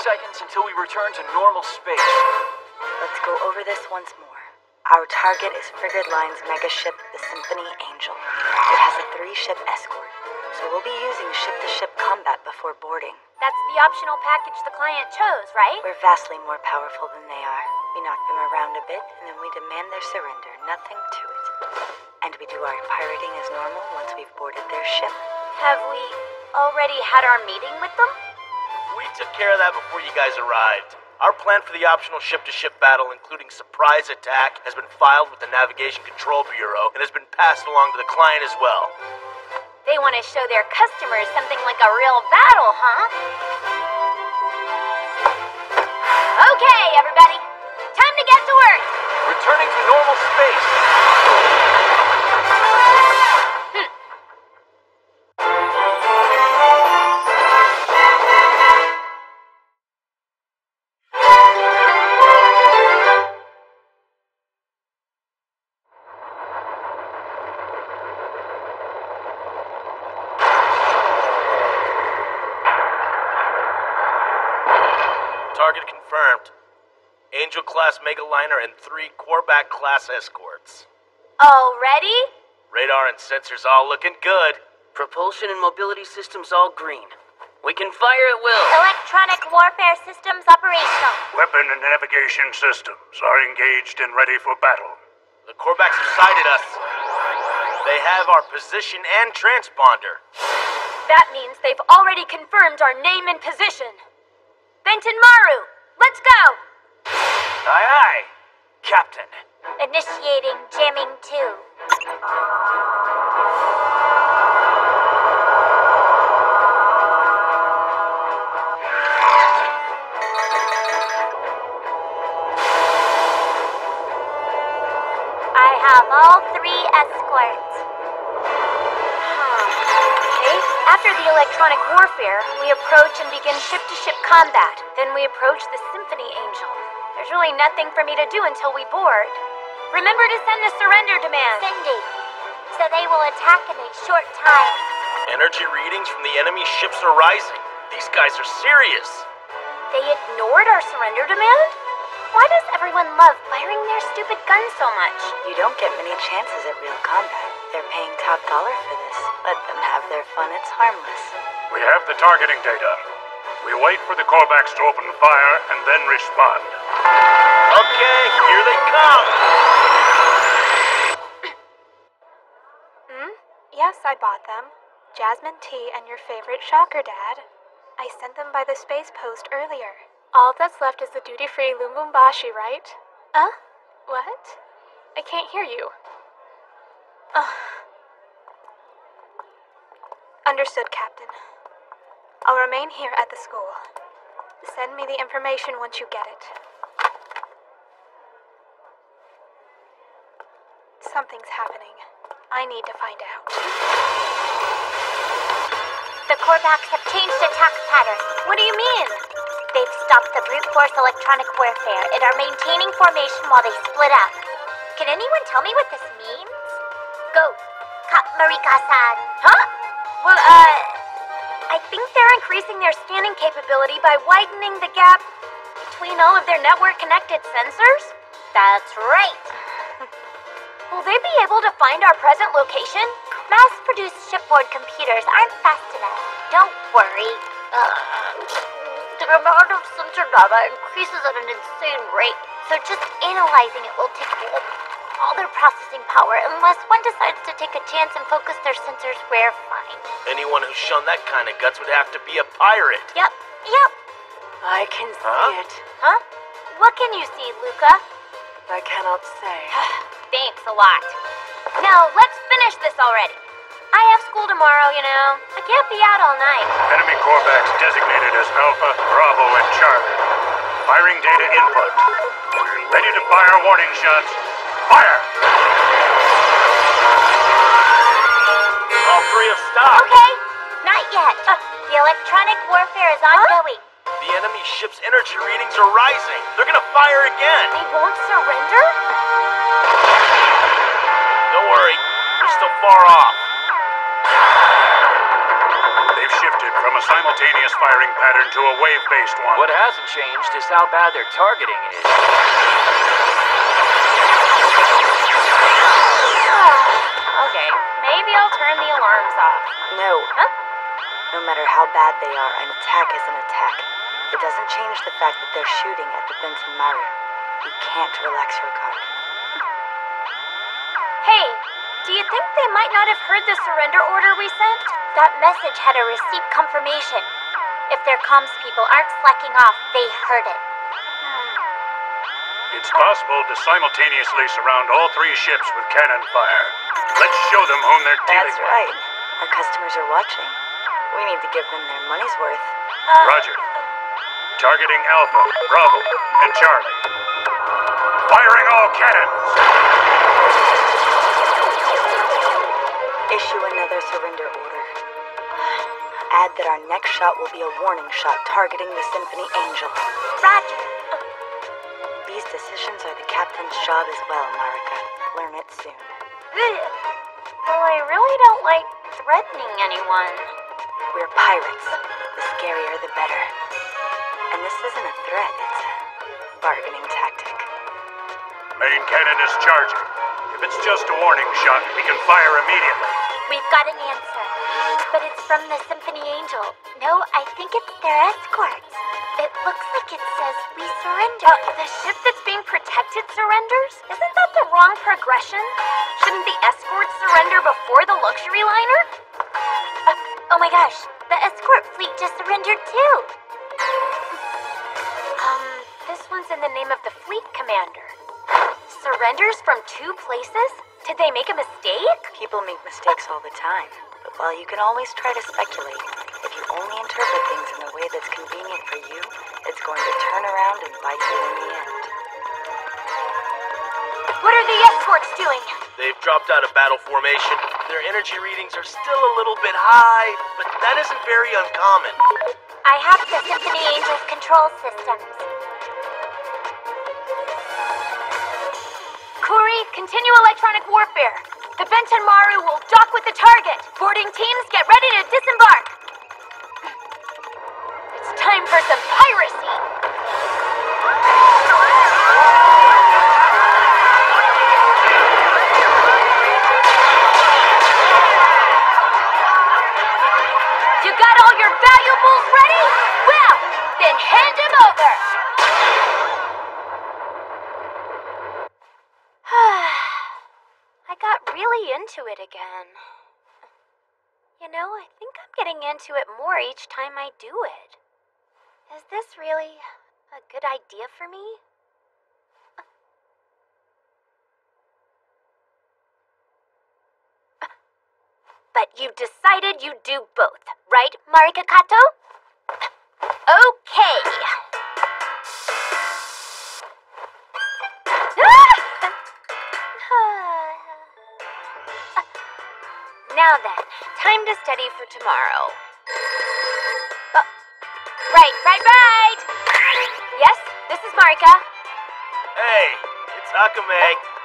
seconds until we return to normal space. Let's go over this once more. Our target is Frigate Line's mega ship, the Symphony Angel. It has a three ship escort, so we'll be using ship to ship combat before boarding. That's the optional package the client chose, right? We're vastly more powerful than they are. We knock them around a bit, and then we demand their surrender. Nothing to it. And we do our pirating as normal once we've boarded their ship. Have we already had our meeting with them? We took care of that before you guys arrived. Our plan for the optional ship to ship battle, including surprise attack, has been filed with the Navigation Control Bureau and has been passed along to the client as well. They want to show their customers something like a real battle, huh? Okay, everybody. Time to get to work. Returning to normal space. Class mega liner and three Corback class escorts. Already? Radar and sensors all looking good. Propulsion and mobility systems all green. We can fire at will. Electronic warfare systems operational. Weapon and navigation systems are engaged and ready for battle. The Corbacks have sighted us. They have our position and transponder. That means they've already confirmed our name and position. Benten Maru, let's go! Aye, aye, Captain. Initiating jamming two. I have all three escorts. Okay. After the electronic warfare, we approach and begin ship-to-ship -ship combat. Then we approach the Symphony Angel. There's really nothing for me to do until we board. Remember to send the surrender demand. Sending. So they will attack in a short time. Energy readings from the enemy ships are rising. These guys are serious. They ignored our surrender demand? Why does everyone love firing their stupid guns so much? You don't get many chances at real combat. They're paying top dollar for this. Let them have their fun, it's harmless. We have the targeting data. We wait for the Korvax to open fire and then respond. Okay, here they come. Hmm? Yes, I bought them. Jasmine tea and your favorite shocker, Dad. I sent them by the space post earlier. All that's left is the duty free Lumbumbashi, right? Huh? What? I can't hear you. Ugh. Understood, Captain. I'll remain here at the school. Send me the information once you get it. Something's happening. I need to find out. The Korvax have changed attack patterns. What do you mean? They've stopped the brute force electronic warfare and are maintaining formation while they split up. Can anyone tell me what this means? Go, Ka- Marika-san. Huh? Well, uh, I think they're increasing their scanning capability by widening the gap between all of their network connected sensors. That's right. Will they be able to find our present location? Mass produced shipboard computers aren't fast enough. Don't worry. Uh, the amount of sensor data increases at an insane rate, so just analyzing it will take all, all their processing power unless one decides to take a chance and focus their sensors where fine. Anyone who's shown that kind of guts would have to be a pirate. Yep, yep. I can see Huh? it. Huh? What can you see, Luca? I cannot say. Thanks a lot. Now, let's finish this already. I have school tomorrow, you know. I can't be out all night. Enemy Korvax designated as Alpha, Bravo, and Charlie. Firing data input. Ready to fire warning shots. Fire! All three have stopped. Okay, not yet. Uh, the electronic warfare is ongoing. The enemy ship's energy readings are rising. They're gonna fire again. They won't surrender? Don't worry, we're still far off. They've shifted from a simultaneous firing pattern to a wave-based one. What hasn't changed is how bad their targeting is. Maybe I'll turn the alarms off. No. Huh? No matter how bad they are, an attack is an attack. It doesn't change the fact that they're shooting at the Benten Maru. You can't relax your guard. Hey, do you think they might not have heard the surrender order we sent? That message had a receipt confirmation. If their comms people aren't slacking off, they heard it. It's possible to simultaneously surround all three ships with cannon fire. Let's show them whom they're dealing with. That's with. right. Our customers are watching. We need to give them their money's worth. Uh, Roger. Targeting Alpha, Bravo, and Charlie. Firing all cannons! Issue another surrender order. Add that our next shot will be a warning shot targeting the Symphony Angel. Roger. Job as well, Marika. Learn it soon. Well, I really don't like threatening anyone. We're pirates. The scarier the better. And this isn't a threat, it's a bargaining tactic. Main cannon is charging. If it's just a warning shot, we can fire immediately. We've got an answer. But it's from the Symphony Angel. No, I think it's their escorts. It looks like it says we surrender. Uh, the ship that's being protected surrenders? Isn't that the wrong progression? Shouldn't the escorts surrender before the luxury liner? Uh, oh my gosh, the escort fleet just surrendered too. Um, this one's in the name of the fleet commander. Surrenders from two places? Did they make a mistake? People make mistakes all the time. But while you can always try to speculate, if you only interpret things in a way that's convenient for you, it's going to turn around and bite you in the end. What are the escorts doing? They've dropped out of battle formation. Their energy readings are still a little bit high, but that isn't very uncommon. I have the Symphony Angels control systems. Kuri, continue electronic warfare. The Benten Maru will dock with the target. Boarding teams, get ready to disembark. It's time for some piracy. You got all ready? Well, then hand them over. I got really into it again. You know, I think I'm getting into it more each time I do it. Is this really a good idea for me? But you decided you'd do both, right, Marika Kato? Okay. now then, time to study for tomorrow. Oh, right, right, right! Yes, this is Marika. Hey, it's Akame.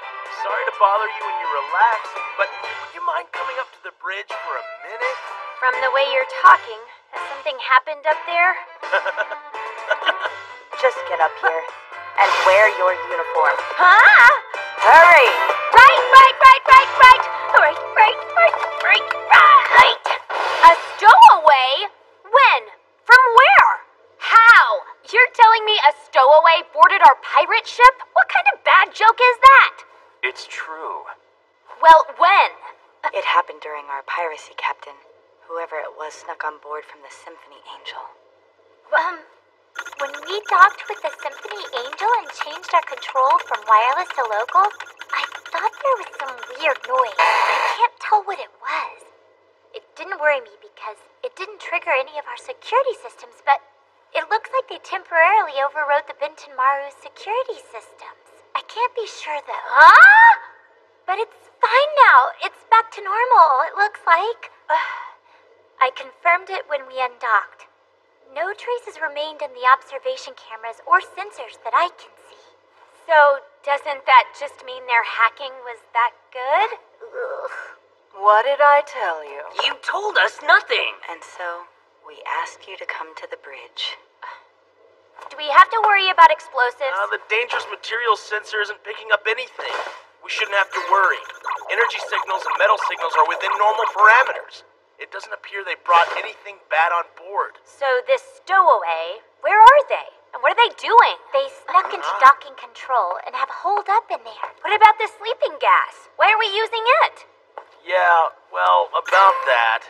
Sorry to bother you when you're relaxing, but would you mind coming up to the bridge for a minute? From the way you're talking, has something happened up there? Just get up here and wear your uniform. Huh? Hurry! Right, right, right, right, right! Right, right, right, right, right! A stowaway? When? From where? How? You're telling me a stowaway boarded our pirate ship? What kind of bad joke is that? It's true. Well, when? It happened during our piracy, Captain. Whoever it was snuck on board from the Symphony Angel. Um, when we docked with the Symphony Angel and changed our control from wireless to local, I thought there was some weird noise. I can't tell what it was. It didn't worry me because it didn't trigger any of our security systems, but it looks like they temporarily overrode the Benten Maru's security systems. I can't be sure though. Huh? But it's fine now. It's back to normal, it looks like. I confirmed it when we undocked. No traces remained in the observation cameras or sensors that I can see. So, doesn't that just mean their hacking was that good? What did I tell you? You told us nothing. And so, we asked you to come to the bridge. Do we have to worry about explosives? Uh, the dangerous materials sensor isn't picking up anything. We shouldn't have to worry. Energy signals and metal signals are within normal parameters. It doesn't appear they brought anything bad on board. So, this stowaway, where are they? And what are they doing? They snuck into docking control and have holed up in there. What about the sleeping gas? Why are we using it? Yeah, well, about that.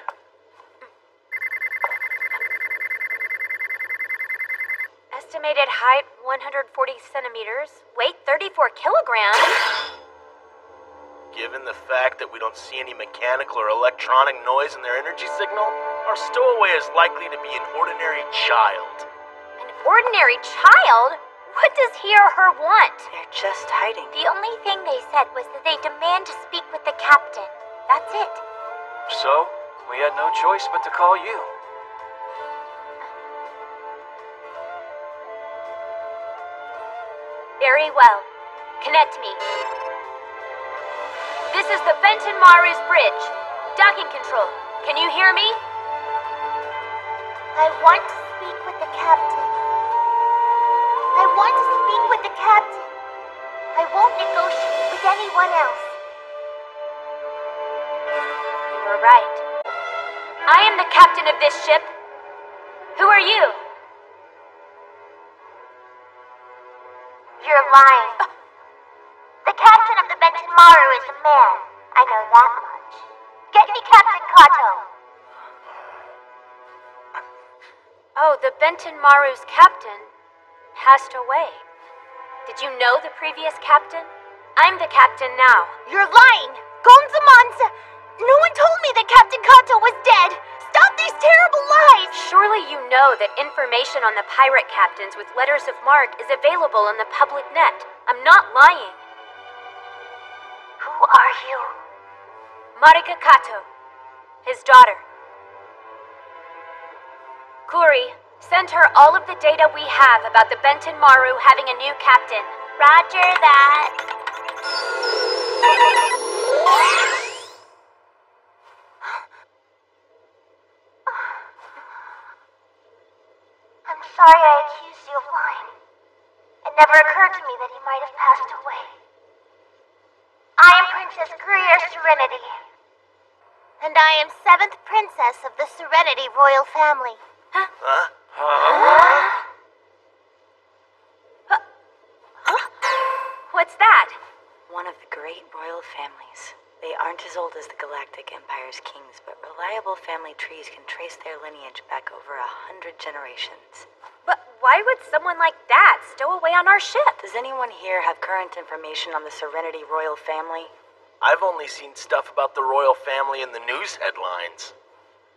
Estimated height 140 centimeters, weight 34 kilograms. Given the fact that we don't see any mechanical or electronic noise in their energy signal, our stowaway is likely to be an ordinary child. An ordinary child? What does he or her want? They're just hiding. The only thing they said was that they demand to speak with the captain. That's it. So, we had no choice but to call you. Very well. Connect me. This is the Benten Maru's bridge. Docking control. Can you hear me? I want to speak with the captain. I want to speak with the captain. I won't negotiate with anyone else. You were right. I am the captain of this ship. Who are you? You're lying. The captain of the Benten Maru is a man. I know that much. Get me Captain Kato. Oh, the Benten Maru's captain passed away. Did you know the previous captain? I'm the captain now. You're lying! Gonzamanza! No one told me that Captain Kato was dead! Stop these terrible lies! Surely you know that information on the pirate captains with letters of marque is available on the public net. I'm not lying. Who are you? Marika Kato, his daughter. Kuri, send her all of the data we have about the Benten Maru having a new captain. Roger that. I'm sorry I accused you of lying. It never me that he might have passed away. I am Princess Gruyer Serenity. And I am seventh princess of the Serenity royal family. Huh? Huh? What's that? One of the great royal families. They aren't as old as the Galactic Empire's kings, but reliable family trees can trace their lineage back over a hundred generations. But why would someone like that stow away on our ship? Does anyone here have current information on the Serenity royal family? I've only seen stuff about the royal family in the news headlines.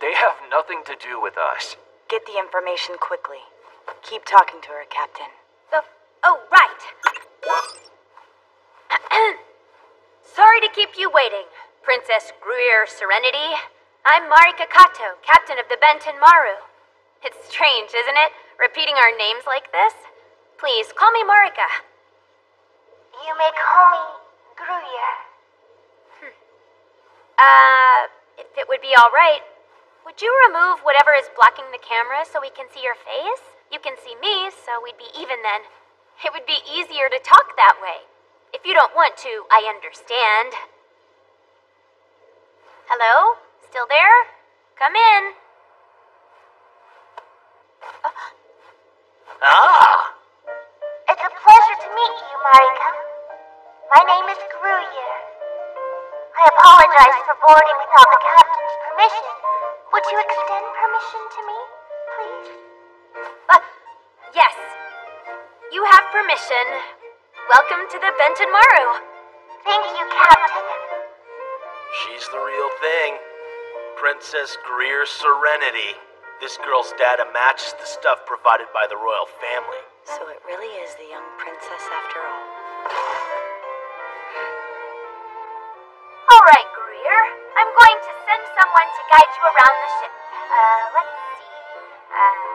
They have nothing to do with us. Get the information quickly. Keep talking to her, Captain. Oh, oh right. Sorry to keep you waiting, Princess Gruyer Serenity. I'm Marika Kato, captain of the Benten Maru. It's strange, isn't it? Repeating our names like this? Please, call me Marika. You may call me Gruyer. Uh, if it would be alright, would you remove whatever is blocking the camera so we can see your face? You can see me, so we'd be even then. It would be easier to talk that way. If you don't want to, I understand. Hello? Still there? Come in. Ah! It's a pleasure to meet you, Marika. My name is Gruier. I apologize for boarding without the captain's permission. Would you extend permission to me, please? Uh, yes. You have permission. Welcome to the Benten Maru. Thank you, Captain. She's the real thing. Princess Greer Serenity. This girl's data matches the stuff provided by the royal family. So it really is the young princess after all. All right, Greer. I'm going to send someone to guide you around the ship. Uh, let's see. Uh,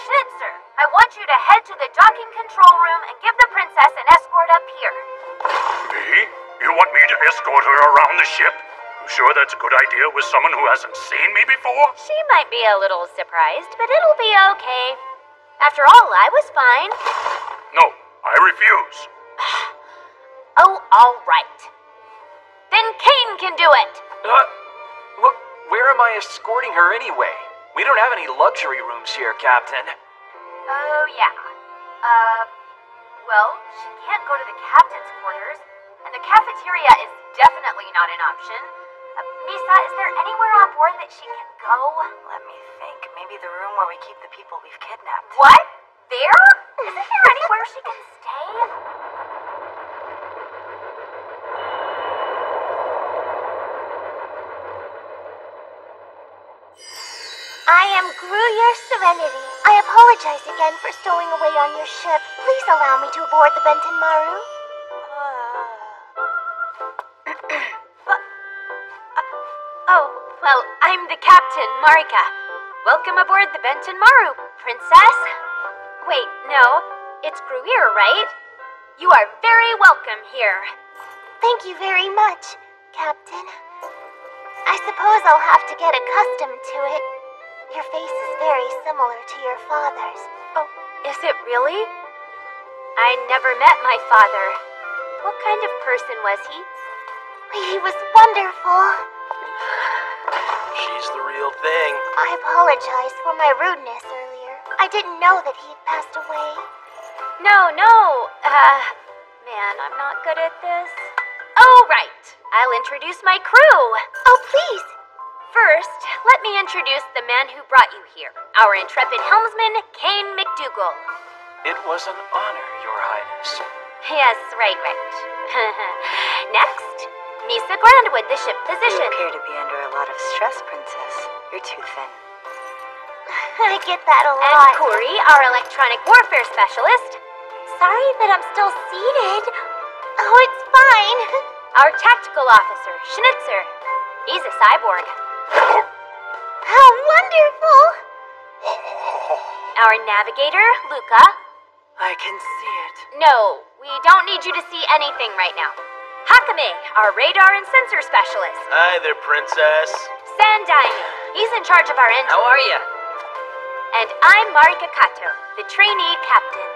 Schnitzer, I want you to head to the docking control room and give the princess an escort up here. Me? You want me to escort her around the ship? You sure that's a good idea with someone who hasn't seen me before? She might be a little surprised, but it'll be okay. After all, I was fine. No, I refuse. Oh, all right. Then Kane can do it. Uh, wh- where am I escorting her anyway? We don't have any luxury rooms here, Captain. Oh, yeah. Uh, well, she can't go to the captain's quarters, and the cafeteria is definitely not an option. Misa, is there anywhere on board that she can go? Let me think. Maybe the room where we keep the people we've kidnapped. What? There? Isn't there anywhere she can stay? I am Gruier Serenity. I apologize again for stowing away on your ship. Please allow me to board the Benten Maru. Captain, Marika. Welcome aboard the Benten Maru, princess. Wait, no, it's Gruier, right? You are very welcome here. Thank you very much, Captain. I suppose I'll have to get accustomed to it. Your face is very similar to your father's. Oh, is it really? I never met my father. What kind of person was he? He was wonderful. She's the real thing. I apologize for my rudeness earlier. I didn't know that he'd passed away. No, no. Uh, man, I'm not good at this. Oh, right. I'll introduce my crew. Oh, please. First, let me introduce the man who brought you here, our intrepid helmsman, Kane McDougal. It was an honor, Your Highness. Yes, right, right. Next, Misa Grandwood, the ship position. You appear to be under a lot of stress, Princess. You're too thin. I get that a lot. And lot. Kuri, our electronic warfare specialist. Sorry that I'm still seated. Oh, it's fine. Our tactical officer, Schnitzer. He's a cyborg. How wonderful! Our navigator, Luca. I can see it. No, we don't need you to see anything right now. Hyakume, our radar and sensor specialist. Hi there, princess. Sandaime, he's in charge of our engine. How are you? And I'm Marika Kato, the trainee captain.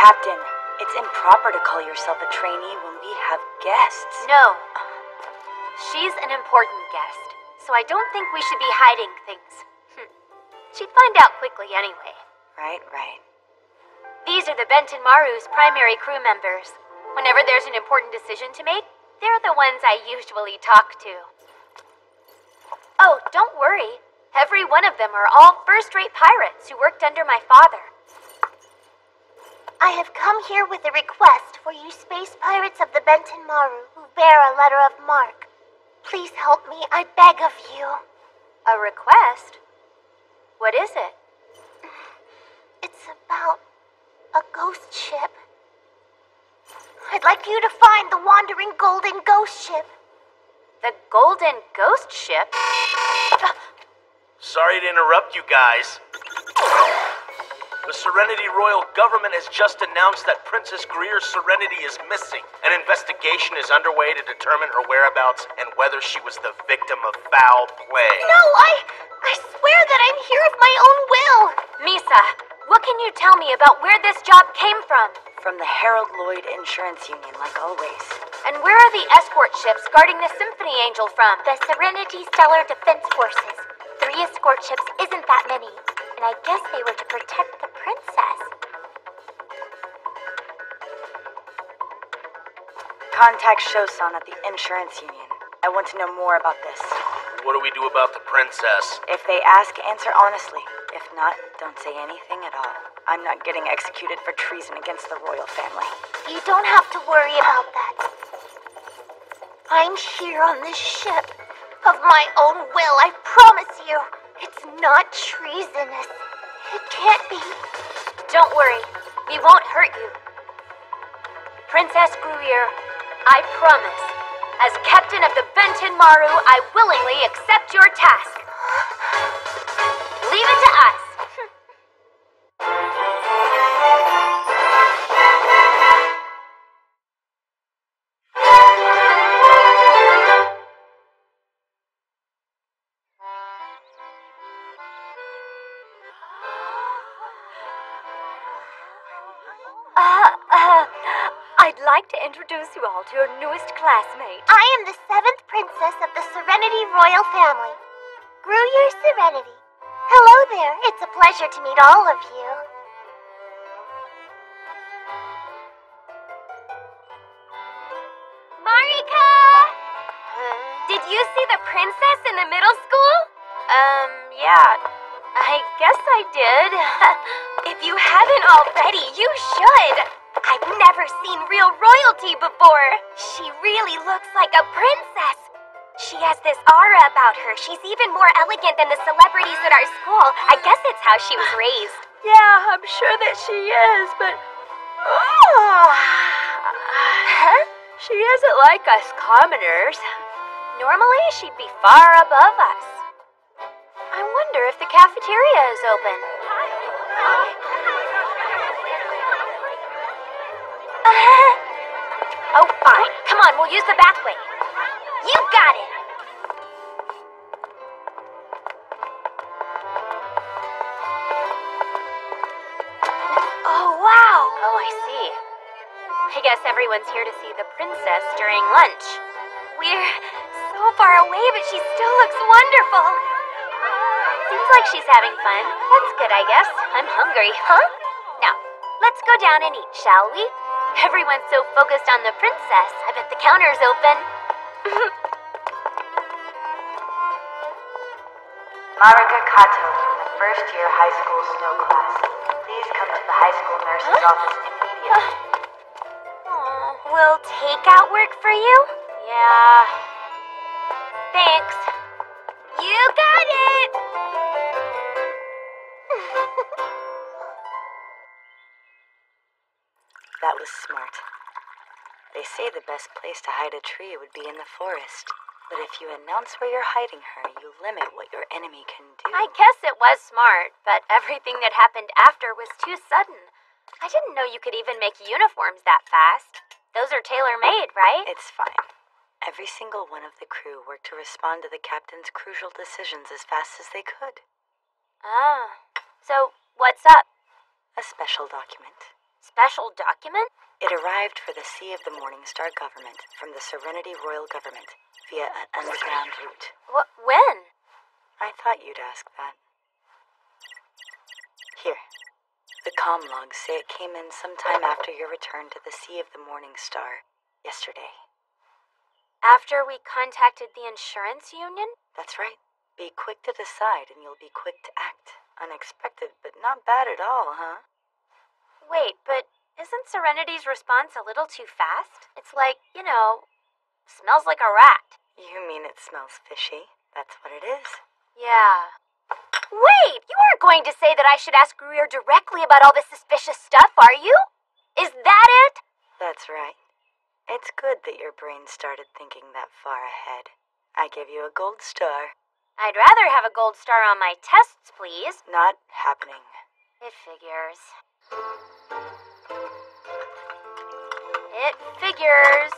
Captain, it's improper to call yourself a trainee when we have guests. No. She's an important guest, so I don't think we should be hiding things. Hm. She'd find out quickly anyway. Right, right. These are the Benten Maru's primary crew members. Whenever there's an important decision to make, they're the ones I usually talk to. Oh, don't worry. Every one of them are all first rate pirates who worked under my father. I have come here with a request for you space pirates of the Benten Maru who bear a letter of Marque. Please help me, I beg of you. A request? What is it? It's about a ghost ship. I'd like you to find the wandering golden ghost ship. The Golden Ghost Ship? Sorry to interrupt you guys. The Serenity Royal Government has just announced that Princess Greer's Serenity is missing. An investigation is underway to determine her whereabouts and whether she was the victim of foul play. No, I. I swear that I'm here of my own will. Misa, what can you tell me about where this job came from? From the Harold Lloyd Insurance Union, like always. And where are the escort ships guarding the Symphony Angel from? The Serenity Stellar Defense Forces. Three escort ships isn't that many, and I guess they were to protect the princess. Contact Shosan at the Insurance Union. I want to know more about this. What do we do about the princess? If they ask, answer honestly. If not, don't say anything at all. I'm not getting executed for treason against the royal family. You don't have to worry about that. I'm here on this ship. Of my own will, I promise you. It's not treasonous. It can't be. Don't worry, we won't hurt you. Princess Gruier, I promise. As captain of the Benten Maru, I willingly accept your task. Leave it to us. Like to introduce you all to your newest classmate. I am the seventh princess of the Serenity Royal Family. Gruier Serenity. Hello there. It's a pleasure to meet all of you. Marika! Did you see the princess in the middle school? Um, yeah. I guess I did. if you haven't already, you should. I've never seen real royalty before. She really looks like a princess. She has this aura about her. She's even more elegant than the celebrities at our school. I guess it's how she was raised. Yeah, I'm sure that she is, but. Oh. She isn't like us commoners. Normally, she'd be far above us. I wonder if the cafeteria is open. oh, fine. Come on, we'll use the back way. You got it. Oh, wow. Oh, I see. I guess everyone's here to see the princess during lunch. We're so far away, but she still looks wonderful. Seems like she's having fun. That's good, I guess. I'm hungry, huh? Now, let's go down and eat, shall we? Everyone's so focused on the princess, I bet the counter's open. Marika Kato, the first year high school snow class. Please come to the high school nurse's office immediately. Will takeout work for you? Yeah. Thanks. You got it! Was smart. They say the best place to hide a tree would be in the forest. But if you announce where you're hiding her, you limit what your enemy can do. I guess it was smart, but everything that happened after was too sudden. I didn't know you could even make uniforms that fast. Those are tailor made, right? It's fine. Every single one of the crew worked to respond to the captain's crucial decisions as fast as they could. Ah. So, what's up? A special document. Special document? It arrived for the Sea of the Morning Star government from the Serenity Royal Government via an underground route. What? When? I thought you'd ask that. Here. The comm logs say it came in sometime after your return to the Sea of the Morning Star yesterday. After we contacted the insurance union? That's right. Be quick to decide and you'll be quick to act. Unexpected, but not bad at all, huh? Wait, but isn't Serenity's response a little too fast? It's like, you know, smells like a rat. You mean it smells fishy? That's what it is. Yeah. Wait, you aren't going to say that I should ask Greer directly about all this suspicious stuff, are you? Is that it? That's right. It's good that your brain started thinking that far ahead. I give you a gold star. I'd rather have a gold star on my tests, please. Not happening. It figures. It figures.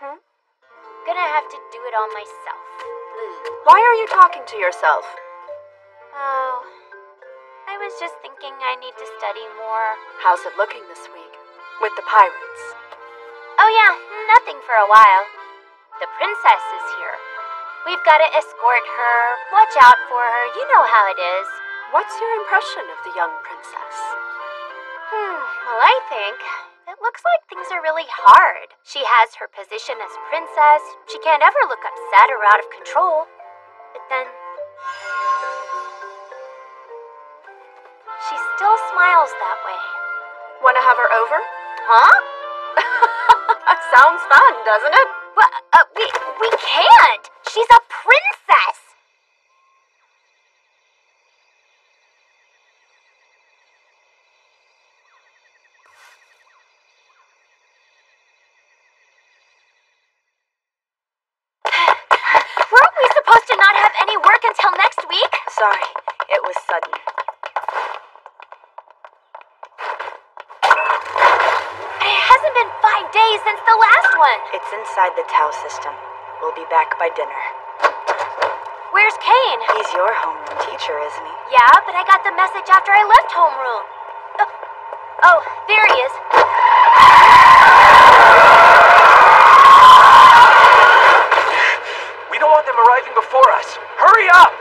Hmm? Gonna have to do it all myself. Why are you talking to yourself? Oh. I was just thinking I need to study more. How's it looking this week? With the pirates? Oh, yeah, nothing for a while. The princess is here. We've got to escort her, watch out for her. You know how it is. What's your impression of the young princess? Hmm, well, I think it looks like things are really hard. She has her position as princess. She can't ever look upset or out of control. But then. She still smiles that way. Wanna have her over? Huh? Sounds fun, doesn't it? Well, uh, we, we can't! She's a princess! It's inside the Tau system. We'll be back by dinner. Where's Kane? He's your homeroom teacher, isn't he? Yeah, but I got the message after I left homeroom. Oh, oh there he is. We don't want them arriving before us. Hurry up!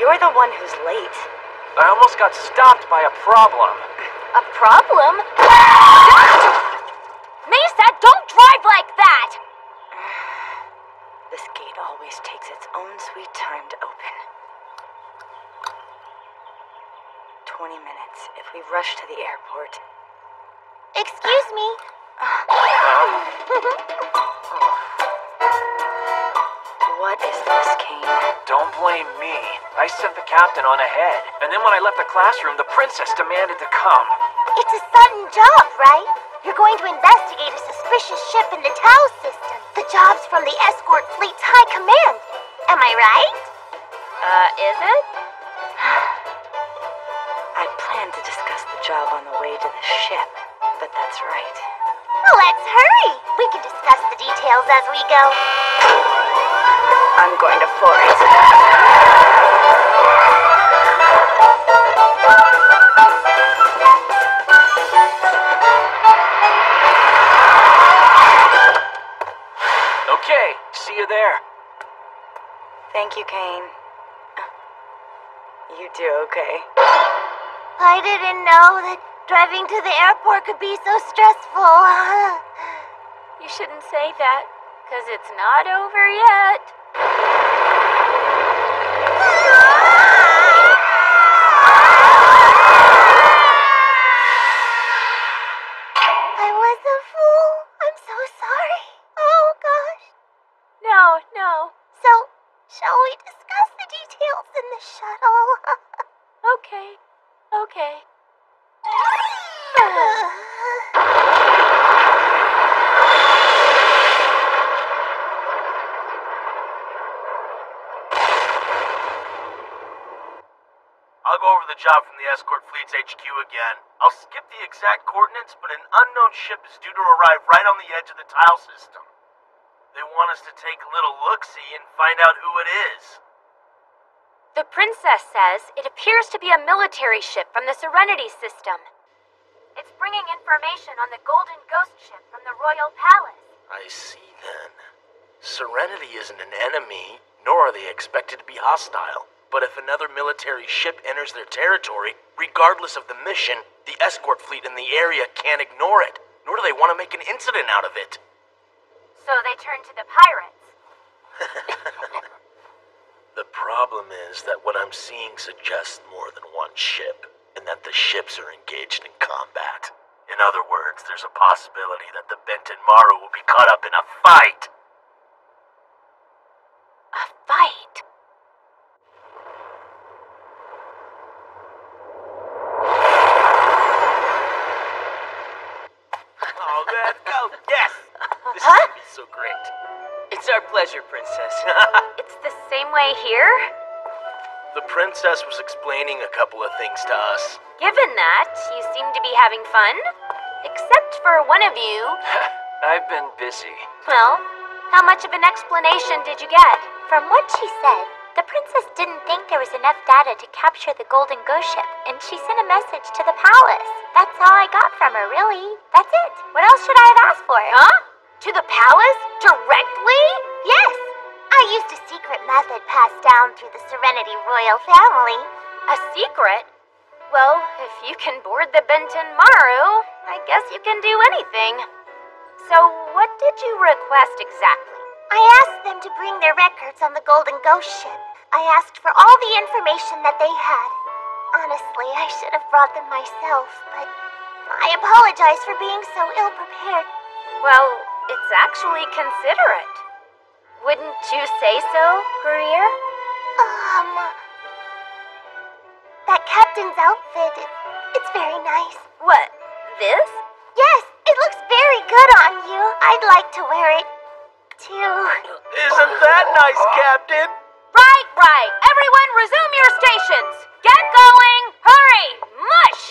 You're the one who's late. I almost got stopped by a problem. A problem? Misa, don't drive like that! This gate always takes its own sweet time to open. Twenty minutes if we rush to the airport. Excuse me. What is this, Kane? Don't blame me. I sent the captain on ahead. And then when I left the classroom, the princess demanded to come. It's a sudden job, right? You're going to investigate a suspicious ship in the Tau system. The job's from the escort fleet's high command. Am I right? Uh, is it? I planned to discuss the job on the way to the ship, but that's right. Let's hurry. We can discuss the details as we go. I'm going to Flores. Okay, see you there. Thank you, Kane. You do okay. I didn't know that driving to the airport could be so stressful. You shouldn't say that, because it's not over yet. I was a fool. I'm so sorry. Oh, gosh. No, no. So, shall we discuss the details in the shuttle? Okay. Okay. the job from the escort fleet's HQ again. I'll skip the exact coordinates, but an unknown ship is due to arrive right on the edge of the Tau system. They want us to take a little look-see and find out who it is. The princess says it appears to be a military ship from the Serenity system. It's bringing information on the Golden Ghost ship from the Royal Palace. I see then. Serenity isn't an enemy, nor are they expected to be hostile. But if another military ship enters their territory, regardless of the mission, the escort fleet in the area can't ignore it, nor do they want to make an incident out of it. So they turn to the pirates. The problem is that what I'm seeing suggests more than one ship, and that the ships are engaged in combat. In other words, there's a possibility that the Benten Maru will be caught up in a fight. A fight? Oh, let's go! Yes! This is gonna be so great. It's our pleasure, Princess. It's the same way here? the princess was explaining a couple of things to us. Given that, you seem to be having fun. Except for one of you. I've been busy. Well, how much of an explanation did you get? From what she said, the princess didn't think there was enough data to capture the Golden Ghost ship, and she sent a message to the palace. That's all I got from her, really. That's it. What else should I have asked for? Huh? To the palace? Directly? Yes. I used a secret method passed down through the Serenity royal family. A secret? Well, if you can board the Benten Maru, I guess you can do anything. So, what did you request exactly? I asked them to bring their records on the Golden Ghost ship. I asked for all the information that they had. Honestly, I should have brought them myself, but I apologize for being so ill prepared. Well, it's actually considerate. Wouldn't you say so, Greer? Um. That captain's outfit, it, it's very nice. What? This? Yes, it looks very good on you. I'd like to wear it too. Isn't that nice, Captain? Right, right. Everyone resume your stations. Get going. Hurry. Mush.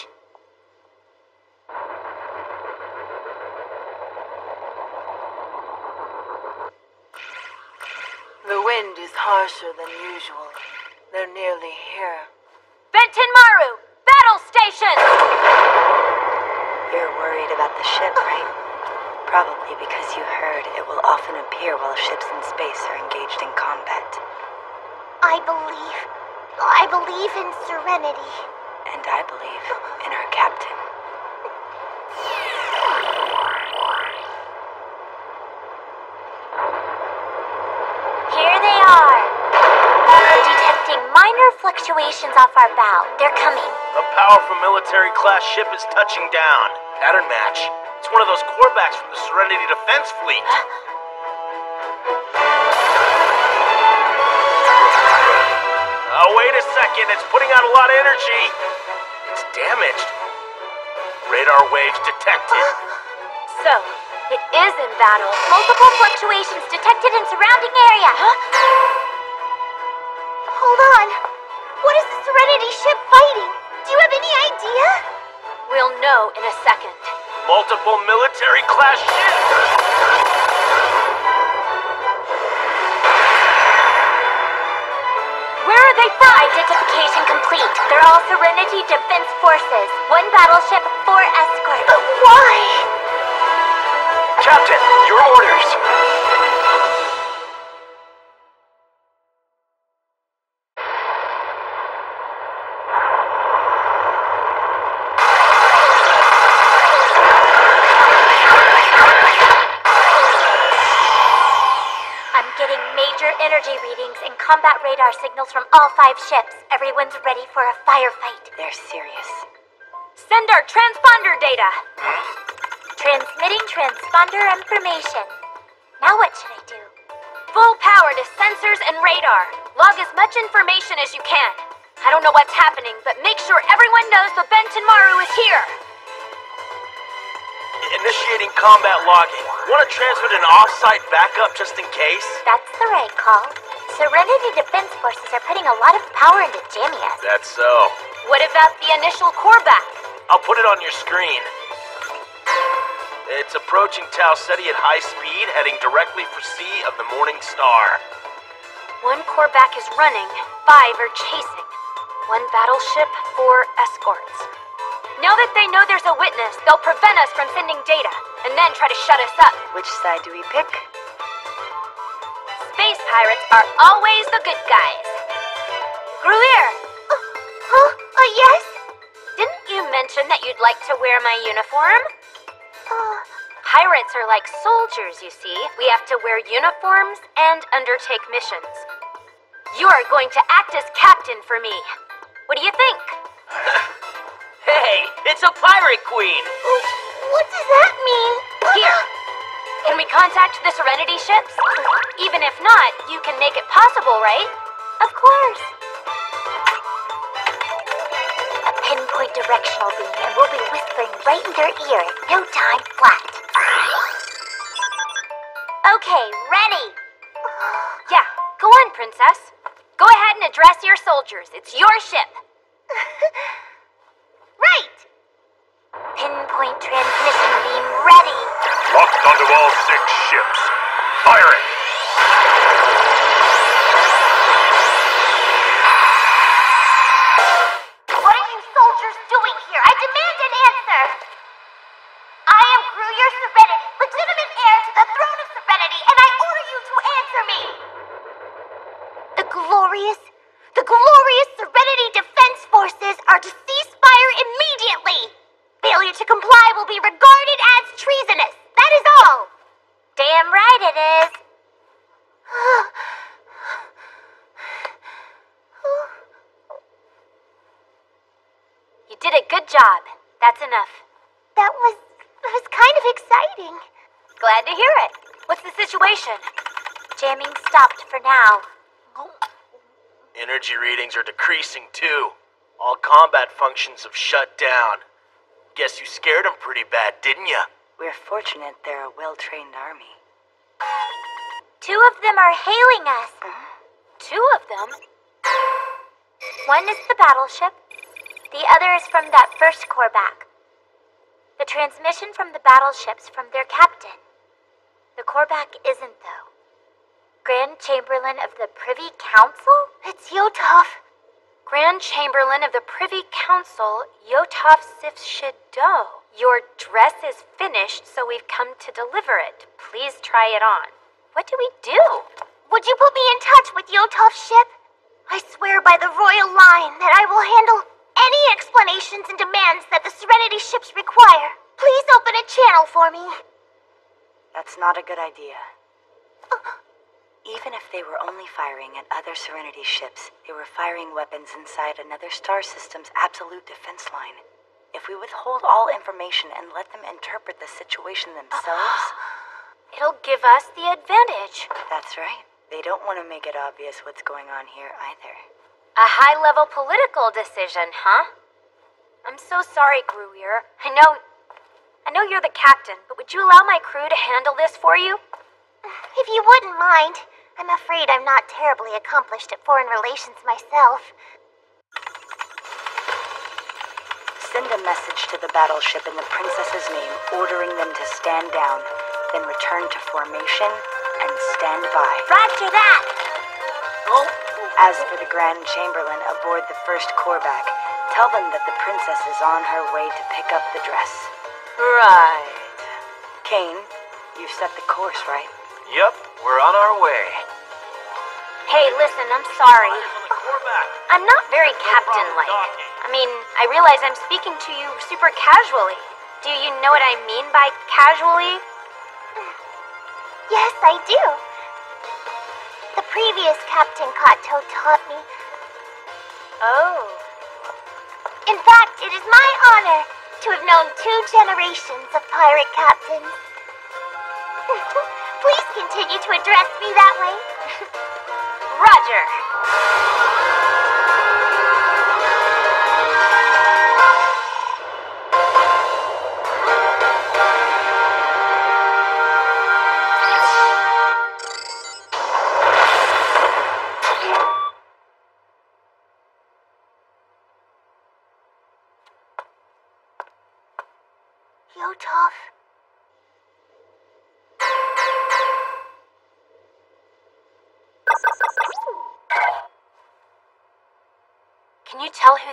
The wind is harsher than usual. They're nearly here. Benten Maru, battle station. You're worried about the ship, right? Probably because you heard it will often appear while ships in space are engaged in combat. I believe. I believe in serenity. And I believe in our captain. Here they are. Detecting minor fluctuations off our bow. They're coming. A powerful military class ship is touching down. Pattern match. It's one of those Corbacks from the Serenity Defense Fleet. Oh, wait a second. It's putting out a lot of energy. It's damaged. Radar waves detected. So, it is in battle. Multiple fluctuations detected in surrounding area. Hold on. What is the Serenity ship fighting? Do you have any idea? We'll know in a second. Multiple military class ships. Where are they from? Identification complete. They're all Serenity Defense Forces. One battleship, four escorts. But why? Captain, your orders. Combat radar signals from all five ships. Everyone's ready for a firefight. They're serious. Send our transponder data. Transmitting transponder information. Now what should I do? Full power to sensors and radar. Log as much information as you can. I don't know what's happening, but make sure everyone knows the Benten Maru is here. Initiating combat logging. Want to transmit an off-site backup just in case? That's the right call. Serenity Defense Forces are putting a lot of power into jamming us. That's so. What about the initial core back? I'll put it on your screen. It's approaching Tau Ceti at high speed, heading directly for Sea of the Morning Star. One core back is running, five are chasing. One battleship, four escorts. Now that they know there's a witness, they'll prevent us from sending data, and then try to shut us up. Which side do we pick? Pirates are always the good guys. Gruier! oh, Uh, yes? Didn't you mention that you'd like to wear my uniform? Uh, Pirates are like soldiers, you see. We have to wear uniforms and undertake missions. You are going to act as captain for me. What do you think? Hey, it's a pirate queen! what does that mean? Here. Can we contact the Serenity ships? Even if not, you can make it possible, right? Of course. A pinpoint directional beam, and we'll be whispering right in their ear in no time flat. Okay, ready. Yeah, go on, Princess. Go ahead and address your soldiers. It's your ship. right. Pinpoint transmission beam ready. Locked onto all six ships. Firing! Energy readings are decreasing too. All combat functions have shut down. Guess you scared them pretty bad, didn't you? We're fortunate they're a well trained army. Two of them are hailing us. Two of them? One is the battleship. The other is from that first core back. The transmission from the battleship's from their captain. The Corback isn't, though. Grand Chamberlain of the Privy Council? It's Yotov. Grand Chamberlain of the Privy Council, Yotov Sifshido. Your dress is finished, so we've come to deliver it. Please try it on. What do we do? Would you put me in touch with Yotov's ship? I swear by the royal line that I will handle any explanations and demands that the Serenity ships require. Please open a channel for me. That's not a good idea. Uh, Even if they were only firing at other Serenity ships, they were firing weapons inside another star system's absolute defense line. If we withhold all information and let them interpret the situation themselves, It'll give us the advantage. that's right. They don't want to make it obvious what's going on here either. A high level political decision, huh? I'm so sorry, Gruier. I know. I know you're the captain, but would you allow my crew to handle this for you? If you wouldn't mind, I'm afraid I'm not terribly accomplished at foreign relations myself. Send a message to the battleship in the princess's name, ordering them to stand down, then return to formation and stand by. Roger that! Oh. As for the Grand Chamberlain aboard the first Corback, tell them that the princess is on her way to pick up the dress. Right. Kane, you've set the course, right? Yep, we're on our way. Hey, listen, I'm sorry. I'm not very captain like. I mean, I realize I'm speaking to you super casually. Do you know what I mean by casually? Yes, I do. The previous Captain Kato taught me. Oh. In fact, it is my honor to have known two generations of pirate captains. Please continue to address me that way. Roger.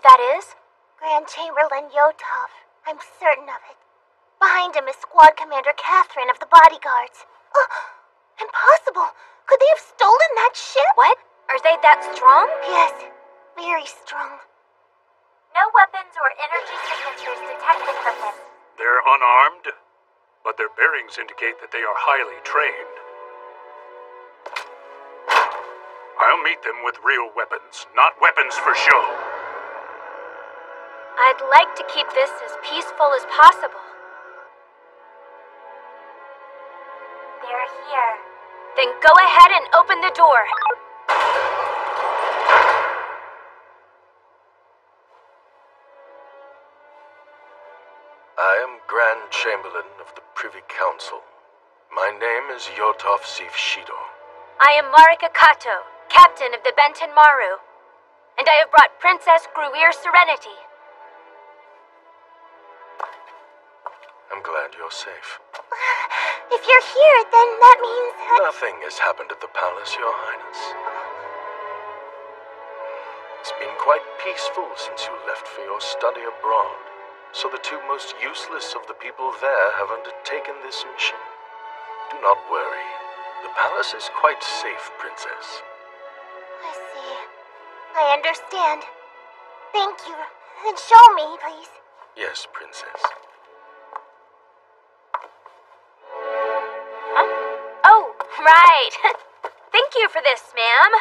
That is? Grand Chamberlain Yotov. I'm certain of it. Behind him is Squad Commander Catherine of the bodyguards. Oh, impossible! Could they have stolen that ship? What? Are they that strong? Yes, very strong. No weapons or energy signatures detected from them. They're unarmed, but their bearings indicate that they are highly trained. I'll meet them with real weapons, not weapons for show. I'd like to keep this as peaceful as possible. They're here. Then go ahead and open the door. I am Grand Chamberlain of the Privy Council. My name is Yotov Sivshido. I am Marika Kato, captain of the Benten Maru. And I have brought Princess Gruier Serenity. Glad you're safe. If you're here, then that means that... Nothing has happened at the palace, Your Highness. It's been quite peaceful since you left for your study abroad. So the two most useless of the people there have undertaken this mission. Do not worry. The palace is quite safe, Princess. I see. I understand. Thank you. Then show me, please. Yes, Princess. Right. Thank you for this, ma'am.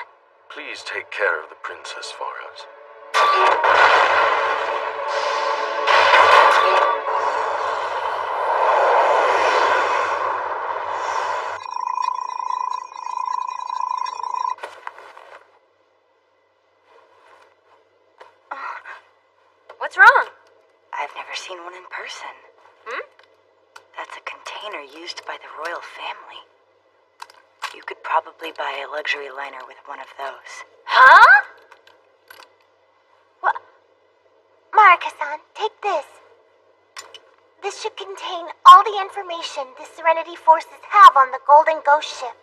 Please take care of the princess for us. What's wrong? I've never seen one in person. Hmm? That's a container used by the royal family. You could probably buy a luxury liner with one of those. Huh? What? Marika-san, take this. This should contain all the information the Serenity forces have on the Golden Ghost ship.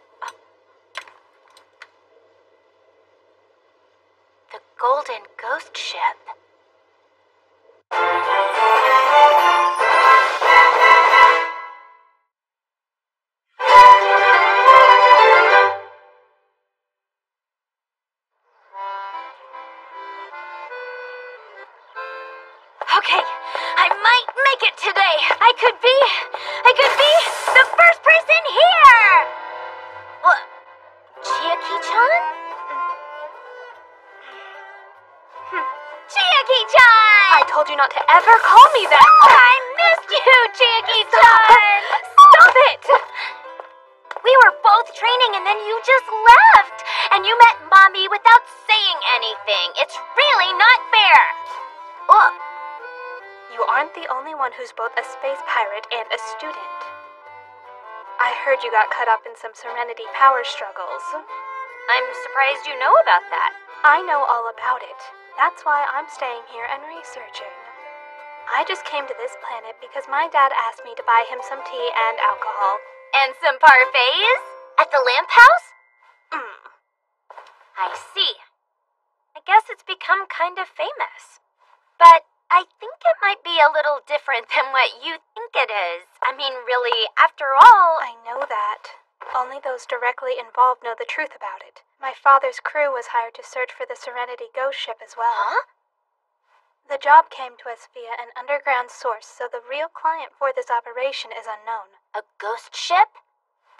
Heard you got caught up in some Serenity power struggles. I'm surprised you know about that. I know all about it. That's why I'm staying here and researching. I just came to this planet because my dad asked me to buy him some tea and alcohol. And some parfaits? At the lamp house? Mm. I see. I guess it's become kind of famous. But I think it might be a little different than what you think it is. I mean, really, after all. I know that. Only those directly involved know the truth about it. My father's crew was hired to search for the Serenity ghost ship as well. Huh? The job came to us via an underground source, so the real client for this operation is unknown. A ghost ship?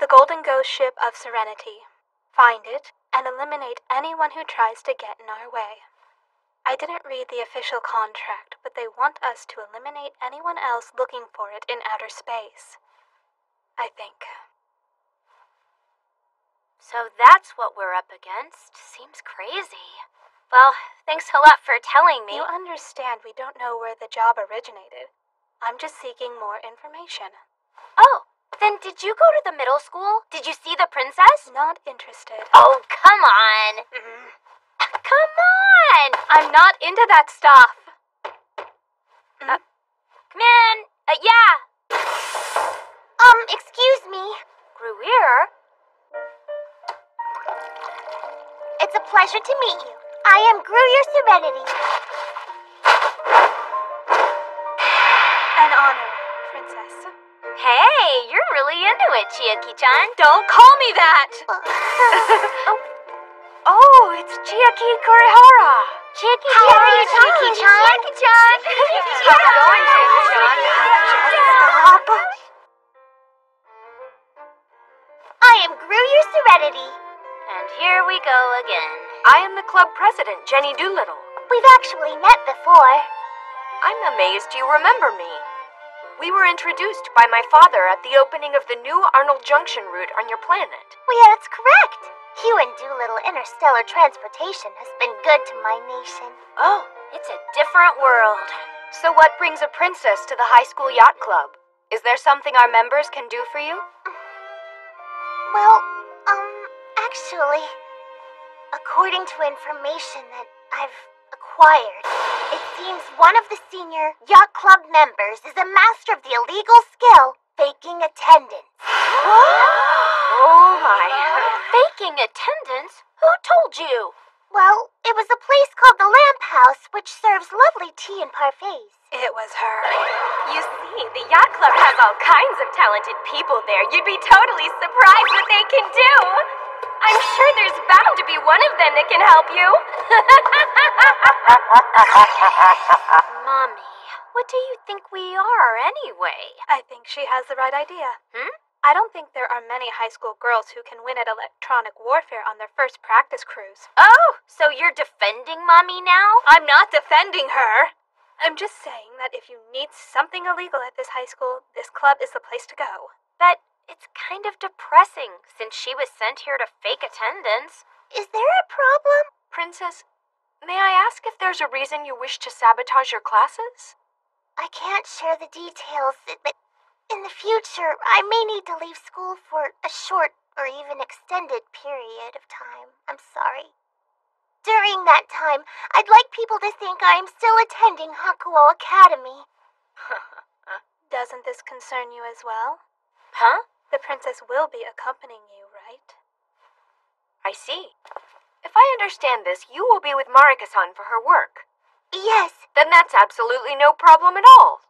The Golden Ghost Ship of Serenity. Find it and eliminate anyone who tries to get in our way. I didn't read the official contract, but they want us to eliminate anyone else looking for it in outer space. I think. So that's what we're up against. Seems crazy. Well, thanks a lot for telling me. You understand we don't know where the job originated. I'm just seeking more information. Oh, then did you go to the middle school? Did you see the princess? Not interested. Oh, come on. Mm-hmm. Come on! I'm not into that stuff. Hmm? Uh, come in. Uh, yeah. Um, excuse me. Gruier. It's a pleasure to meet you. I am Gruier Serenity. An honor, Princess. Hey, you're really into it, Chiaki-chan. Don't call me that! Uh, uh, oh. Oh, it's Chiaki Kurihara. Chiaki, How are you, Chiaki-chan? Chiaki-chan. How's it going, Chiaki-chan? Stop. I am Gruier Serenity. And here we go again. I am the club president, Jenny Doolittle. We've actually met before. I'm amazed you remember me. We were introduced by my father at the opening of the new Arnold Junction route on your planet. Well, yeah, that's correct. You and Doolittle Interstellar Transportation has been good to my nation. Oh, it's a different world. So, what brings a princess to the high school yacht club? Is there something our members can do for you? Well, um, actually, according to information that I've acquired, it seems one of the senior yacht club members is a master of the illegal skill faking attendance. Oh my. Faking attendance? Who told you? Well, it was a place called the Lamp House, which serves lovely tea and parfaits. It was her. You see, the yacht club has all kinds of talented people there. You'd be totally surprised what they can do. I'm sure there's bound to be one of them that can help you. Mommy, what do you think we are anyway? I think she has the right idea. Hmm? I don't think there are many high school girls who can win at electronic warfare on their first practice cruise. Oh, so you're defending Mommy now? I'm not defending her. I'm just saying that if you need something illegal at this high school, this club is the place to go. But it's kind of depressing since she was sent here to fake attendance. Is there a problem? Princess, may I ask if there's a reason you wish to sabotage your classes? I can't share the details, but in the future, I may need to leave school for a short or even extended period of time. I'm sorry. During that time, I'd like people to think I am still attending Hakuo Academy. Doesn't this concern you as well? Huh? The princess will be accompanying you, right? I see. If I understand this, you will be with Marika-san for her work. Yes. Then that's absolutely no problem at all.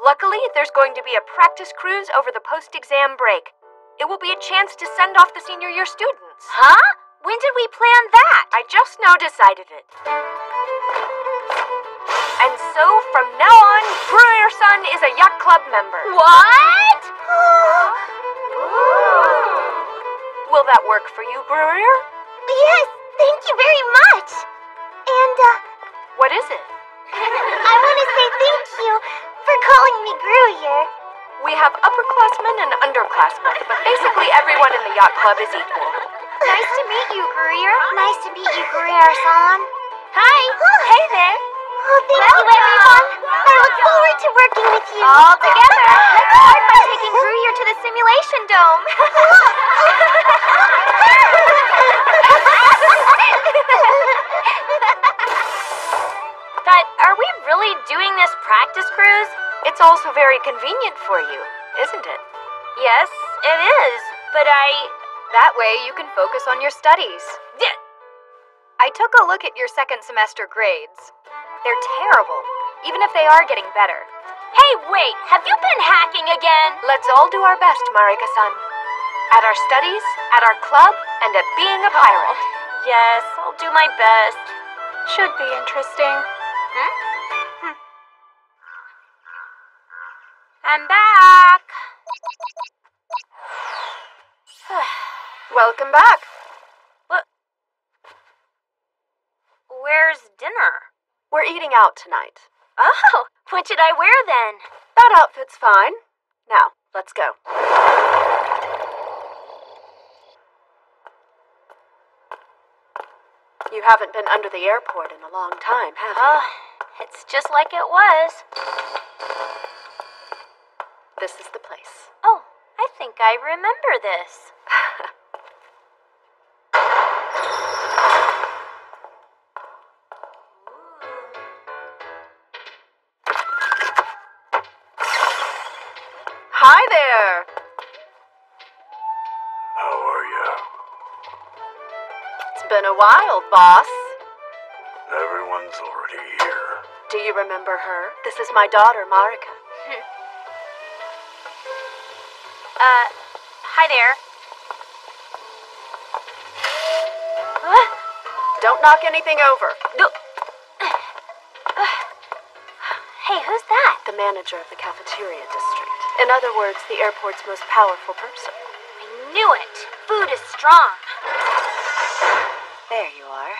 Luckily, there's going to be a practice cruise over the post-exam break. It will be a chance to send off the senior year students. Huh? When did we plan that? I just now decided it. And so, from now on, Gruier-san is a yacht club member. What? Will that work for you, Gruier? Yes, thank you very much. And, uh... What is it? I want to say thank you for calling me Gruier. We have upperclassmen and underclassmen, but basically everyone in the yacht club is equal. Nice to meet you, Gruier. Nice to meet you, Gruier-san. Hi. Hey there. Oh, thank you, everyone. I look forward to working with you. All together. Let's start by taking Gruier to the simulation dome. are we really doing this practice cruise? It's also very convenient for you, isn't it? Yes, it is. But I. That way you can focus on your studies. Yeah. I took a look at your second semester grades. They're terrible, even if they are getting better. Hey, wait, have you been hacking again? Let's all do our best, Marika-san. At our studies, at our club, and at being a pirate. Oh, yes, I'll do my best. Should be interesting. I'm back. Welcome back. What? Where's dinner? We're eating out tonight. Oh, what should I wear then? That outfit's fine. Now, let's go. You haven't been under the airport in a long time, have you? Oh, it's just like it was. This is the place. Oh, I think I remember this. Hi there. Been a while, boss. Everyone's already here. Do you remember her? This is my daughter, Marika. Uh, hi there. Don't knock anything over. Hey, who's that? The manager of the cafeteria district. In other words, the airport's most powerful person. I knew it. Food is strong. There you are.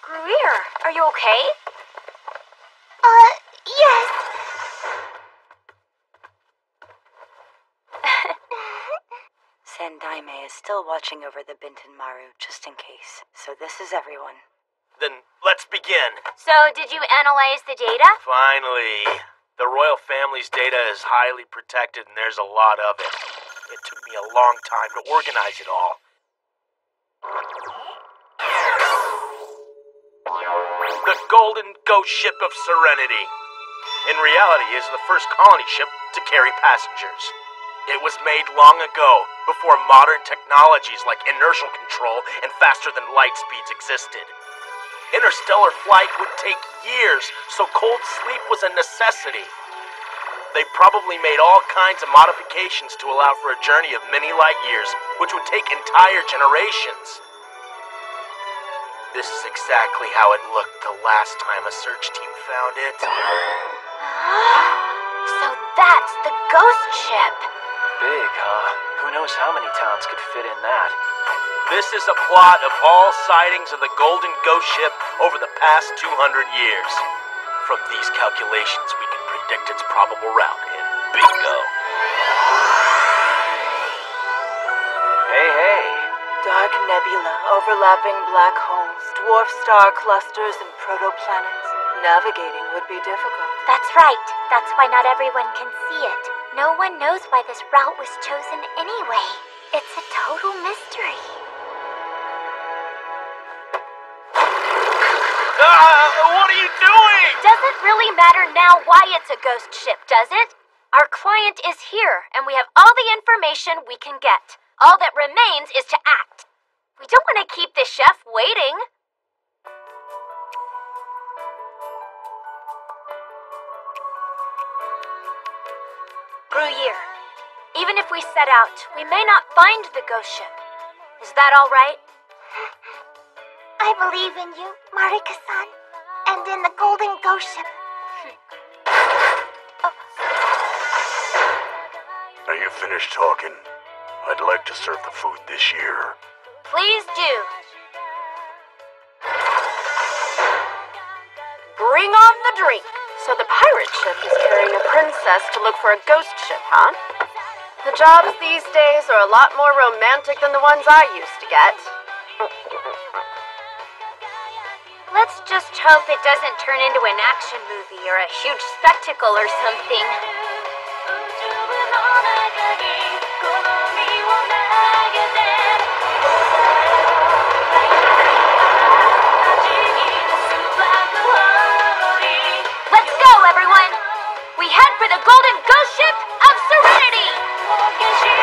Gruier, are you okay? Uh, yes. Sandaime is still watching over the Benten Maru just in case. So this is everyone. Then let's begin. So, did you analyze the data? Finally. The royal family's data is highly protected and there's a lot of it. It took me a long time to organize it all. Golden Ghost Ship of Serenity. In reality, is the first colony ship to carry passengers. It was made long ago, before modern technologies like inertial control and faster than light speeds existed. Interstellar flight would take years, so cold sleep was a necessity. They probably made all kinds of modifications to allow for a journey of many light years, which would take entire generations. This is exactly how it looked the last time a search team found it. so that's the ghost ship. Big, huh? Who knows how many towns could fit in that? This is a plot of all sightings of the Golden Ghost Ship over the past 200 years. From these calculations, we can predict its probable route, and bingo. Hey, hey. Dark nebula, overlapping black holes, dwarf star clusters, and protoplanets. Navigating would be difficult. That's right. That's why not everyone can see it. No one knows why this route was chosen anyway. It's a total mystery. Ah, what are you doing? Doesn't really matter now why it's a ghost ship, does it? Our client is here, and we have all the information we can get. All that remains is to act. We don't want to keep the chef waiting. Gruier, even if we set out, we may not find the ghost ship. Is that all right? I believe in you, Marika-san, and in the Golden Ghost Ship. Are you finished talking? I'd like to serve the food this year. Please do. Bring on the drink. So the pirate ship is carrying a princess to look for a ghost ship, huh? The jobs these days are a lot more romantic than the ones I used to get. Let's just hope it doesn't turn into an action movie or a huge spectacle or something. Everyone! We head for the Golden Ghost Ship of Serenity!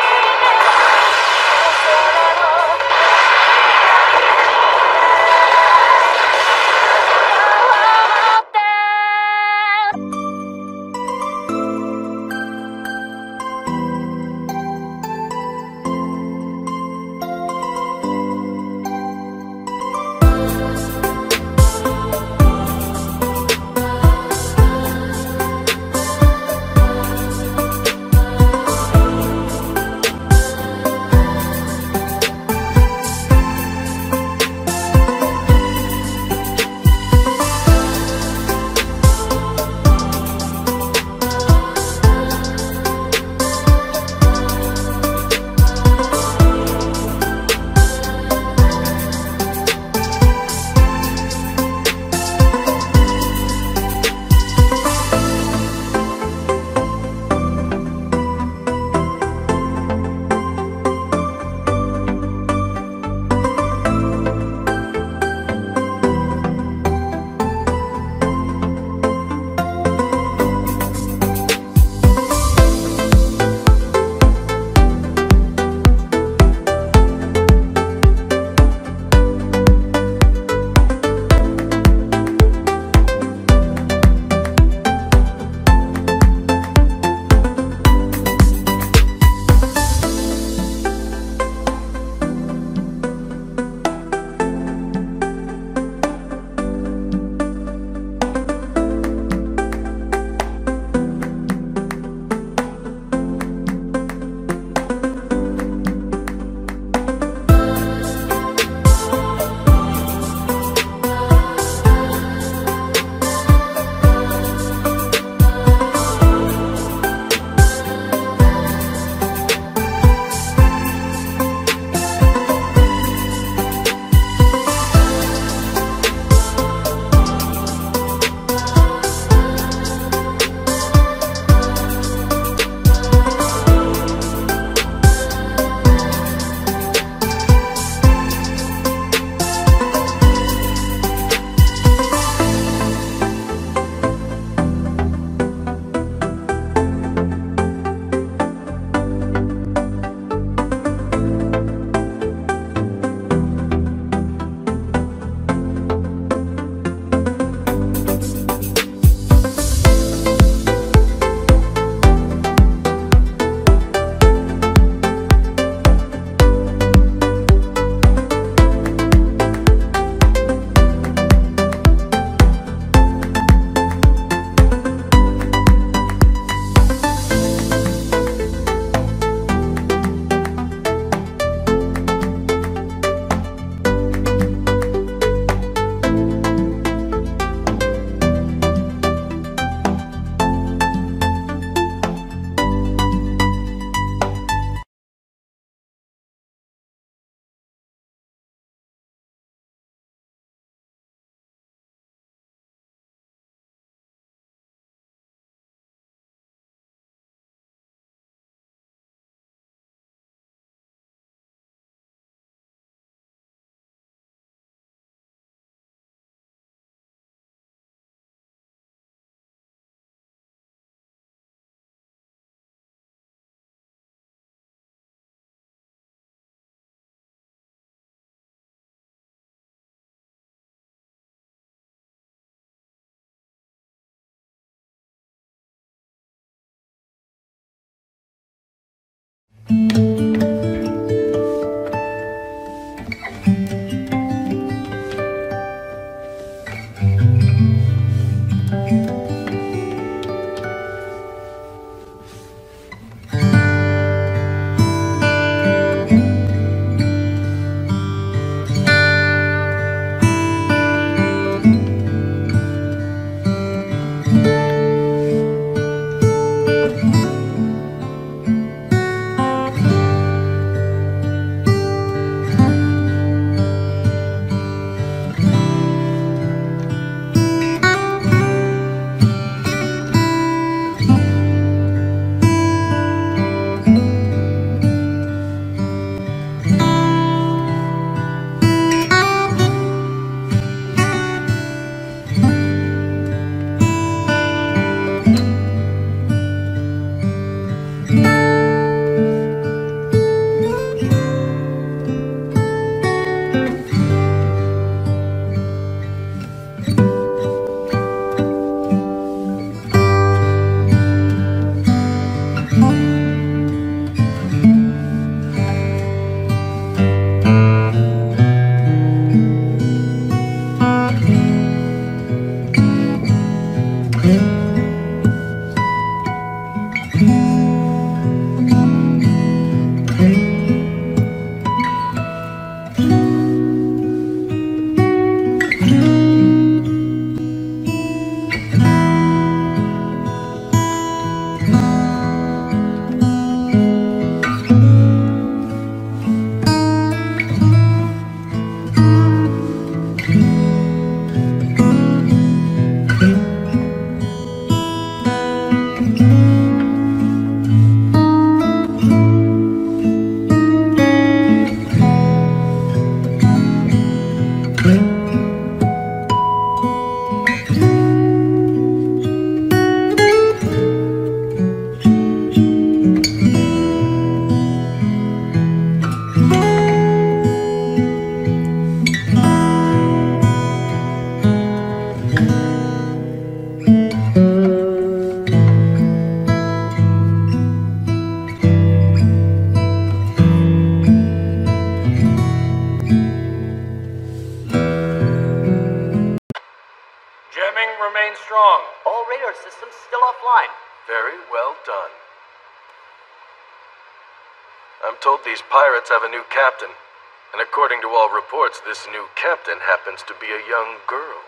This new captain happens to be a young girl.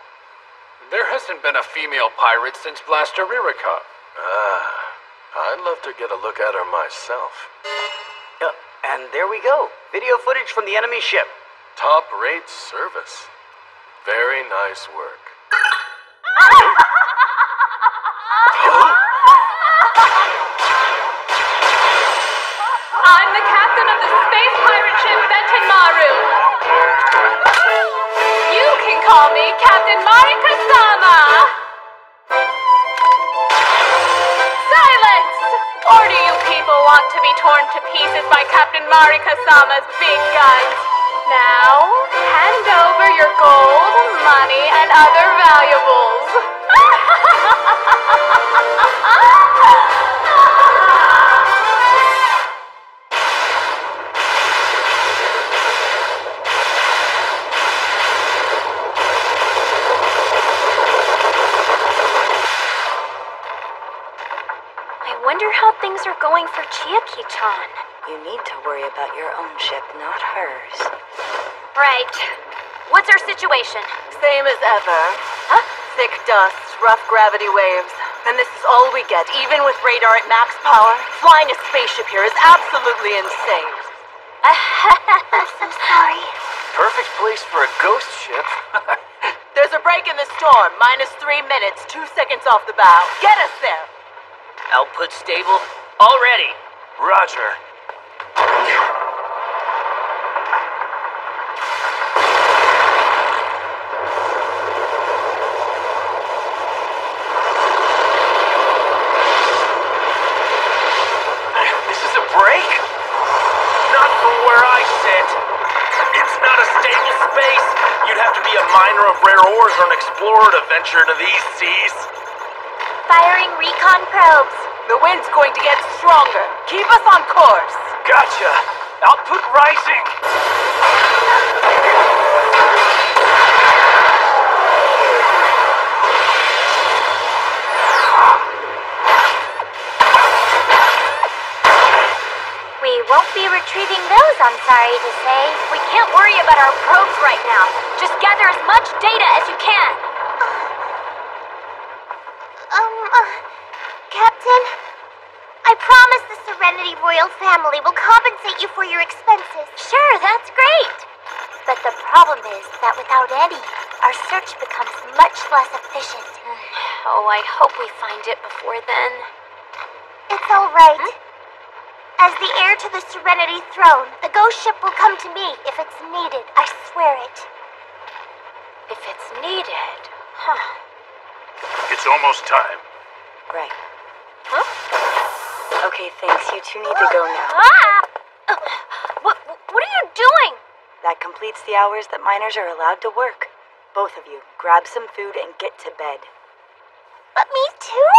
There hasn't been a female pirate since Blaster Ririka. Ah, I'd love to get a look at her myself. Uh, and there we go. Video footage from the enemy ship. Top rate service. Very nice work. I'm the captain of the space pirate ship Benten Maru. You can call me Captain Marika Sama. Silence! Or do you people want to be torn to pieces by Captain Marika Sama's big guns? Now, hand over your gold, money, and other valuables. things are going for Chiaki-chan. You need to worry about your own ship, not hers. Right. What's our situation? Same as ever. Huh? Thick dust, rough gravity waves. And this is all we get, even with radar at max power. Flying a spaceship here is absolutely insane. I'm so sorry. Perfect place for a ghost ship. There's a break in the storm. Minus three minutes, two seconds off the bow. Get us there. Output stable. Already. Roger. This is a break? Not from where I sit. It's not a stable space. You'd have to be a miner of rare ores or an explorer to venture to these seas. Firing recon probes. The wind's going to get stronger. Keep us on course. Gotcha. Output rising. We won't be retrieving those, I'm sorry to say. We can't worry about our probes right now. Just gather as much data as you can. Um, uh, Captain? I promise the Serenity Royal family will compensate you for your expenses. Sure, that's great. But the problem is that without Eddie, our search becomes much less efficient. Oh, I hope we find it before then. It's all right. As the heir to the Serenity throne, the ghost ship will come to me if it's needed. I swear it. If it's needed. Huh. It's almost time. Right. Okay, thanks. You two need to go now. Ah! What, what are you doing? That completes the hours that miners are allowed to work. Both of you, grab some food and get to bed. But me too?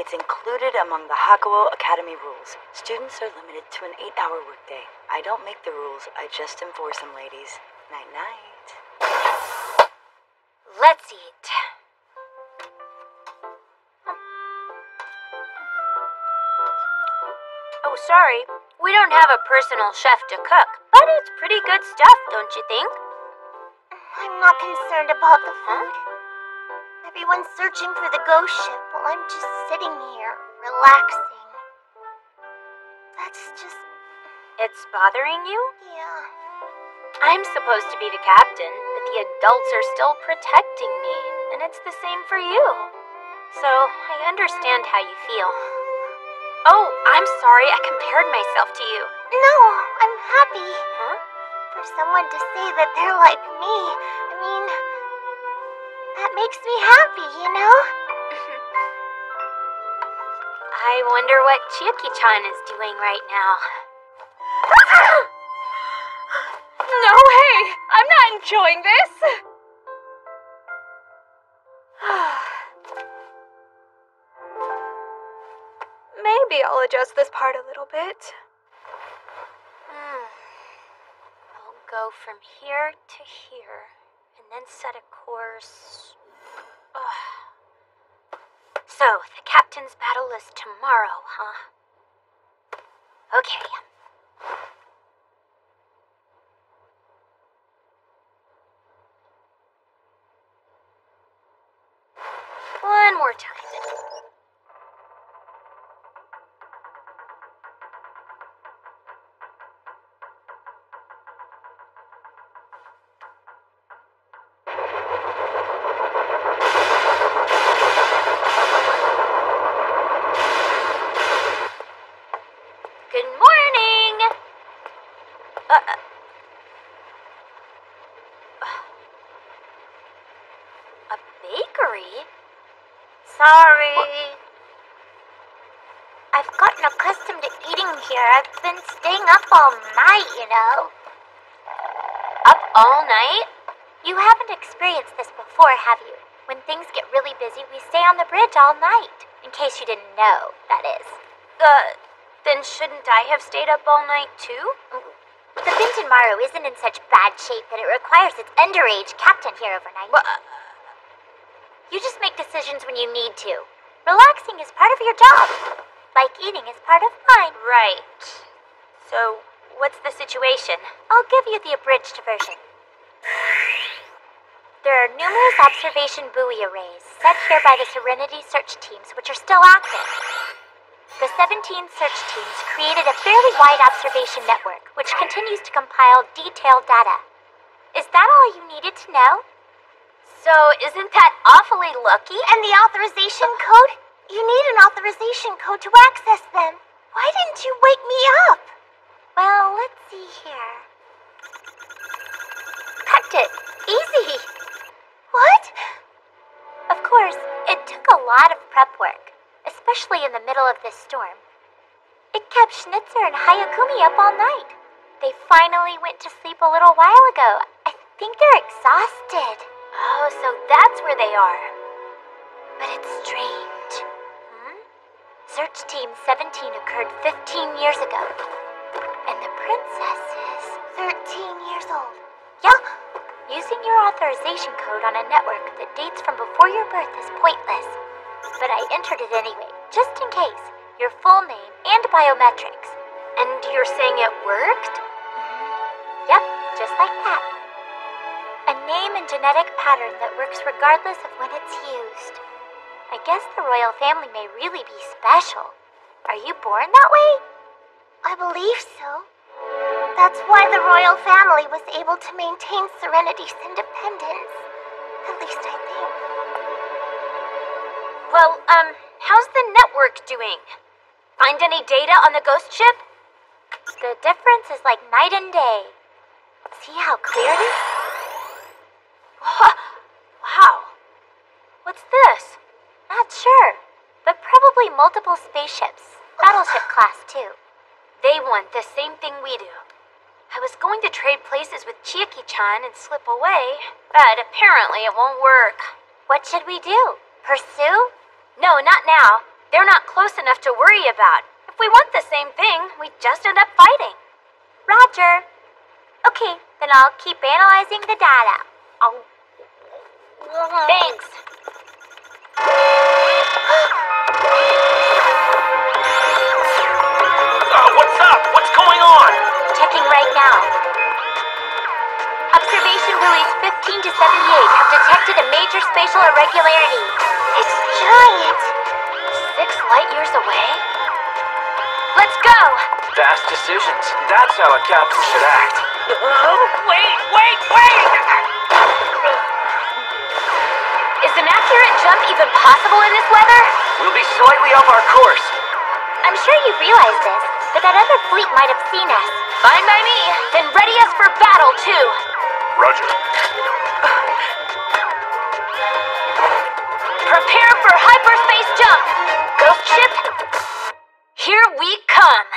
It's included among the Hakuo Academy rules. Students are limited to an eight hour workday. I don't make the rules, I just enforce them, ladies. Night night. Let's eat. Oh, sorry. We don't have a personal chef to cook, but it's pretty good stuff, don't you think? I'm not concerned about the food. Everyone's searching for the ghost ship while I'm just sitting here, relaxing. That's just. It's bothering you? Yeah. I'm supposed to be the captain, but the adults are still protecting me, and it's the same for you. So, I understand how you feel. Oh, I'm sorry I compared myself to you. No, I'm happy. Huh? For someone to say that they're like me, I mean. That makes me happy, you know? I wonder what Chiaki-chan is doing right now. No way! I'm not enjoying this! Adjust this part a little bit. Hmm. I'll go from here to here, and then set a course. Ugh. So, the captain's battle is tomorrow, huh? Okay. Staying up all night, you know. Up all night? You haven't experienced this before, have you? When things get really busy, we stay on the bridge all night. In case you didn't know, that is. Uh, then shouldn't I have stayed up all night too? The Benten Maru isn't in such bad shape that it requires its underage captain here overnight. You just make decisions when you need to. Relaxing is part of your job. Like eating is part of mine. Right. So, what's the situation? I'll give you the abridged version. There are numerous observation buoy arrays set here by the Serenity search teams, which are still active. The 17 search teams created a fairly wide observation network, which continues to compile detailed data. Is that all you needed to know? So, isn't that awfully lucky? And the authorization code? You need an authorization code to access them. Why didn't you wake me up? Well, let's see here. Cracked it. Easy. What? Of course, it took a lot of prep work, especially in the middle of this storm. It kept Schnitzer and Hyakume up all night. They finally went to sleep a little while ago. I think they're exhausted. Oh, so that's where they are. But it's strange. Hmm? Search Team 17 occurred 15 years ago. And the princess is 13 years old. Yeah? Using your authorization code on a network that dates from before your birth is pointless. But I entered it anyway, just in case. Your full name and biometrics. And you're saying it worked? Mm-hmm. Yep, just like that. A name and genetic pattern that works regardless of when it's used. I guess the royal family may really be special. Are you born that way? I believe so. That's why the royal family was able to maintain Serenity's independence. At least I think. Well, um, how's the network doing? Find any data on the ghost ship? The difference is like night and day. See how clear it is? Wow. What's this? Not sure, but probably multiple spaceships. Battleship class, too. They want the same thing we do. I was going to trade places with Chiaki-chan and slip away, but apparently it won't work. What should we do? Pursue? No, not now. They're not close enough to worry about. If we want the same thing, we just end up fighting. Roger. Okay, then I'll keep analyzing the data. I'll... Thanks. Right now. Observation buoys 15 to 78 have detected a major spatial irregularity. It's giant. Six light years away? Let's go! Fast decisions. That's how a captain should act. wait, wait, wait! Is an accurate jump even possible in this weather? We'll be slightly off our course. I'm sure you realize this, but that other fleet might have seen us. Fine by me. Then ready us for battle, too. Roger. Prepare for hyperspace jump. Ghost ship, here we come.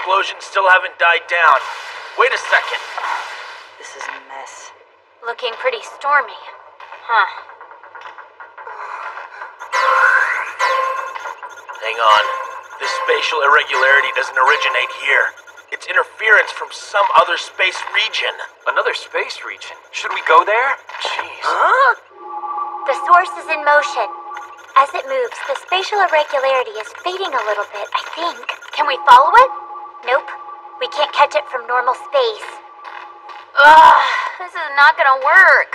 Explosions still haven't died down. Wait a second. This is a mess. Looking pretty stormy. Huh. Hang on. This spatial irregularity doesn't originate here. It's interference from some other space region. Another space region? Should we go there? Jeez. Huh? The source is in motion. As it moves, the spatial irregularity is fading a little bit, I think. Can we follow it? Nope. We can't catch it from normal space. Ugh, this is not gonna work.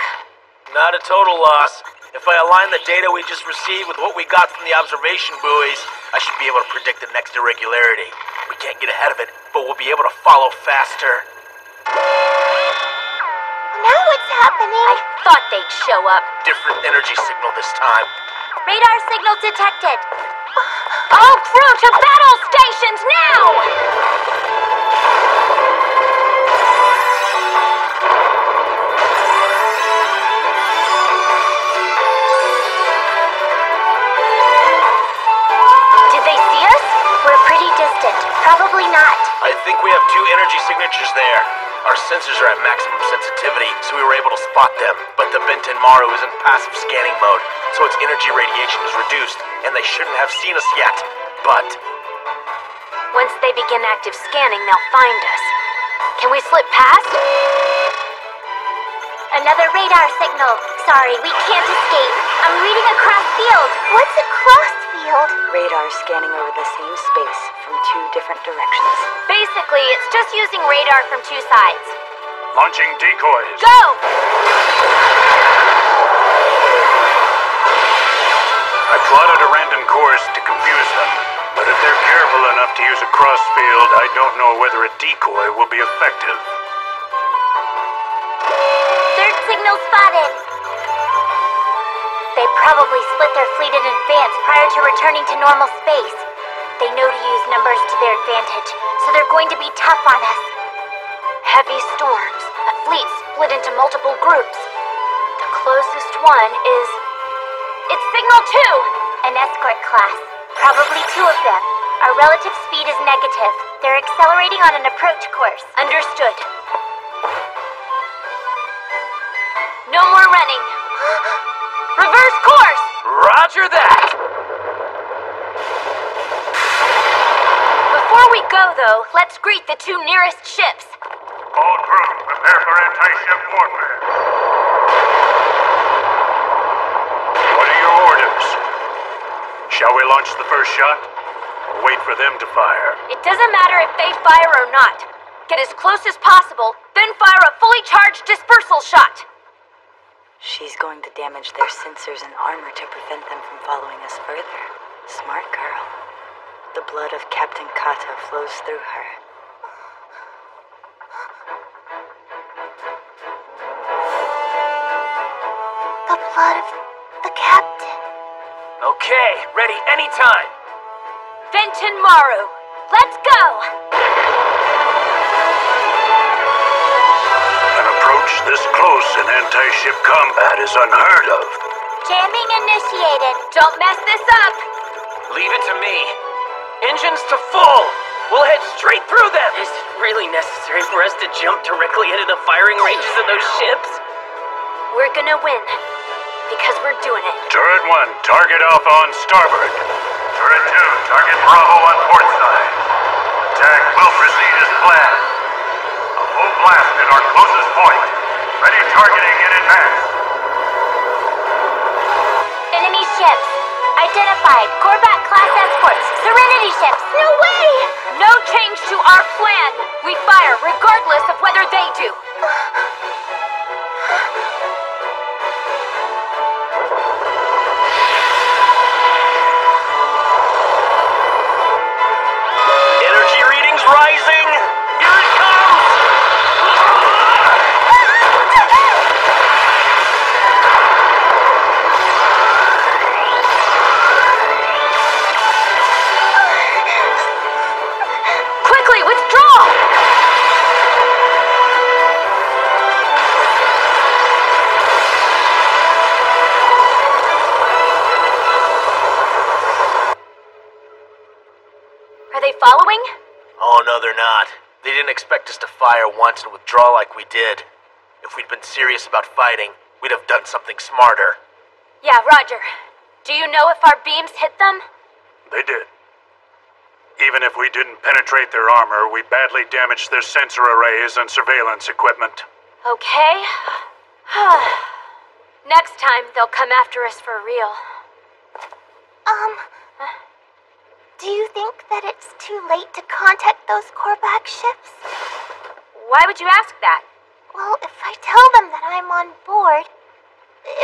Not a total loss. If I align the data we just received with what we got from the observation buoys, I should be able to predict the next irregularity. We can't get ahead of it, but we'll be able to follow faster. Now what's happening? I thought they'd show up. Different energy signal this time. Radar signal detected. All crew to battle stations now! Did they see us? We're pretty distant. Probably not. I think we have two energy signatures there. Our sensors are at maximum sensitivity, so we were able to spot them. But the Benten Maru is in passive scanning mode, so its energy radiation is reduced, and they shouldn't have seen us yet. But Once they begin active scanning, they'll find us. Can we slip past? Another radar signal. Sorry, we can't escape. I'm reading a cross field. What's a cross field? Radar scanning over the same space from two different directions. Basically, it's just using radar from two sides. Launching decoys. Go! I plotted a random course to confuse them. But if they're careful enough to use a cross field, I don't know whether a decoy will be effective. Third signal spotted. They probably split their fleet in advance prior to returning to normal space. They know to use numbers to their advantage, so they're going to be tough on us. Heavy storms. A fleet split into multiple groups. The closest one is. It's Signal 2! An escort class. Probably two of them. Our relative speed is negative. They're accelerating on an approach course. Understood. No more running. Reverse course! Roger that! Before we go, though, let's greet the two nearest ships. All crew, prepare for anti-ship warfare. What are your orders? Shall we launch the first shot? Or wait for them to fire? It doesn't matter if they fire or not. Get as close as possible, then fire a fully charged dispersal shot. She's going to damage their sensors and armor to prevent them from following us further. Smart girl. The blood of Captain Kato flows through her. The blood of the captain. Okay, ready anytime. Benten Maru, let's go! An approach this close in anti-ship combat is unheard of. Jamming initiated. Don't mess this up! Leave it to me. Engines to full. We'll head straight through them. Is it really necessary for us to jump directly into the firing ranges of those ships? We're gonna win. Because we're doing it. Turret 1, target Alpha on starboard. Turret 2, target Bravo on port side. Attack will proceed as planned. A full blast at our closest point. Ready targeting in advance. Enemy ships. Identified. Corvat class escorts. Serenity ships. No way! No change to our plan! We fire regardless following? Oh, no, they're not. They didn't expect us to fire once and withdraw like we did. If we'd been serious about fighting, we'd have done something smarter. Yeah, Roger. Do you know if our beams hit them? They did. Even if we didn't penetrate their armor, we badly damaged their sensor arrays and surveillance equipment. Okay. Next time, they'll come after us for real. Um, do you think that it's too late to contact those Korvac ships? Why would you ask that? Well, if I tell them that I'm on board,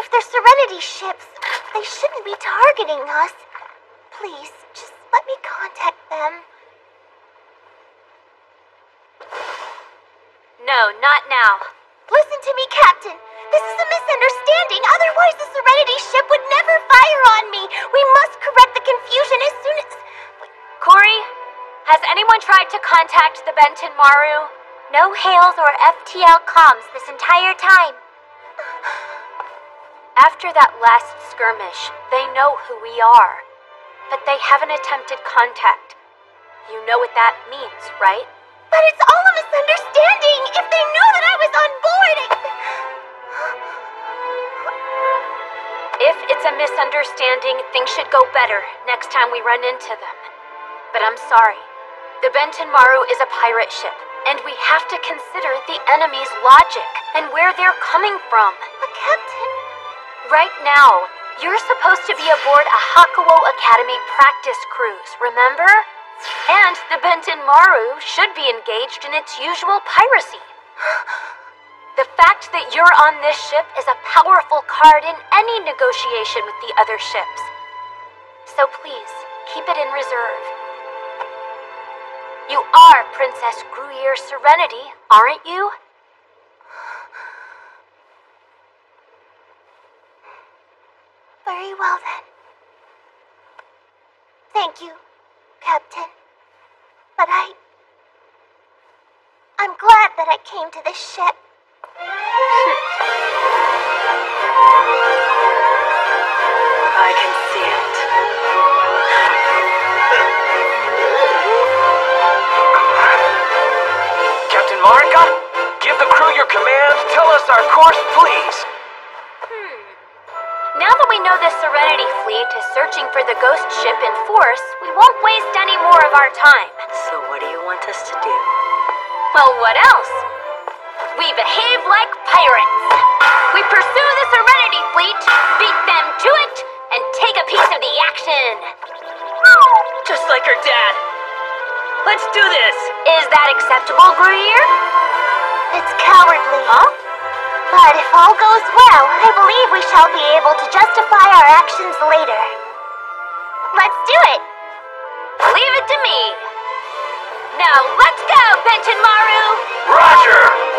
if they're Serenity ships, they shouldn't be targeting us. Please, just let me contact them. No, not now. Listen to me, Captain. This is a misunderstanding. Otherwise, the Serenity ship would never fire on me. We must correct the confusion as soon as. Corey, has anyone tried to contact the Benten Maru? No hails or FTL comms this entire time. After that last skirmish, they know who we are. But they haven't attempted contact. You know what that means, right? But it's all a misunderstanding. If they knew that I was on board. If it's a misunderstanding, things should go better next time we run into them. But I'm sorry. The Benten Maru is a pirate ship, and we have to consider the enemy's logic and where they're coming from. But, Captain. Right now, you're supposed to be aboard a Hakuo Academy practice cruise, remember? And the Benten Maru should be engaged in its usual piracy. The fact that you're on this ship is a powerful card in any negotiation with the other ships. So please, keep it in reserve. You are Princess Gruier Serenity, aren't you? Very well then. Thank you, Captain. But I. I'm glad that I came to this ship. I can see it. Captain Marika, give the crew your command. Tell us our course, please. Hmm. Now that we know the Serenity fleet is searching for the ghost ship in force, we won't waste any more of our time. So, what do you want us to do? Well, what else? We behave like pirates. We pursue the Serenity fleet, beat them to it, and take a piece of the action. Just like her dad. Let's do this. Is that acceptable, Gruier? It's cowardly. Huh? But if all goes well, I believe we shall be able to justify our actions later. Let's do it! Leave it to me. Now let's go, Benten Maru! Roger!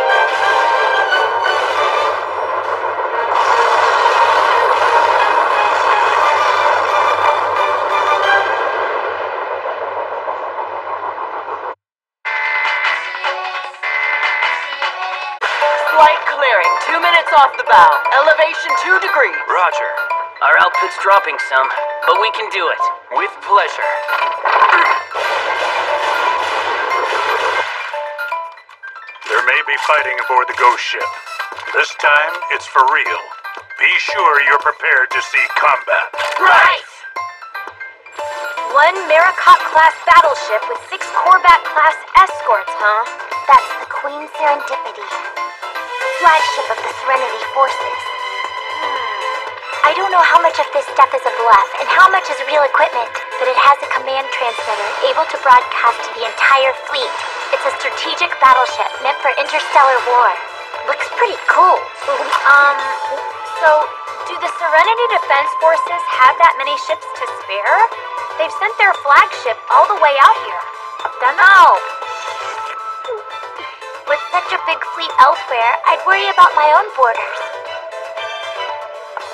Off the bow. Elevation two degrees. Roger. Our output's dropping some, but we can do it. With pleasure. There may be fighting aboard the ghost ship. This time, it's for real. Be sure you're prepared to see combat. Right! One Maricot class battleship with six Corbat class escorts, huh? That's the Queen Serendipity, flagship of the Serenity Forces. I don't know how much of this stuff is a bluff and how much is real equipment, but it has a command transmitter able to broadcast to the entire fleet. It's a strategic battleship meant for interstellar war. Looks pretty cool. Um, so do the Serenity Defense Forces have that many ships to spare? They've sent their flagship all the way out here. Dunno. With such a big fleet elsewhere, I'd worry about my own borders.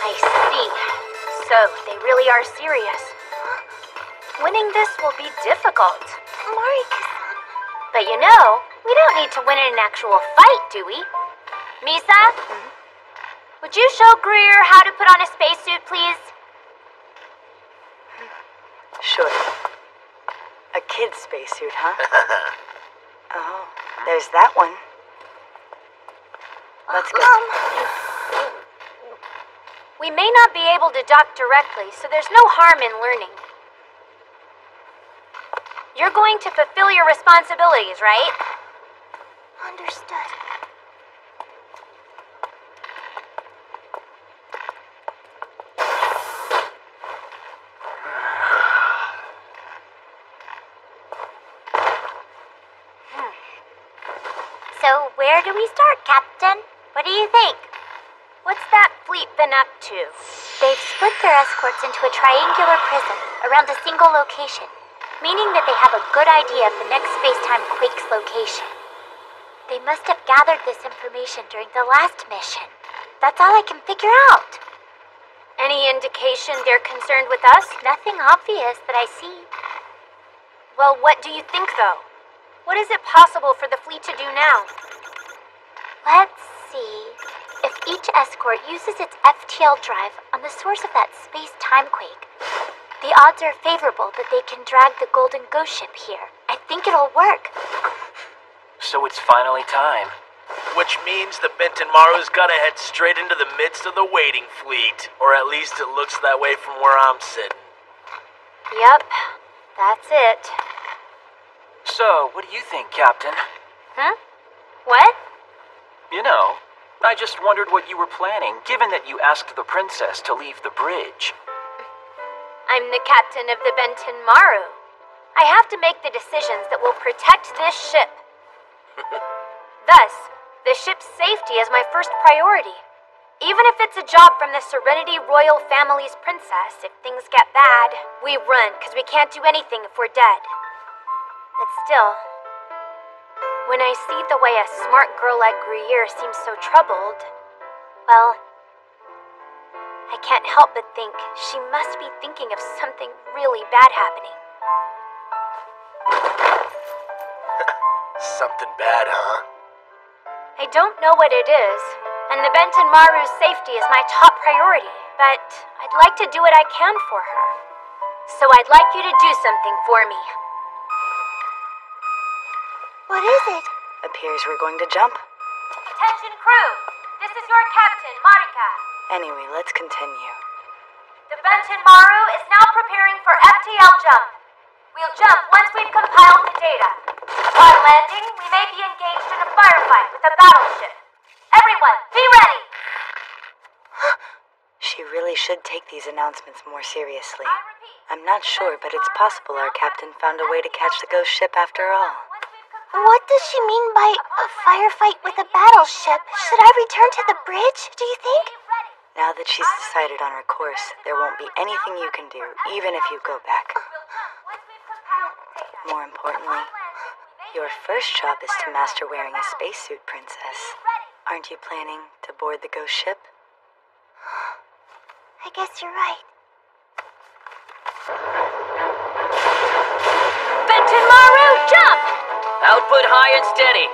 I see. So they really are serious. Winning this will be difficult. Marika. But you know, we don't need to win in an actual fight, do we? Misa? Mm-hmm. Would you show Greer how to put on a spacesuit, please? Sure. A kid's spacesuit, huh? oh, there's that one. Let's go. We may not be able to dock directly, so there's no harm in learning. You're going to fulfill your responsibilities, right? Understood. Hmm. So, where do we start, Captain? What do you think? What's that fleet been up to? They've split their escorts into a triangular prism around a single location, meaning that they have a good idea of the next space-time quake's location. They must have gathered this information during the last mission. That's all I can figure out. Any indication they're concerned with us? Nothing obvious that I see. Well, what do you think, though? What is it possible for the fleet to do now? Let's see. If each escort uses its FTL drive on the source of that space time quake, the odds are favorable that they can drag the Golden Ghost ship here. I think it'll work. So it's finally time. Which means the Benten Maru's gotta head straight into the midst of the waiting fleet. Or at least it looks that way from where I'm sitting. Yep, that's it. So, what do you think, Captain? Huh? What? You know, I just wondered what you were planning, given that you asked the princess to leave the bridge. I'm the captain of the Benten Maru. I have to make the decisions that will protect this ship. Thus, the ship's safety is my first priority. Even if it's a job from the Serenity Royal Family's princess, if things get bad, we run because we can't do anything if we're dead. But still, when I see the way a smart girl like Gruier seems so troubled, well, I can't help but think she must be thinking of something really bad happening. Something bad, huh? I don't know what it is, and the Benten Maru's safety is my top priority, but I'd like to do what I can for her. So I'd like you to do something for me. What is it? Appears we're going to jump. Attention crew! This is your captain, Marika. Anyway, let's continue. The Benten Maru is now preparing for FTL jump. We'll jump once we've compiled the data. Upon landing, we may be engaged in a firefight with a battleship. Everyone, be ready! She really should take these announcements more seriously. I'm not sure, but it's possible our captain found a way to catch the ghost ship after all. What does she mean by a firefight with a battleship? Should I return to the bridge, do you think? Now that she's decided on her course, there won't be anything you can do, even if you go back. More importantly, your first job is to master wearing a spacesuit, Princess. Aren't you planning to board the ghost ship? I guess you're right. Benten Maru, jump! Output high and steady.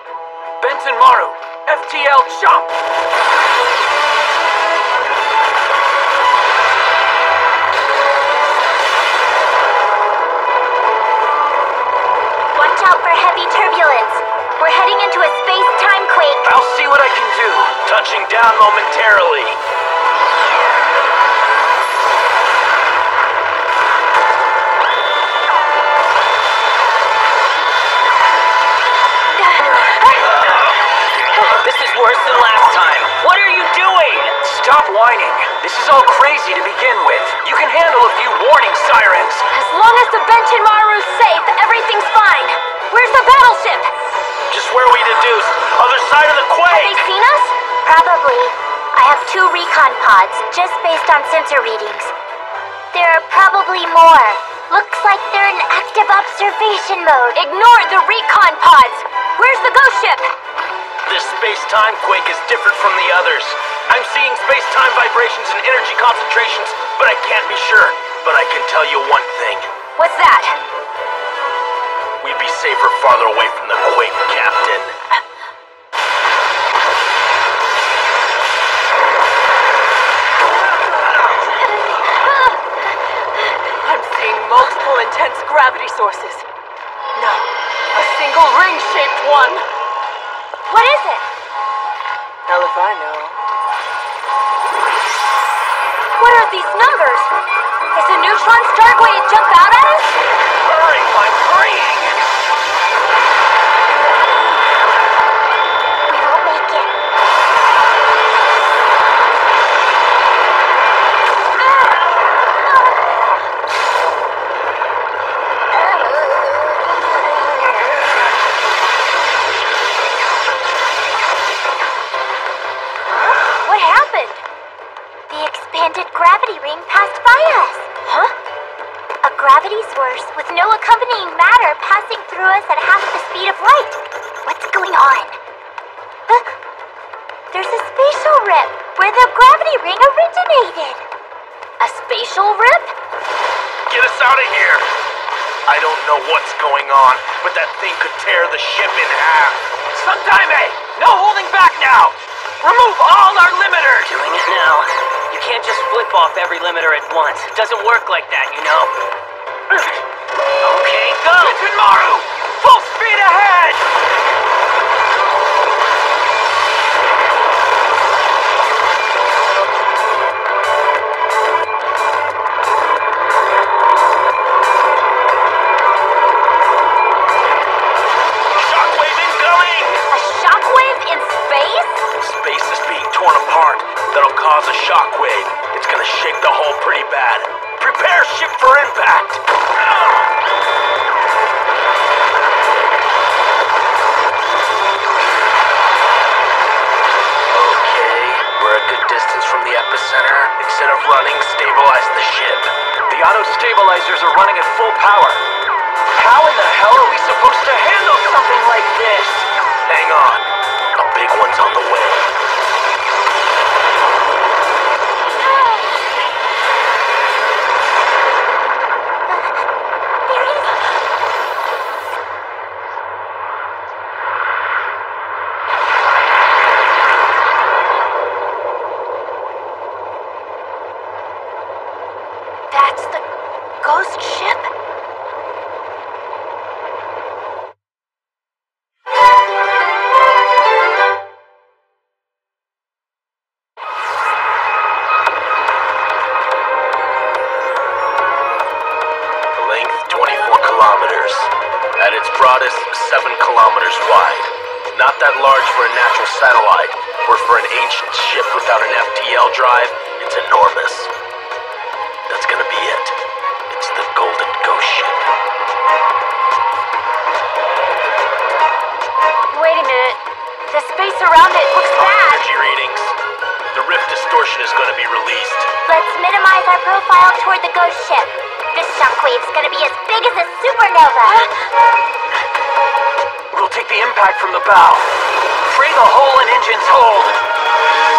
Benten Maru, FTL jump! Watch out for heavy turbulence. We're heading into a space-time quake. I'll see what I can do. Touching down momentarily. Worse than last time. What are you doing? Stop whining. This is all crazy to begin with. You can handle a few warning sirens. As long as the Benten Maru's safe, everything's fine. Where's the battleship? Just where we deduced. Other side of the Have they seen us? Probably. I have two recon pods, just based on sensor readings. There are probably more. Looks like they're in active observation mode. Ignore the recon pods. Where's the ghost ship? This space-time quake is different from the others. I'm seeing space-time vibrations and energy concentrations, but I can't be sure. But I can tell you one thing. What's that? We'd be safer farther away from the quake, Captain. I'm seeing multiple intense gravity sources. No, a single ring-shaped one. Is it? Hell if I know. What are these numbers? Is a neutron star going to jump out at us? Hurry, I'm hurrying! We won't make it. What happened? The expanded gravity ring passed by us. Huh? A gravity source with no accompanying matter passing through us at half the speed of light. What's going on? Huh? There's a spatial rip where the gravity ring originated. A spatial rip? Get us out of here! I don't know what's going on, but that thing could tear the ship in half. Sandaime! No holding back now! Remove all our limiters! Doing it now. You can't just flip off every limiter at once. It doesn't work like that, you know? Okay, go! Maru! Full speed ahead! Shockwave. It's gonna shake the hull pretty bad. Prepare ship for impact! Okay, we're a good distance from the epicenter. Instead of running, stabilize the ship. The auto stabilizers are running at full power. How in the hell are we supposed to handle something like this? Hang on. A big one's on the way. That large for a natural satellite, or for an ancient ship without an FTL drive, it's enormous. That's gonna be it. It's the Golden Ghost ship. Wait a minute. The space around it looks bad. Energy readings. The rift distortion is gonna be released. Let's minimize our profile toward the ghost ship. This shockwave's gonna be as big as a supernova. The impact from the bow. Free the hull and engines hold.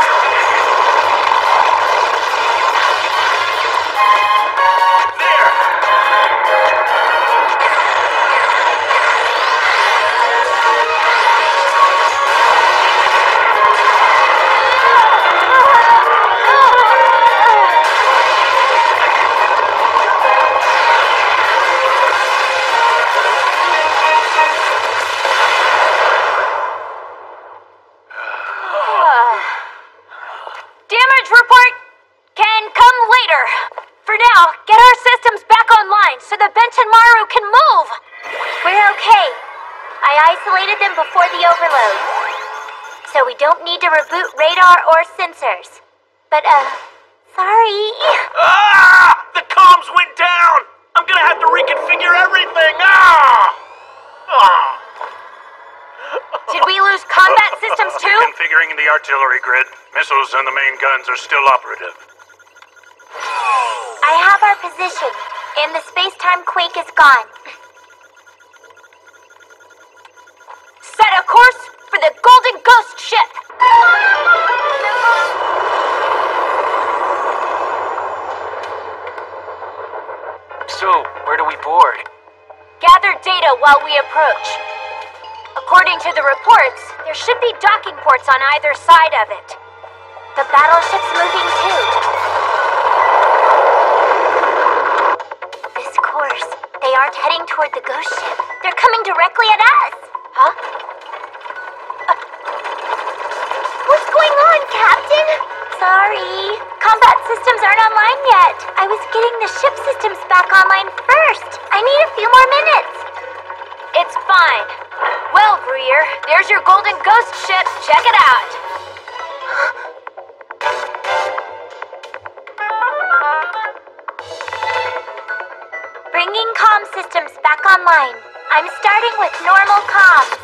Artillery grid. Missiles and the main guns are still operative. I have our position, and the space-time quake is gone. Set a course for the Golden Ghost ship! So, where do we board? Gather data while we approach. According to the reports, there should be docking ports on either side of it. The battleship's moving too. This course, they aren't heading toward the ghost ship. They're coming directly at us. Huh? Uh, what's going on, Captain? Sorry. Combat systems aren't online yet. I was getting the ship systems back online first. I need a few more minutes. It's fine. Well, Greer, there's your golden ghost ship. Check it out. Bringing comm systems back online. I'm starting with normal comms.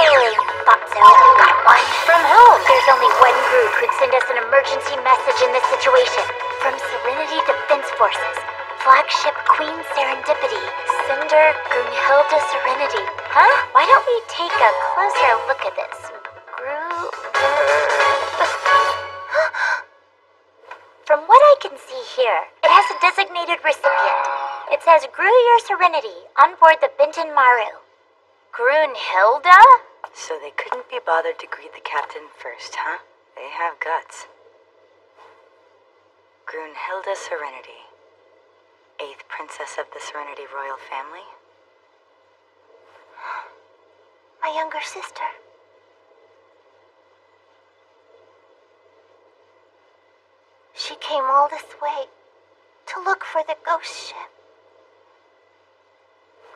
Hailing, thought so. Got one. From whom? There's only one group who'd send us an emergency message in this situation. From Serenity Defense Forces. Flagship Queen Serendipity. Sender Grunhilda Serenity. Huh? Why don't we take a closer look at this? Group. From what I can see here, it has a designated recipient. It says Gruier Serenity on board the Benten Maru. Grunhilda? So they couldn't be bothered to greet the captain first, huh? They have guts. Grunhilda Serenity. Eighth princess of the Serenity royal family? My younger sister. She came all this way to look for the.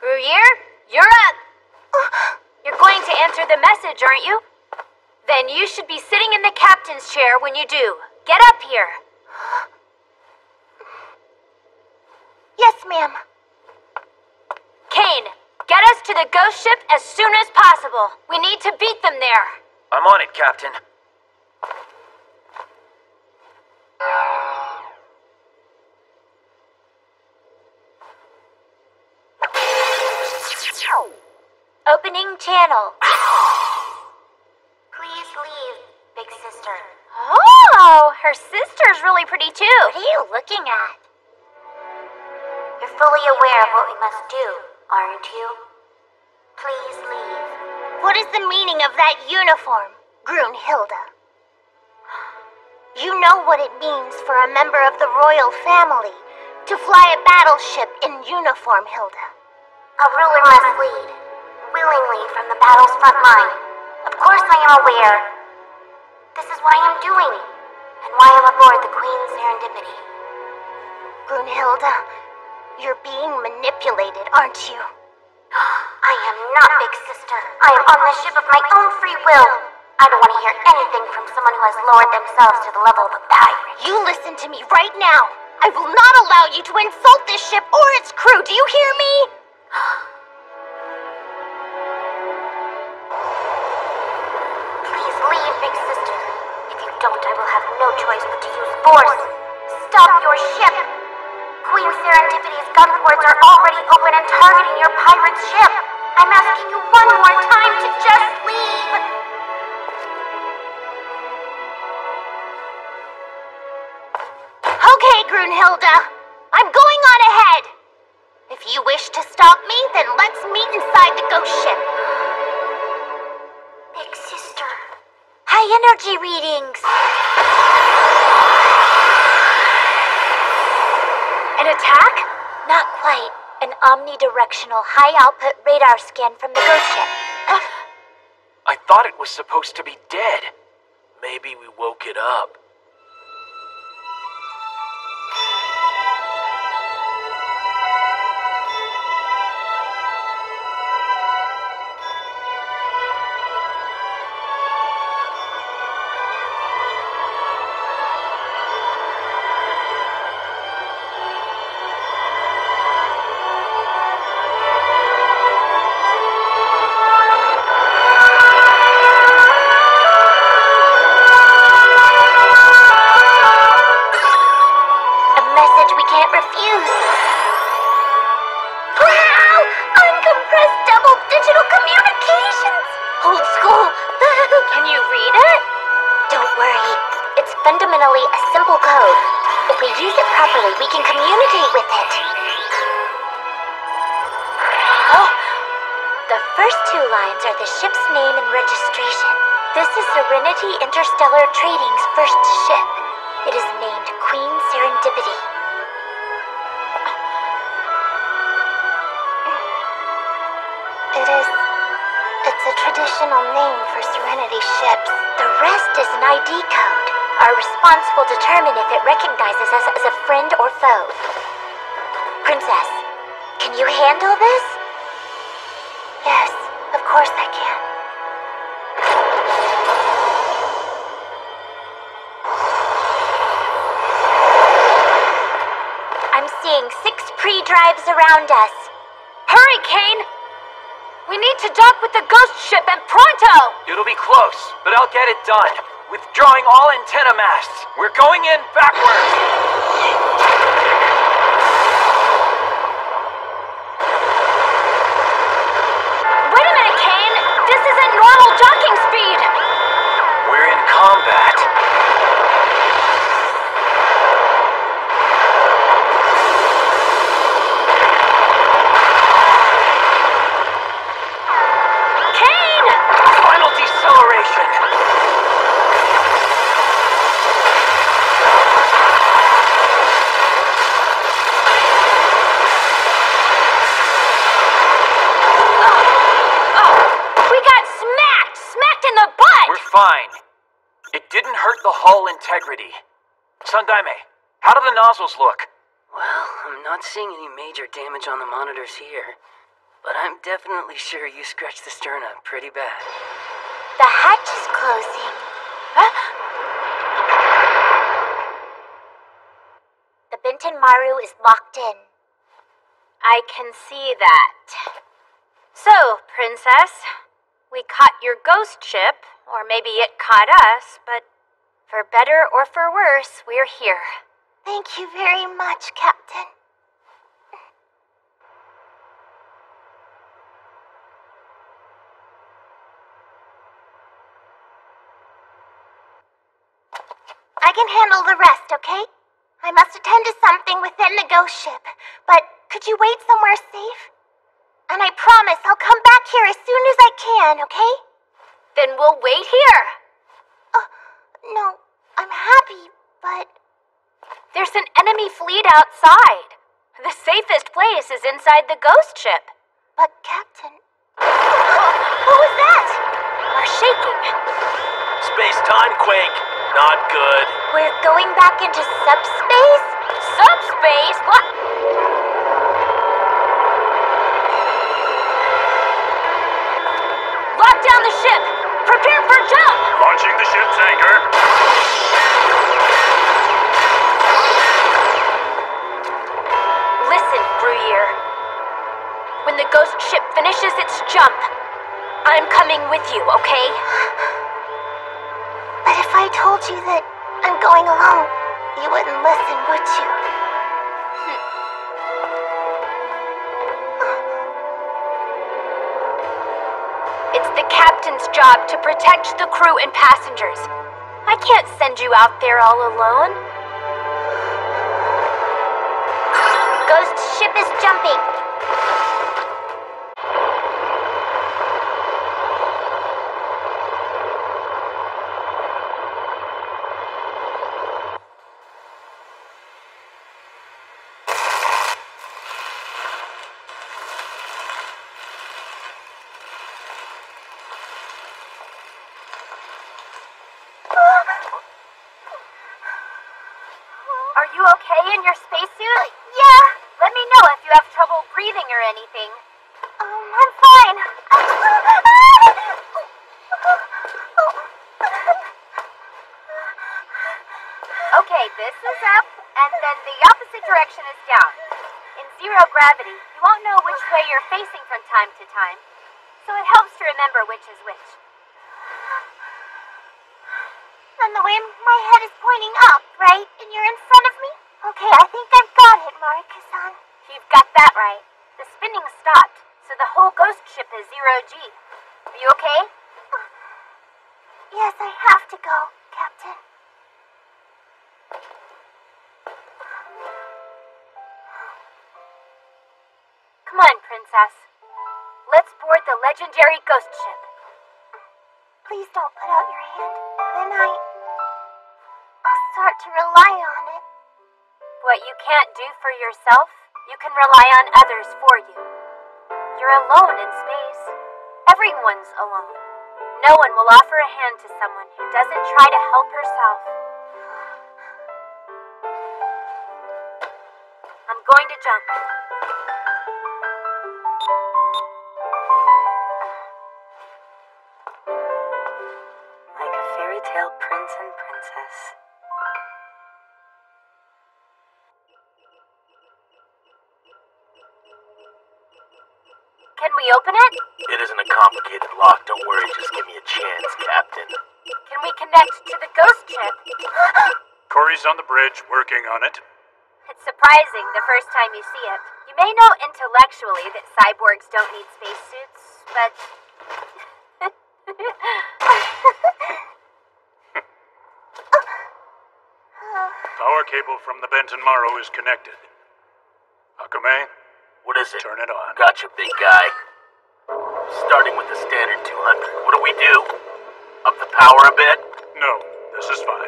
Gruier, you're up. You're going to answer the message, aren't you? Then you should be sitting in the captain's chair when you do. Get up here. Yes, ma'am. Kane, get us to the ghost ship as soon as possible. We need to beat them there. I'm on it, Captain. Pretty too. What are you looking at? You're fully aware of what we must do, aren't you? Please leave. What is the meaning of that uniform, Grunhilda? You know what it means for a member of the royal family to fly a battleship in uniform, Hilda. A ruler must lead, willingly from the battle's front line. Of course I am aware. This is what I am doing, and I'm aboard the Queen Serendipity. Grunhilda, you're being manipulated, aren't you? I am not Big Sister. I am on the ship of my own free will. I don't want to hear anything from someone who has lowered themselves to the level of a pirate. You listen to me right now. I will not allow you to insult this ship or its crew. Do you hear me? I will have no choice but to use force. Stop your ship! Queen Serendipity's gun ports are already open and targeting your pirate ship. I'm asking you one more time to just leave. Okay, Grunhilda. I'm going on ahead. If you wish to stop me, then let's meet inside the ghost ship. Energy readings. An attack? Not quite. An omnidirectional high output radar scan from the ghost ship. I thought it was supposed to be dead. Maybe we woke it up. ID code. Our response will determine if it recognizes us as a friend or foe. Princess, can you handle this? Yes, of course I can. I'm seeing six pre-drives around us. Hurry, Kane! We need to dock with the ghost ship and pronto! It'll be close, but I'll get it done. Withdrawing all antenna masts. We're going in backwards. Wait a minute, Kane! This isn't normal docking speed! We're in combat. Kane! Final deceleration. We got smacked! Smacked in the butt! We're fine. It didn't hurt the hull integrity. Sandaime, how do the nozzles look? Well, I'm not seeing any major damage on the monitors here. But I'm definitely sure you scratched the stern up pretty bad. The hatch is closing. The Benten Maru is locked in. I can see that. So, Princess, we caught your ghost ship, or maybe it caught us, but for better or for worse, we're here. Thank you very much, Captain. I can handle the rest, okay? I must attend to something within the ghost ship, but could you wait somewhere safe? And I promise I'll come back here as soon as I can, okay? Then we'll wait here. No, I'm happy, but. There's an enemy fleet outside. The safest place is inside the ghost ship. But, Captain. what was that? We're shaking. Space time quake. Not good. We're going back into subspace? Subspace? What? Lock down the ship! Prepare for jump! Launching the ship's anchor. Listen, Gruier. When the ghost ship finishes its jump, I'm coming with you, okay? But if I told you that I'm going alone, you wouldn't listen, would you? The captain's job to protect the crew and passengers. I can't send you out there all alone. Ghost ship is jumping. Are you okay in your spacesuit? Yeah. Let me know if you have trouble breathing or anything. Um, I'm fine. Okay, this is up, and then the opposite direction is down. In zero gravity, you won't know which way you're facing from time to time, so it helps to remember which is which. And the way my head is pointing up, right? And you're in front? Okay, I think I've got it, Marika-san. You've got that right. The spinning stopped, so the whole ghost ship is zero G. Are you okay? Yes, I have to go, Captain. Come on, Princess. Let's board the legendary ghost ship. Please don't put out your hand. Then I. I'll start to rely on it. What you can't do for yourself, you can rely on others for you. You're alone in space. Everyone's alone. No one will offer a hand to someone who doesn't try to help herself. I'm going to jump. Corey's on the bridge, working on it. It's surprising the first time you see it. You may know intellectually that cyborgs don't need spacesuits, but. Power cable from the Benten Maru is connected. Hyakume, What is it? turn it on. Gotcha, big guy. Starting with the standard 200. What do we do? Up the power a bit? No, this is fine.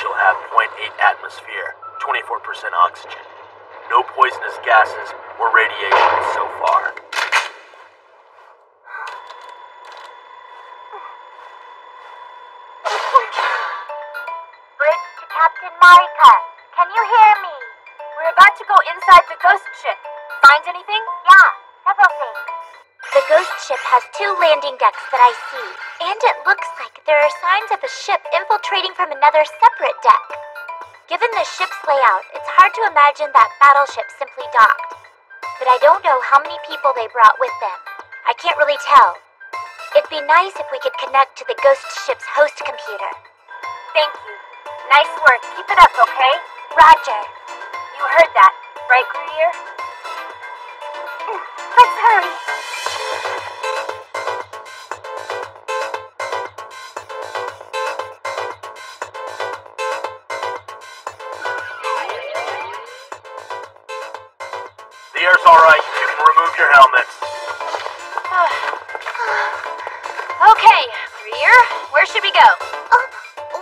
You'll have 0.8 atmosphere, 24% oxygen. No poisonous gases or radiation so far. Bridge to Captain Marika. Can you hear me? We're about to go inside the ghost ship. Find anything? Yeah, several things. The ghost ship has two landing decks that I see, and it looks like there are signs of a ship infiltrating from another separate deck. Given the ship's layout, it's hard to imagine that battleship simply docked. But I don't know how many people they brought with them. I can't really tell. It'd be nice if we could connect to the ghost ship's host computer. Thank you. Nice work. Keep it up, okay? Roger. You heard that, right, Greer? Let's hurry. Alright. You can remove your helmets. okay, Greer, where should we go? Oh,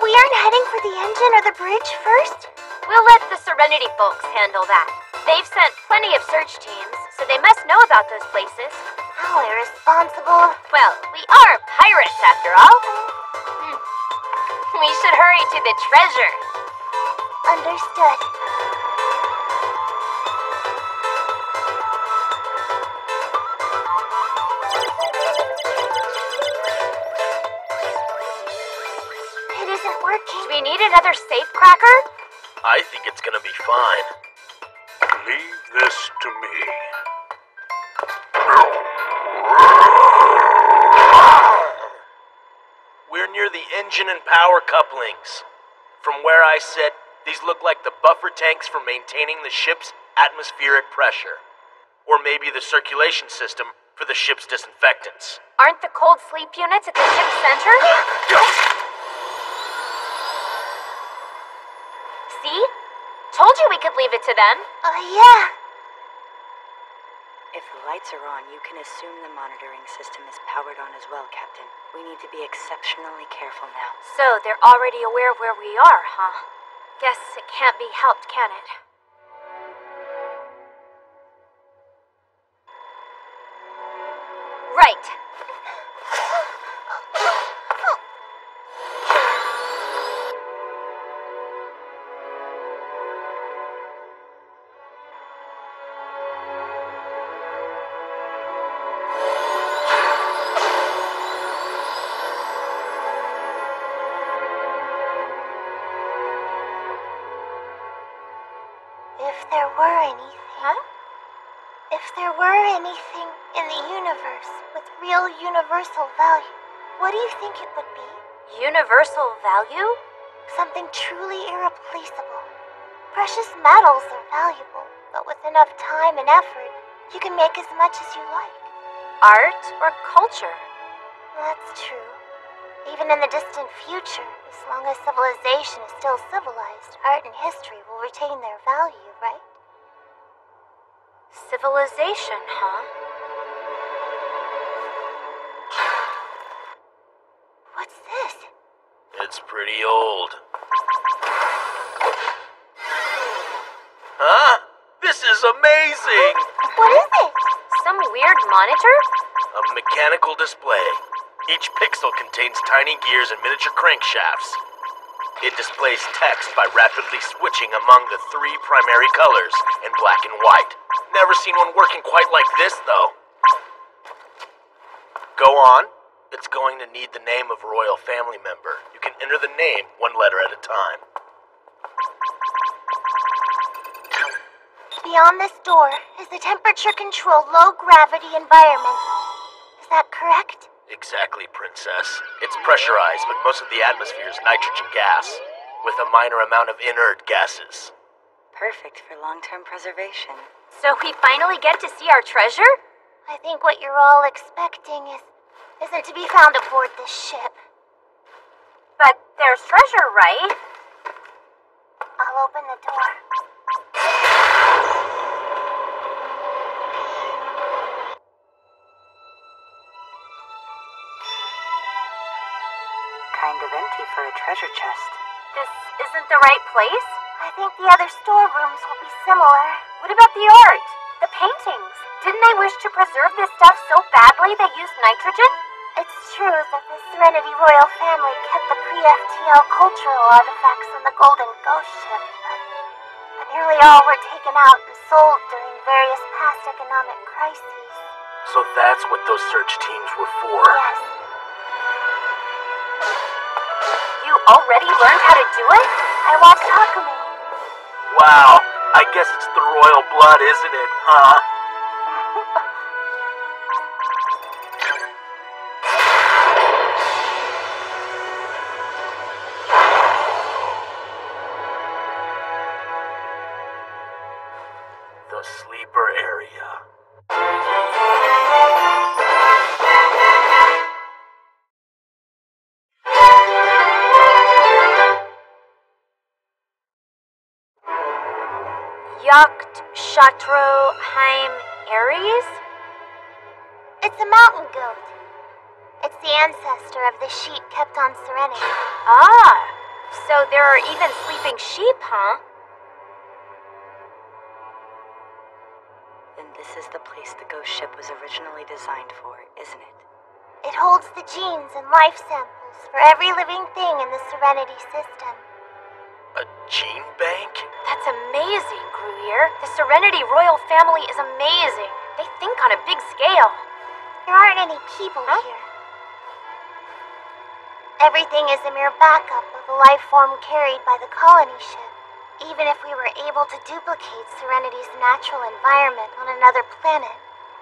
we aren't heading for the engine or the bridge first? We'll let the Serenity folks handle that. They've sent plenty of search teams, so they must know about those places. How irresponsible. Well, we are pirates after all. Hmm. We should hurry to the treasure. Understood. Another safe cracker? I think it's gonna be fine. Leave this to me. We're near the engine and power couplings. From where I sit, these look like the buffer tanks for maintaining the ship's atmospheric pressure. Or maybe the circulation system for the ship's disinfectants. Aren't the cold sleep units at the ship's center? See? Told you we could leave it to them. Uh, yeah. If the lights are on, you can assume the monitoring system is powered on as well, Captain. We need to be exceptionally careful now. So they're already aware of where we are, huh? Guess it can't be helped, can it? What do you think it would be? Universal value? Something truly irreplaceable. Precious metals are valuable, but with enough time and effort, you can make as much as you like. Art or culture? That's true. Even in the distant future, as long as civilization is still civilized, art and history will retain their value, right? Civilization, huh? Weird monitor? A mechanical display. Each pixel contains tiny gears and miniature crankshafts. It displays text by rapidly switching among the three primary colors in black and white. Never seen one working quite like this, though. Go on. It's going to need the name of a royal family member. You can enter the name one letter at a time. Beyond this door is the temperature controlled low gravity environment. Is that correct? Exactly, Princess. It's pressurized, but most of the atmosphere is nitrogen gas, with a minor amount of inert gases. Perfect for long term preservation. So we finally get to see our treasure? I think what you're all expecting is isn't to be found aboard this ship. But there's treasure, right? I'll open the door. Kind for a treasure chest. This isn't the right place? I think the other storerooms will be similar. What about the art? The paintings? Didn't they wish to preserve this stuff so badly they used nitrogen? It's true that the Serenity Royal family kept the pre-FTL cultural artifacts on the Golden Ghost ship, but, but nearly all were taken out and sold during various past economic crises. So that's what those search teams were for. Yes. Already learned how to do it? I watched Hyakume. Wow, I guess it's the royal blood, isn't it, huh? Yacht Chateau Heim Aries? It's a mountain goat. It's the ancestor of the sheep kept on Serenity. Ah, so there are even sleeping sheep, huh? Then this is the place the ghost ship was originally designed for, isn't it? It holds the genes and life samples for every living thing in the Serenity system. A gene bank? Amazing, Gruier. The Serenity royal family is amazing. They think on a big scale. There aren't any people here. Everything is a mere backup of the life form carried by the colony ship. Even if we were able to duplicate Serenity's natural environment on another planet,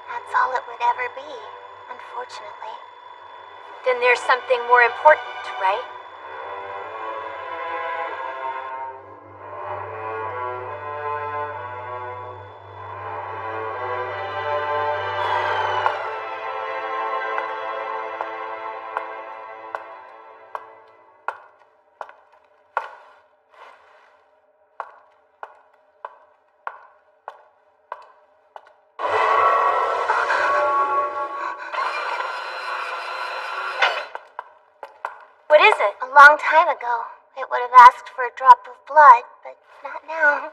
that's all it would ever be, unfortunately. Then there's something more important, right? Time ago, it would have asked for a drop of blood, but not now.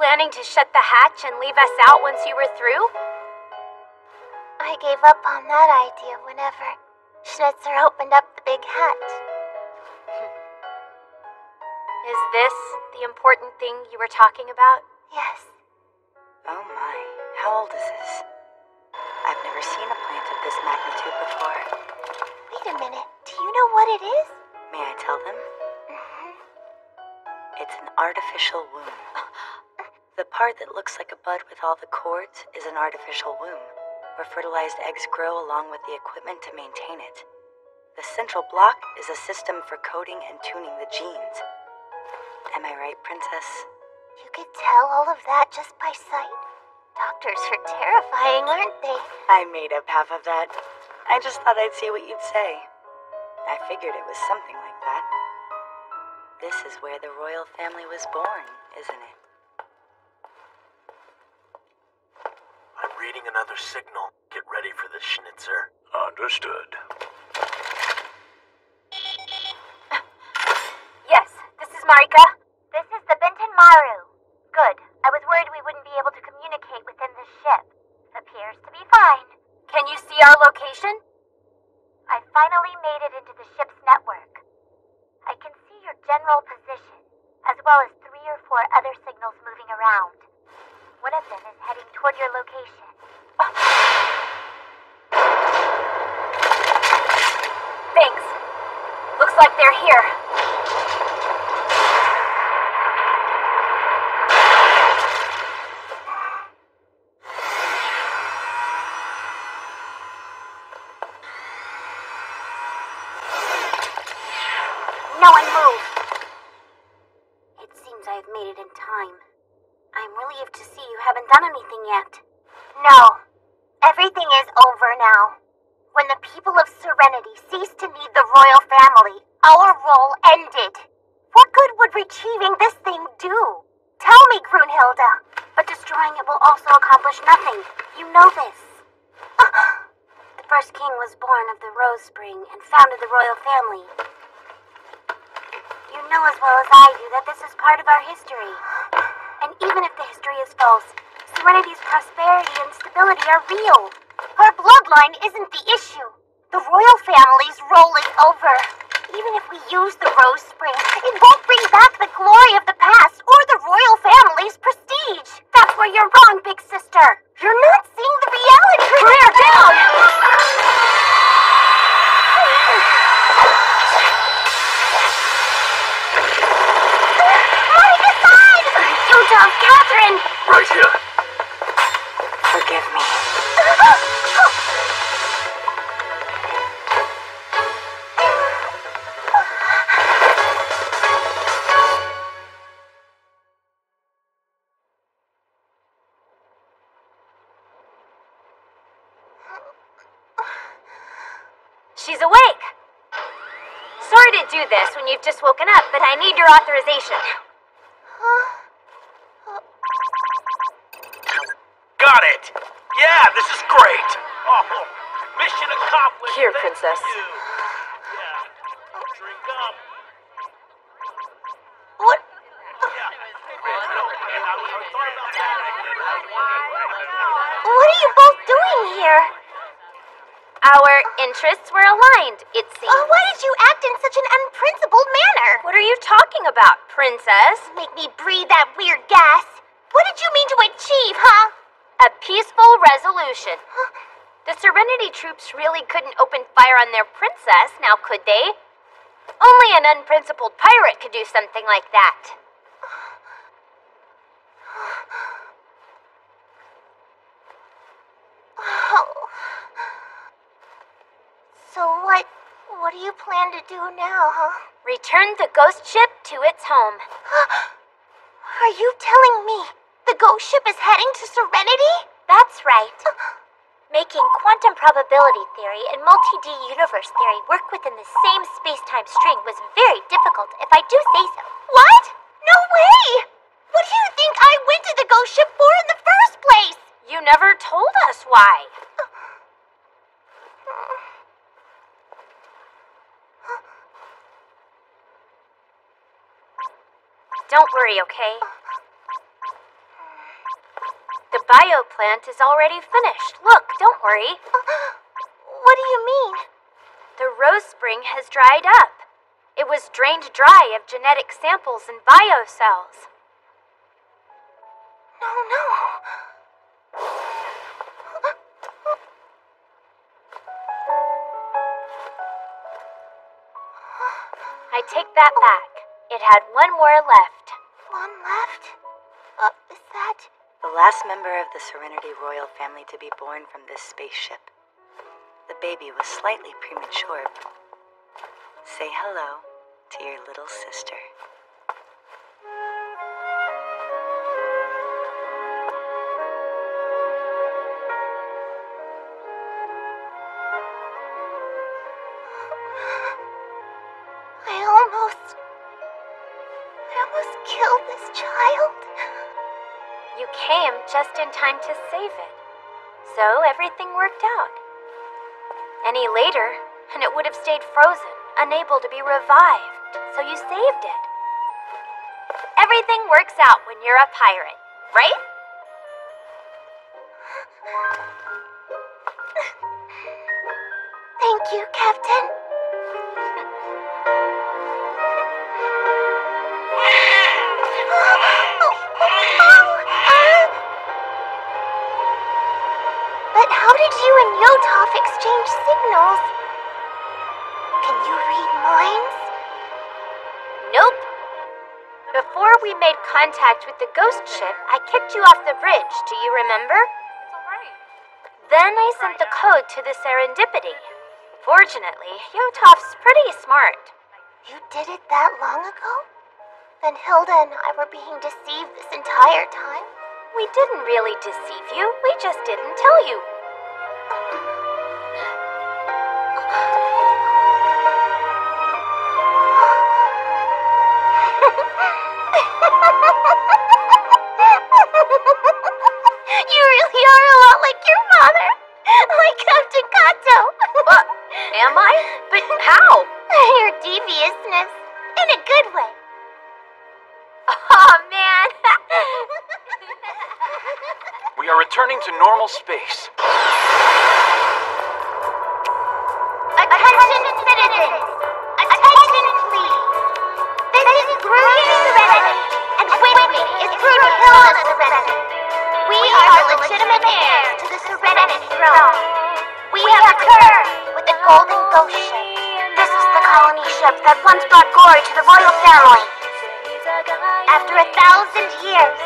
Planning to shut the hatch and leave us out once you were through? I gave up on that idea whenever Schnitzer opened up the big hat. Is this the important thing you were talking about? Bud with all the cords is an artificial womb, where fertilized eggs grow along with the equipment to maintain it. The central block is a system for coding and tuning the genes. Am I right, Princess? You could tell all of that just by sight. Doctors are terrifying, aren't they? I made up half of that. I just thought I'd see what you'd say. I figured it was something like that. This is where the royal family was born, isn't it? I'm reading another signal. Get ready for the schnitzer. Understood. Yes, this is Marika. This is the Benten Maru. Good. I was worried we wouldn't be able to communicate within the ship. Appears to be fine. Can you see our location? I finally made it into the ship's network. I can see your general position, as well as three or four other signals moving around. One of them is heading toward your location. Thanks. Looks like they're here. No one move! It seems I have made it in time. I'm relieved to see you haven't done anything yet. No. Everything is over now. When the people of Serenity ceased to need the royal family, our role ended. What good would retrieving this thing do? Tell me, Grunhilda. But destroying it will also accomplish nothing. You know this. the first king was born of the Rose Spring and founded the royal family. You know as well as I do that this is part of our history. And even if the history is false, Serenity's prosperity and stability are real. Her bloodline isn't the issue. Your authorization. Got it! Yeah, this is great! Oh, mission accomplished! Here, Thanks Princess. you. Yeah. Drink up. What? What are you both doing here? Our interests were aligned, it seems. Oh, why did you act in such an unprincipled manner? What are you talking about, Princess? Make me breathe that weird gas. What did you mean to achieve, huh? A peaceful resolution. Huh? The Serenity troops really couldn't open fire on their princess, now could they? Only an unprincipled pirate could do something like that. Oh. So what? What do you plan to do now, huh? Return the ghost ship to its home. Are you telling me the ghost ship is heading to Serenity? That's right. Making quantum probability theory and multi D universe theory work within the same space time string was very difficult, if I do say so. What? No way! What do you think I went to the ghost ship for in the first place? You never told us why. Don't worry, okay? The bioplant is already finished. Look, don't worry. What do you mean? The rose spring has dried up. It was drained dry of genetic samples and bio cells. No, no. I take that back. It had one more left. One left? Uh, is that. The last member of the Serenity royal family to be born from this spaceship. The baby was slightly premature. Say hello to your little sister. Time to save it. So everything worked out. Any later, and it would have stayed frozen, unable to be revived. So you saved it. Everything works out when you're a pirate, right? Thank you, Captain. Yotov exchange signals? Can you read minds? Nope. Before we made contact with the ghost ship, I kicked you off the bridge. Do you remember? All right. Then I sent the code to the Serendipity. Fortunately, Yotov's pretty smart. You did it that long ago? Then Hilda and I were being deceived this entire time? We didn't really deceive you, we just didn't tell you. you father. Like Captain Kato. What? Am I? But how? Your deviousness. In a good way. Oh, man. We are returning to normal space. Attention citizens! Attention please! This is Broody Serenity, and with me is Broody Hilda Serenity. We are the legitimate heirs to the Serenity throne. We have returned with the Golden Ghost Ship. This is the colony ship that once brought glory to the royal family. After a thousand years,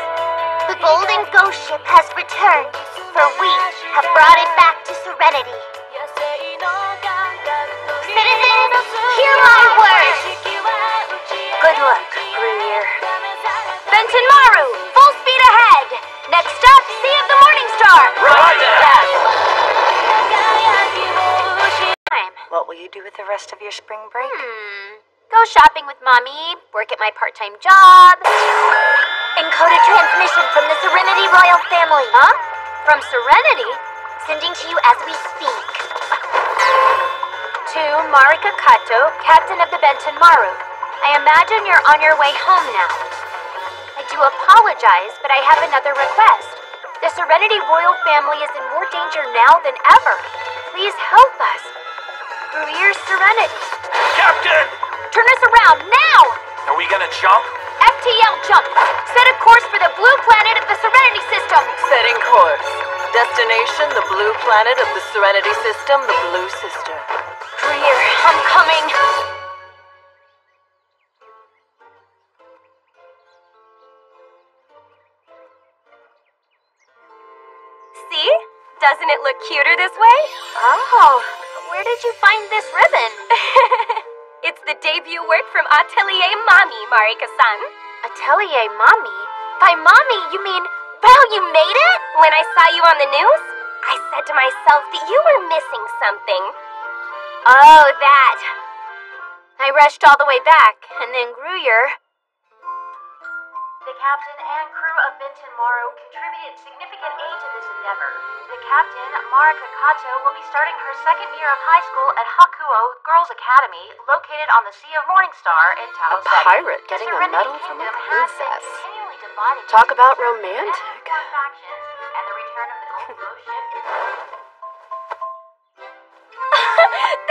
the Golden Ghost Ship has returned, for we have brought it back to Serenity. Citizens, hear my words. Good luck, Gruier. Benten Maru. Next up, Sea of the Morning Star. Time. What will you do with the rest of your spring break? Hmm. Go shopping with mommy, work at my part-time job. Encoded transmission from the Serenity Royal Family. Huh? From Serenity? Sending to you as we speak. To Marika Kato, captain of the Benten Maru. I imagine you're on your way home now. I do apologize, but I have another request. The Serenity Royal family is in more danger now than ever. Please help us. Gruier Serenity. Captain! Turn us around now! Are we gonna jump? FTL jump! Set a course for the blue planet of the Serenity system! Setting course. Destination, the blue planet of the Serenity System, the Blue Sister. Gruier, I'm coming! Look cuter this way? Oh, where did you find this ribbon? it's the debut work from Atelier Mommy, Marika-san. Atelier Mommy? By Mommy, you mean, well, you made it? When I saw you on the news, I said to myself that you were missing something. Oh, that. I rushed all the way back, and then Gruier. The captain and crew Benten Maru contributed significant aid to this endeavor. The captain, Marika Kato, will be starting her second year of high school at Hakuo Girls Academy, located on the Sea of Morningstar in Tau A pirate getting a medal from a princess. Talk about romantic.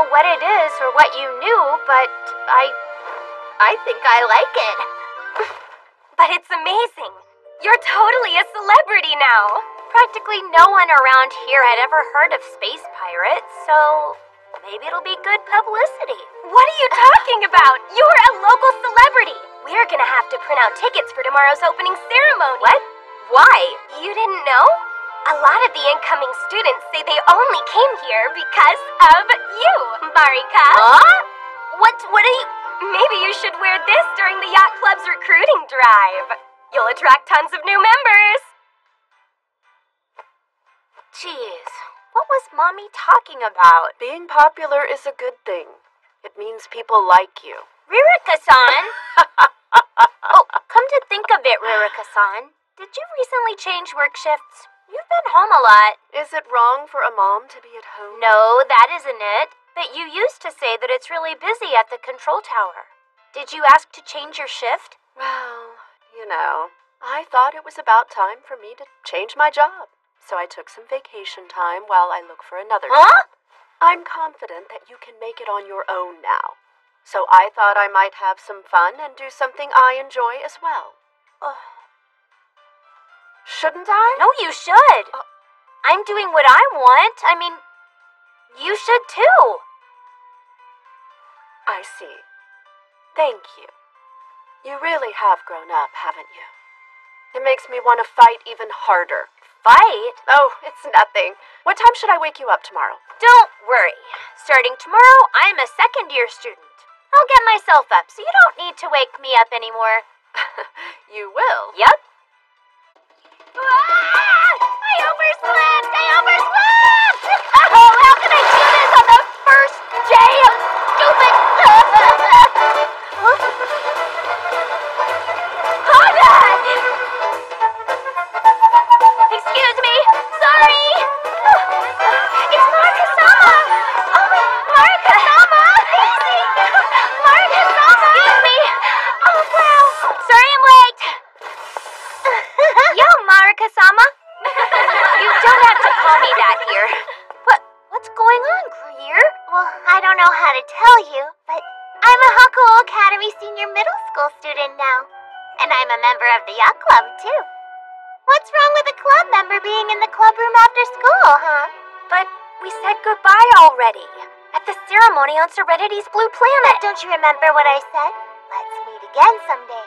know what it is or what you knew, but I. I think I like it. But it's amazing! You're totally a celebrity now! Practically no one around here had ever heard of space pirates, so maybe it'll be good publicity. What are you talking about? You're a local celebrity! We're gonna have to print out tickets for tomorrow's opening ceremony. What? Why? You didn't know? A lot of the incoming students say they only came here because of you, Marika. Huh? What? What are you? Maybe you should wear this during the yacht club's recruiting drive. You'll attract tons of new members. Jeez, what was Mommy talking about? Being popular is a good thing. It means people like you. Ririka-san! oh, come to think of it, Ririka-san. Did you recently change work shifts? You've been home a lot. Is it wrong for a mom to be at home? No, that isn't it. But you used to say that it's really busy at the control tower. Did you ask to change your shift? Well, you know, I thought it was about time for me to change my job. So I took some vacation time while I look for another Huh? job. I'm confident that you can make it on your own now. So I thought I might have some fun and do something I enjoy as well. Shouldn't I? No, you should. Uh. I'm doing what I want. I mean, you should too. I see. Thank you. You really have grown up, haven't you? It makes me want to fight even harder. Fight? Oh, it's nothing. What time should I wake you up tomorrow? Don't worry. Starting tomorrow, I'm a second year student. I'll get myself up, so you don't need to wake me up anymore. you will? Yep. Sorry! It's! Oh! Daisy! Marika-sama! Excuse me! Oh, wow! Sorry I'm late! Yo, Marika-sama! you don't have to call me that here. What? What's going on, Gruier? Well, I don't know how to tell you, but I'm a Hakuo Academy senior middle school student now. And I'm a member of the yacht club, too. What's wrong with a club member being in the club room after school, huh? But we said goodbye already. At the ceremony on Serenity's blue planet. Don't you remember what I said? Let's meet again someday.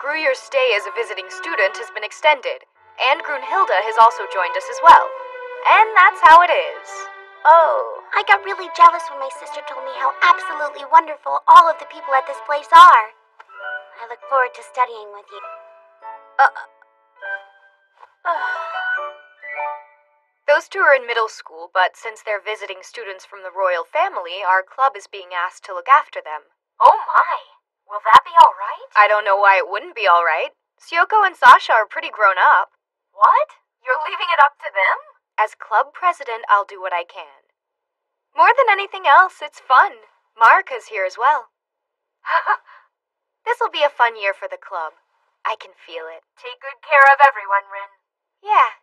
Gruier's stay as a visiting student has been extended, and Grunhilda has also joined us as well. And that's how it is. Oh. I got really jealous when my sister told me how absolutely wonderful all of the people at this place are. I look forward to studying with you. Uh. Those two are in middle school, but since they're visiting students from the royal family, our club is being asked to look after them. Oh my. Will that be alright? I don't know why it wouldn't be alright. Syoko and Sasha are pretty grown up. What? You're leaving it up to them? As club president, I'll do what I can. More than anything else, it's fun. Marika's here as well. This'll be a fun year for the club. I can feel it. Take good care of everyone, Rin. Yeah.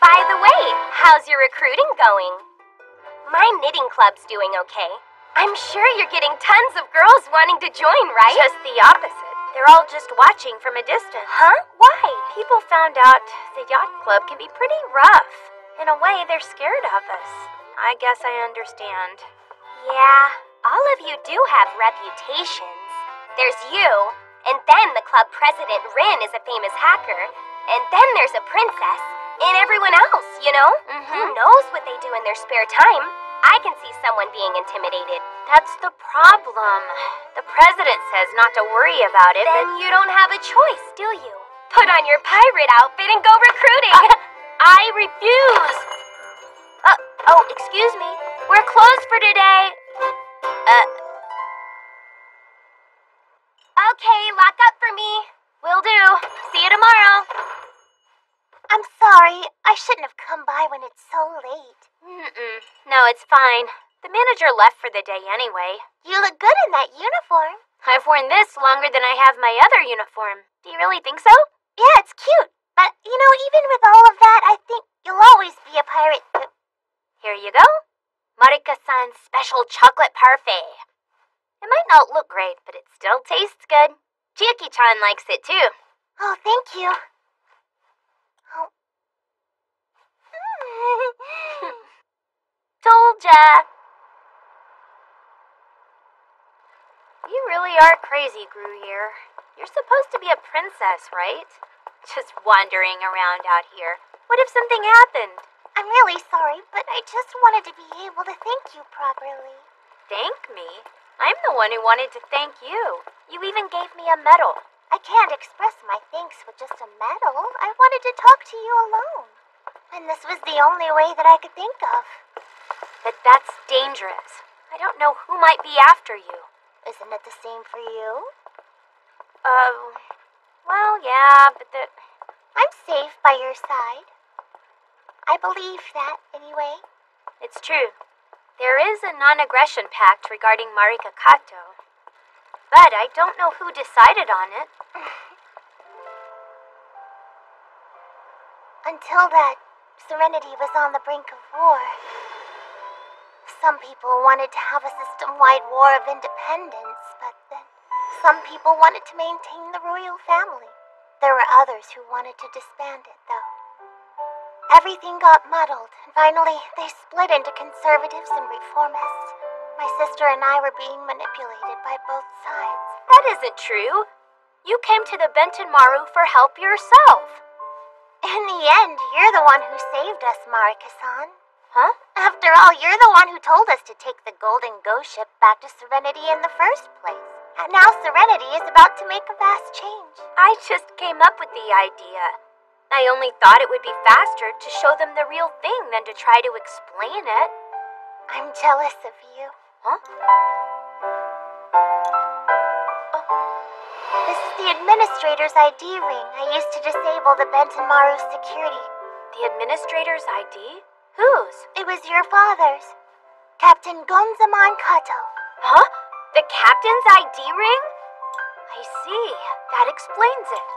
By the way, how's your recruiting going? My knitting club's doing okay. I'm sure you're getting tons of girls wanting to join, right? Just the opposite. They're all just watching from a distance. Huh? Why? People found out the yacht club can be pretty rough. In a way, they're scared of us. I guess I understand. Yeah, all of you do have reputations. There's you, and then the club president Rin is a famous hacker, and then there's a princess, and everyone else, you know? Mm-hmm. Who knows what they do in their spare time? I can see someone being intimidated. That's the problem. The president says not to worry about it, Then you don't have a choice, do you? Put on your pirate outfit and go recruiting. I refuse. Uh, oh, excuse me. We're closed for today. Uh, okay, lock up for me. will do. See you tomorrow. I'm sorry. I shouldn't have come by when it's so late. Mm-mm. No, it's fine. The manager left for the day anyway. You look good in that uniform. I've worn this longer than I have my other uniform. Do you really think so? Yeah, it's cute. But, you know, even with all of that, I think you'll always be a pirate. Here you go. Marika-san's special chocolate parfait. It might not look great, but it still tastes good. Chiaki-chan likes it too. Oh, thank you. Oh. Told ya. You really are crazy, Gruier. You're supposed to be a princess, right? Just wandering around out here. What if something happened? I'm really sorry, but I just wanted to be able to thank you properly. Thank me? I'm the one who wanted to thank you. You even gave me a medal. I can't express my thanks with just a medal. I wanted to talk to you alone. And this was the only way that I could think of. But that's dangerous. I don't know who might be after you. Isn't it the same for you? Uh, well, yeah, but the. I'm safe by your side. I believe that, anyway. It's true. There is a non aggression pact regarding Marika Kato. But I don't know who decided on it. Until that Serenity was on the brink of war. Some people wanted to have a system wide war of independence, but then some people wanted to maintain the royal family. There were others who wanted to disband it, though. Everything got muddled, and finally they split into conservatives and reformists. My sister and I were being manipulated by both sides. That isn't true. You came to the Benten Maru for help yourself. In the end, you're the one who saved us, Marika-san. Huh? After all, you're the one who told us to take the Golden Ghost ship back to Serenity in the first place. And now Serenity is about to make a vast change. I just came up with the idea. I only thought it would be faster to show them the real thing than to try to explain it. I'm jealous of you. Huh? Is the administrator's ID ring I used to disable the Benten Maru security. The administrator's ID? Whose? It was your father's. Captain Gonzaemon Kato. Huh? The captain's ID ring? I see. That explains it.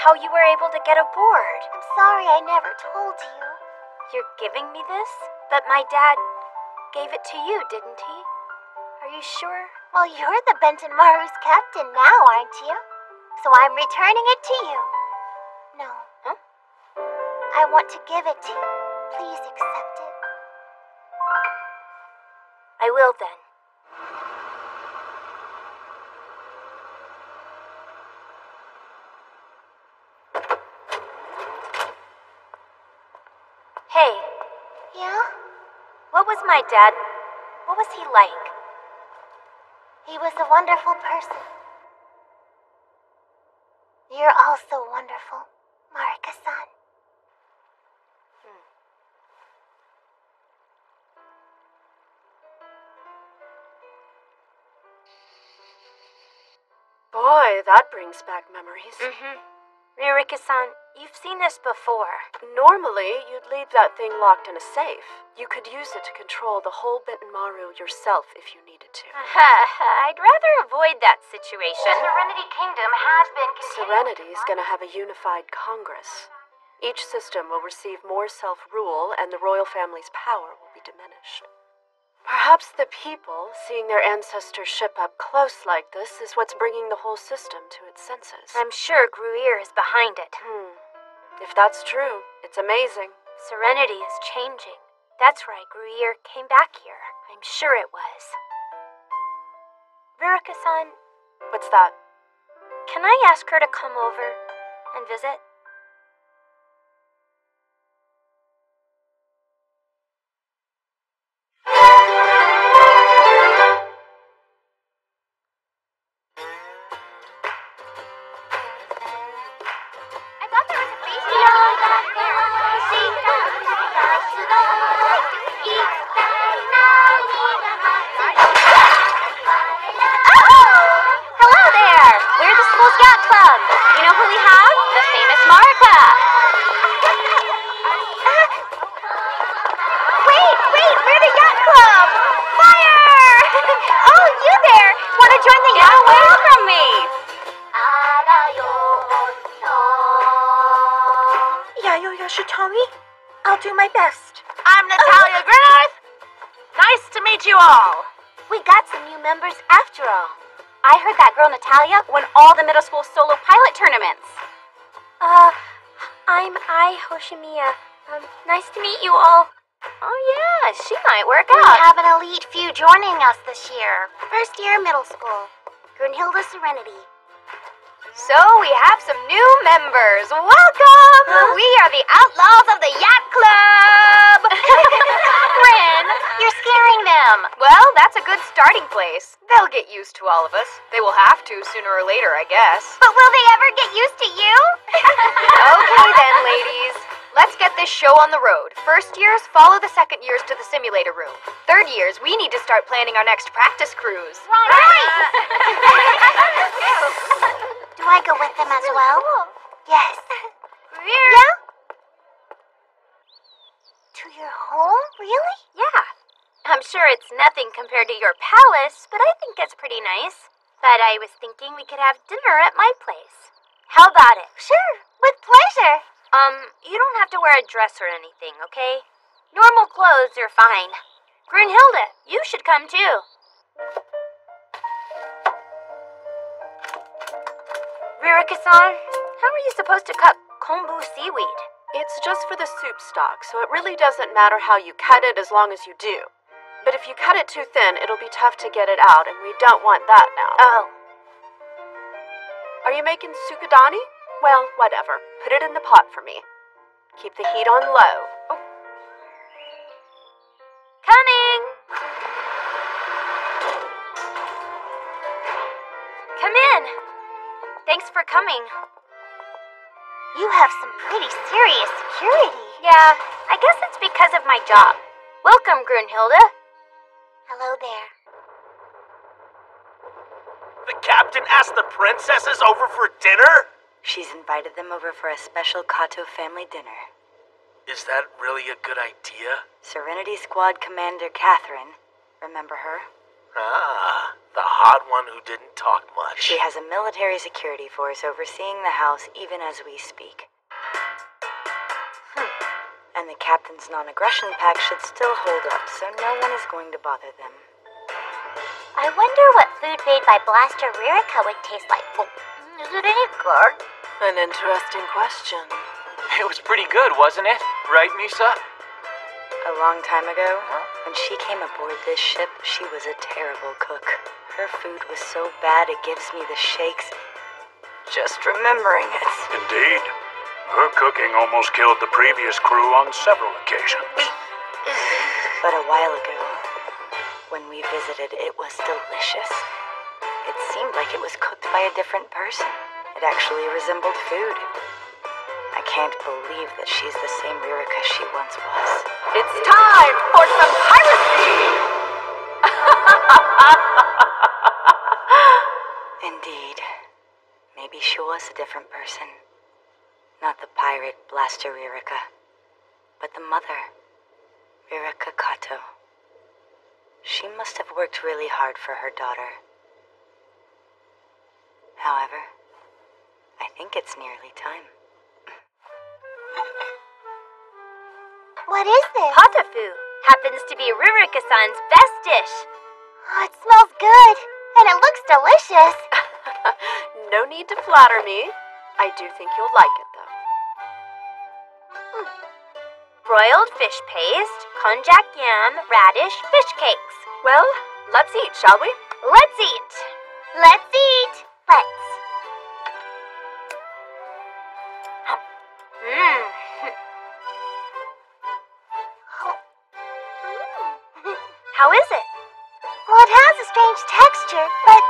How you were able to get aboard. I'm sorry I never told you. You're giving me this? But my dad gave it to you, didn't he? Are you sure? Well, you're the Benten Maru's captain now, aren't you? So I'm returning it to you. No. Huh? I want to give it to you. Please accept it. I will then. Hey. Yeah? What was my dad? What was he like? He was a wonderful person. You're also wonderful, Marika-san. Hmm. Boy, that brings back memories. Mm-hmm. Ririka-san, you've seen this before. Normally, you'd leave that thing locked in a safe. You could use it to control the whole Benten Maru yourself if you needed to. I'd rather avoid that situation. The Serenity Kingdom has been Serenity's gonna have a unified Congress. Each system will receive more self rule, and the royal family's power will be diminished. Perhaps the people, seeing their ancestors ship up close like this, is what's bringing the whole system to its senses. I'm sure Gruier is behind it. Hmm. If that's true, it's amazing. Serenity is changing. That's right, Gruier came back here. I'm sure it was. Ririka-san, What's that? can I ask her to come over and visit? Yayo I'll do my best. I'm Natalia Grinarth! Nice to meet you all! We got some new members after all. I heard that girl Natalia won all the middle school solo pilot tournaments. Uh, I'm I Hoshimiya. Um, nice to meet you all. Oh, yeah, she might work We out. We have an elite few joining us this year. First year middle school. Grunhilda Serenity. So we have some new members. Welcome! We are the Outlaws of the Yacht Club! Ren, you're scaring them. Well, that's a good starting place. They'll get used to all of us. They will have to sooner or later, I guess. But will they ever get used to you? okay then, ladies. Let's get this show on the road. First years, follow the second years to the simulator room. Third years, we need to start planning our next practice cruise. Do I go with them as well? Yes. Yeah? To your home? Really? Yeah. I'm sure it's nothing compared to your palace, but I think it's pretty nice. But I was thinking we could have dinner at my place. How about it? Sure, with pleasure. Um, you don't have to wear a dress or anything, okay? Normal clothes are fine. Grunhilda, you should come too. Ririka-san, how are you supposed to cut kombu seaweed? It's just for the soup stock, so it really doesn't matter how you cut it as long as you do. But if you cut it too thin, it'll be tough to get it out, and we don't want that now. Oh. Are you making sukadani? Well, whatever. Put it in the pot for me. Keep the heat on low. Thanks for coming. You have some pretty serious security. Yeah, I guess it's because of my job. Welcome, Grunhilda. Hello there. The captain asked the princesses over for dinner? She's invited them over for a special Kato family dinner. Is that really a good idea? Serenity Squad Commander Catherine, remember her? Ah, the hot one who didn't talk much. She has a military security force overseeing the house even as we speak. Hmm. And the captain's non aggression pact should still hold up, so no one is going to bother them. I wonder what food made by Blaster Ririka would taste like. Oh, Is it any good? an interesting question. It was pretty good, wasn't it? Right, Misa? A long time ago, when she came aboard this ship, she was a terrible cook. Her food was so bad it gives me the shakes just remembering it. Indeed. Her cooking almost killed the previous crew on several occasions. But a while ago, when we visited, it was delicious. It seemed like it was cooked by a different person. It actually resembled food. I can't believe that she's the same Ririka she once was. It's time for some piracy! Indeed. Maybe she was a different person. Not the pirate Blaster Ririka, but the mother, Ririka Kato. She must have worked really hard for her daughter. However, I think it's nearly time. What is this? Potafu happens to be Ririka-san's best dish. Oh, it smells good, and it looks delicious. no need to flatter me. I do think you'll like it, though. Hmm. Broiled fish paste, konjac yam, radish, fish cakes. Well, let's eat, shall we? Let's eat. Let's eat. Let's. Mmm. How is it? Well, it has a strange texture, but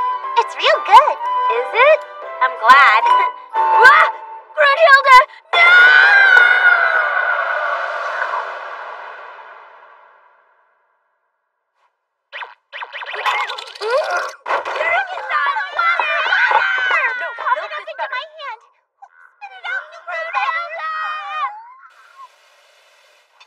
it's real good. Is it? I'm glad. ah! Brunhilde! No! No, milk is better.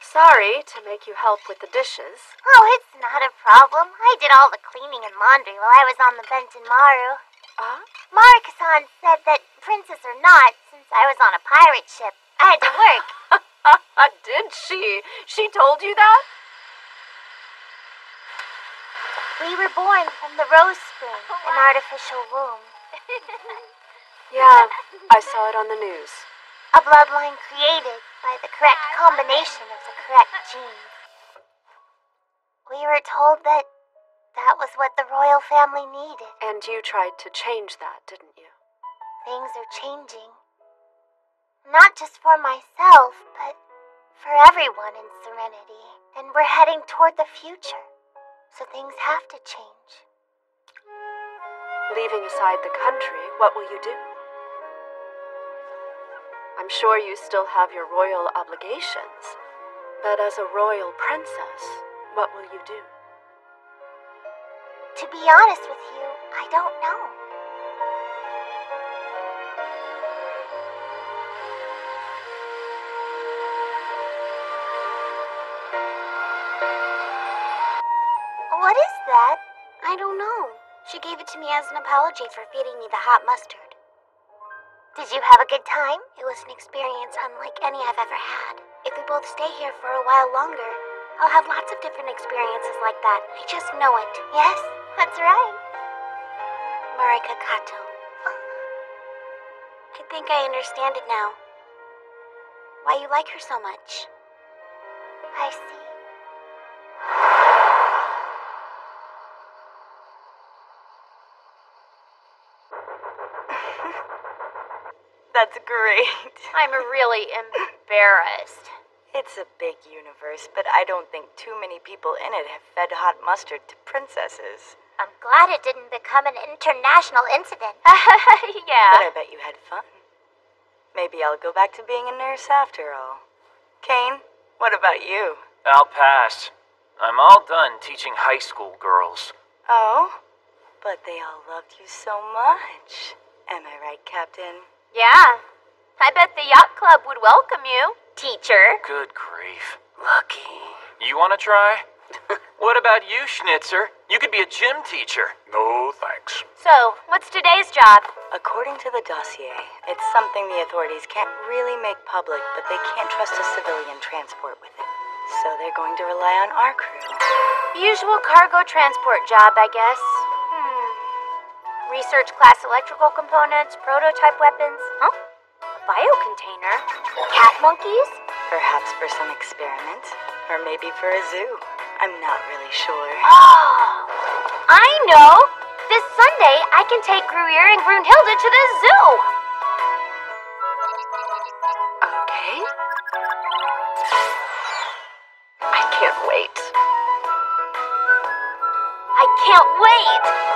Sorry, sorry to make you help with the dishes. Oh, it's not a problem. I did all the cleaning and laundry while I was on the Benten Maru. Uh? Marika-san said that princess or not, since I was on a pirate ship, I had to work. Did she? She told you that? we were born from the rose spring, an artificial womb. Yeah, I saw it on the news. A bloodline created by the correct combination of the correct genes. We were told that that was what the royal family needed. And you tried to change that, didn't you? Things are changing. Not just for myself, but for everyone in Serenity. And we're heading toward the future. So things have to change. Leaving aside the country, what will you do? I'm sure you still have your royal obligations, but as a royal princess, what will you do? To be honest with you, I don't know. What is that? I don't know. She gave it to me as an apology for feeding me the hot mustard. Did you have a good time? It was an experience unlike any I've ever had. If we both stay here for a while longer, I'll have lots of different experiences like that. I just know it. Yes, that's right. Marika Kato. I think I understand it now. Why you like her so much. I see. That's great. I'm really embarrassed. It's a big universe, but I don't think too many people in it have fed hot mustard to princesses. I'm glad it didn't become an international incident. yeah. But I bet you had fun. Maybe I'll go back to being a nurse after all. Kane, what about you? I'll pass. I'm all done teaching high school girls. Oh? But they all loved you so much. Am I right, Captain? Yeah. I bet the yacht club would welcome you, teacher. Good grief. Lucky. You want to try? what about you, Schnitzer? You could be a gym teacher. No, thanks. So, what's today's job? According to the dossier, it's something the authorities can't really make public, but they can't trust a civilian transport with it. So they're going to rely on our crew. Usual cargo transport job, I guess. Hmm. Research class electrical components, prototype weapons. Huh? Biocontainer? Cat monkeys? Perhaps for some experiment, or maybe for a zoo. I'm not really sure. Oh, I know! This Sunday, I can take Gruier and Grunhilda to the zoo! Okay. I can't wait. I can't wait!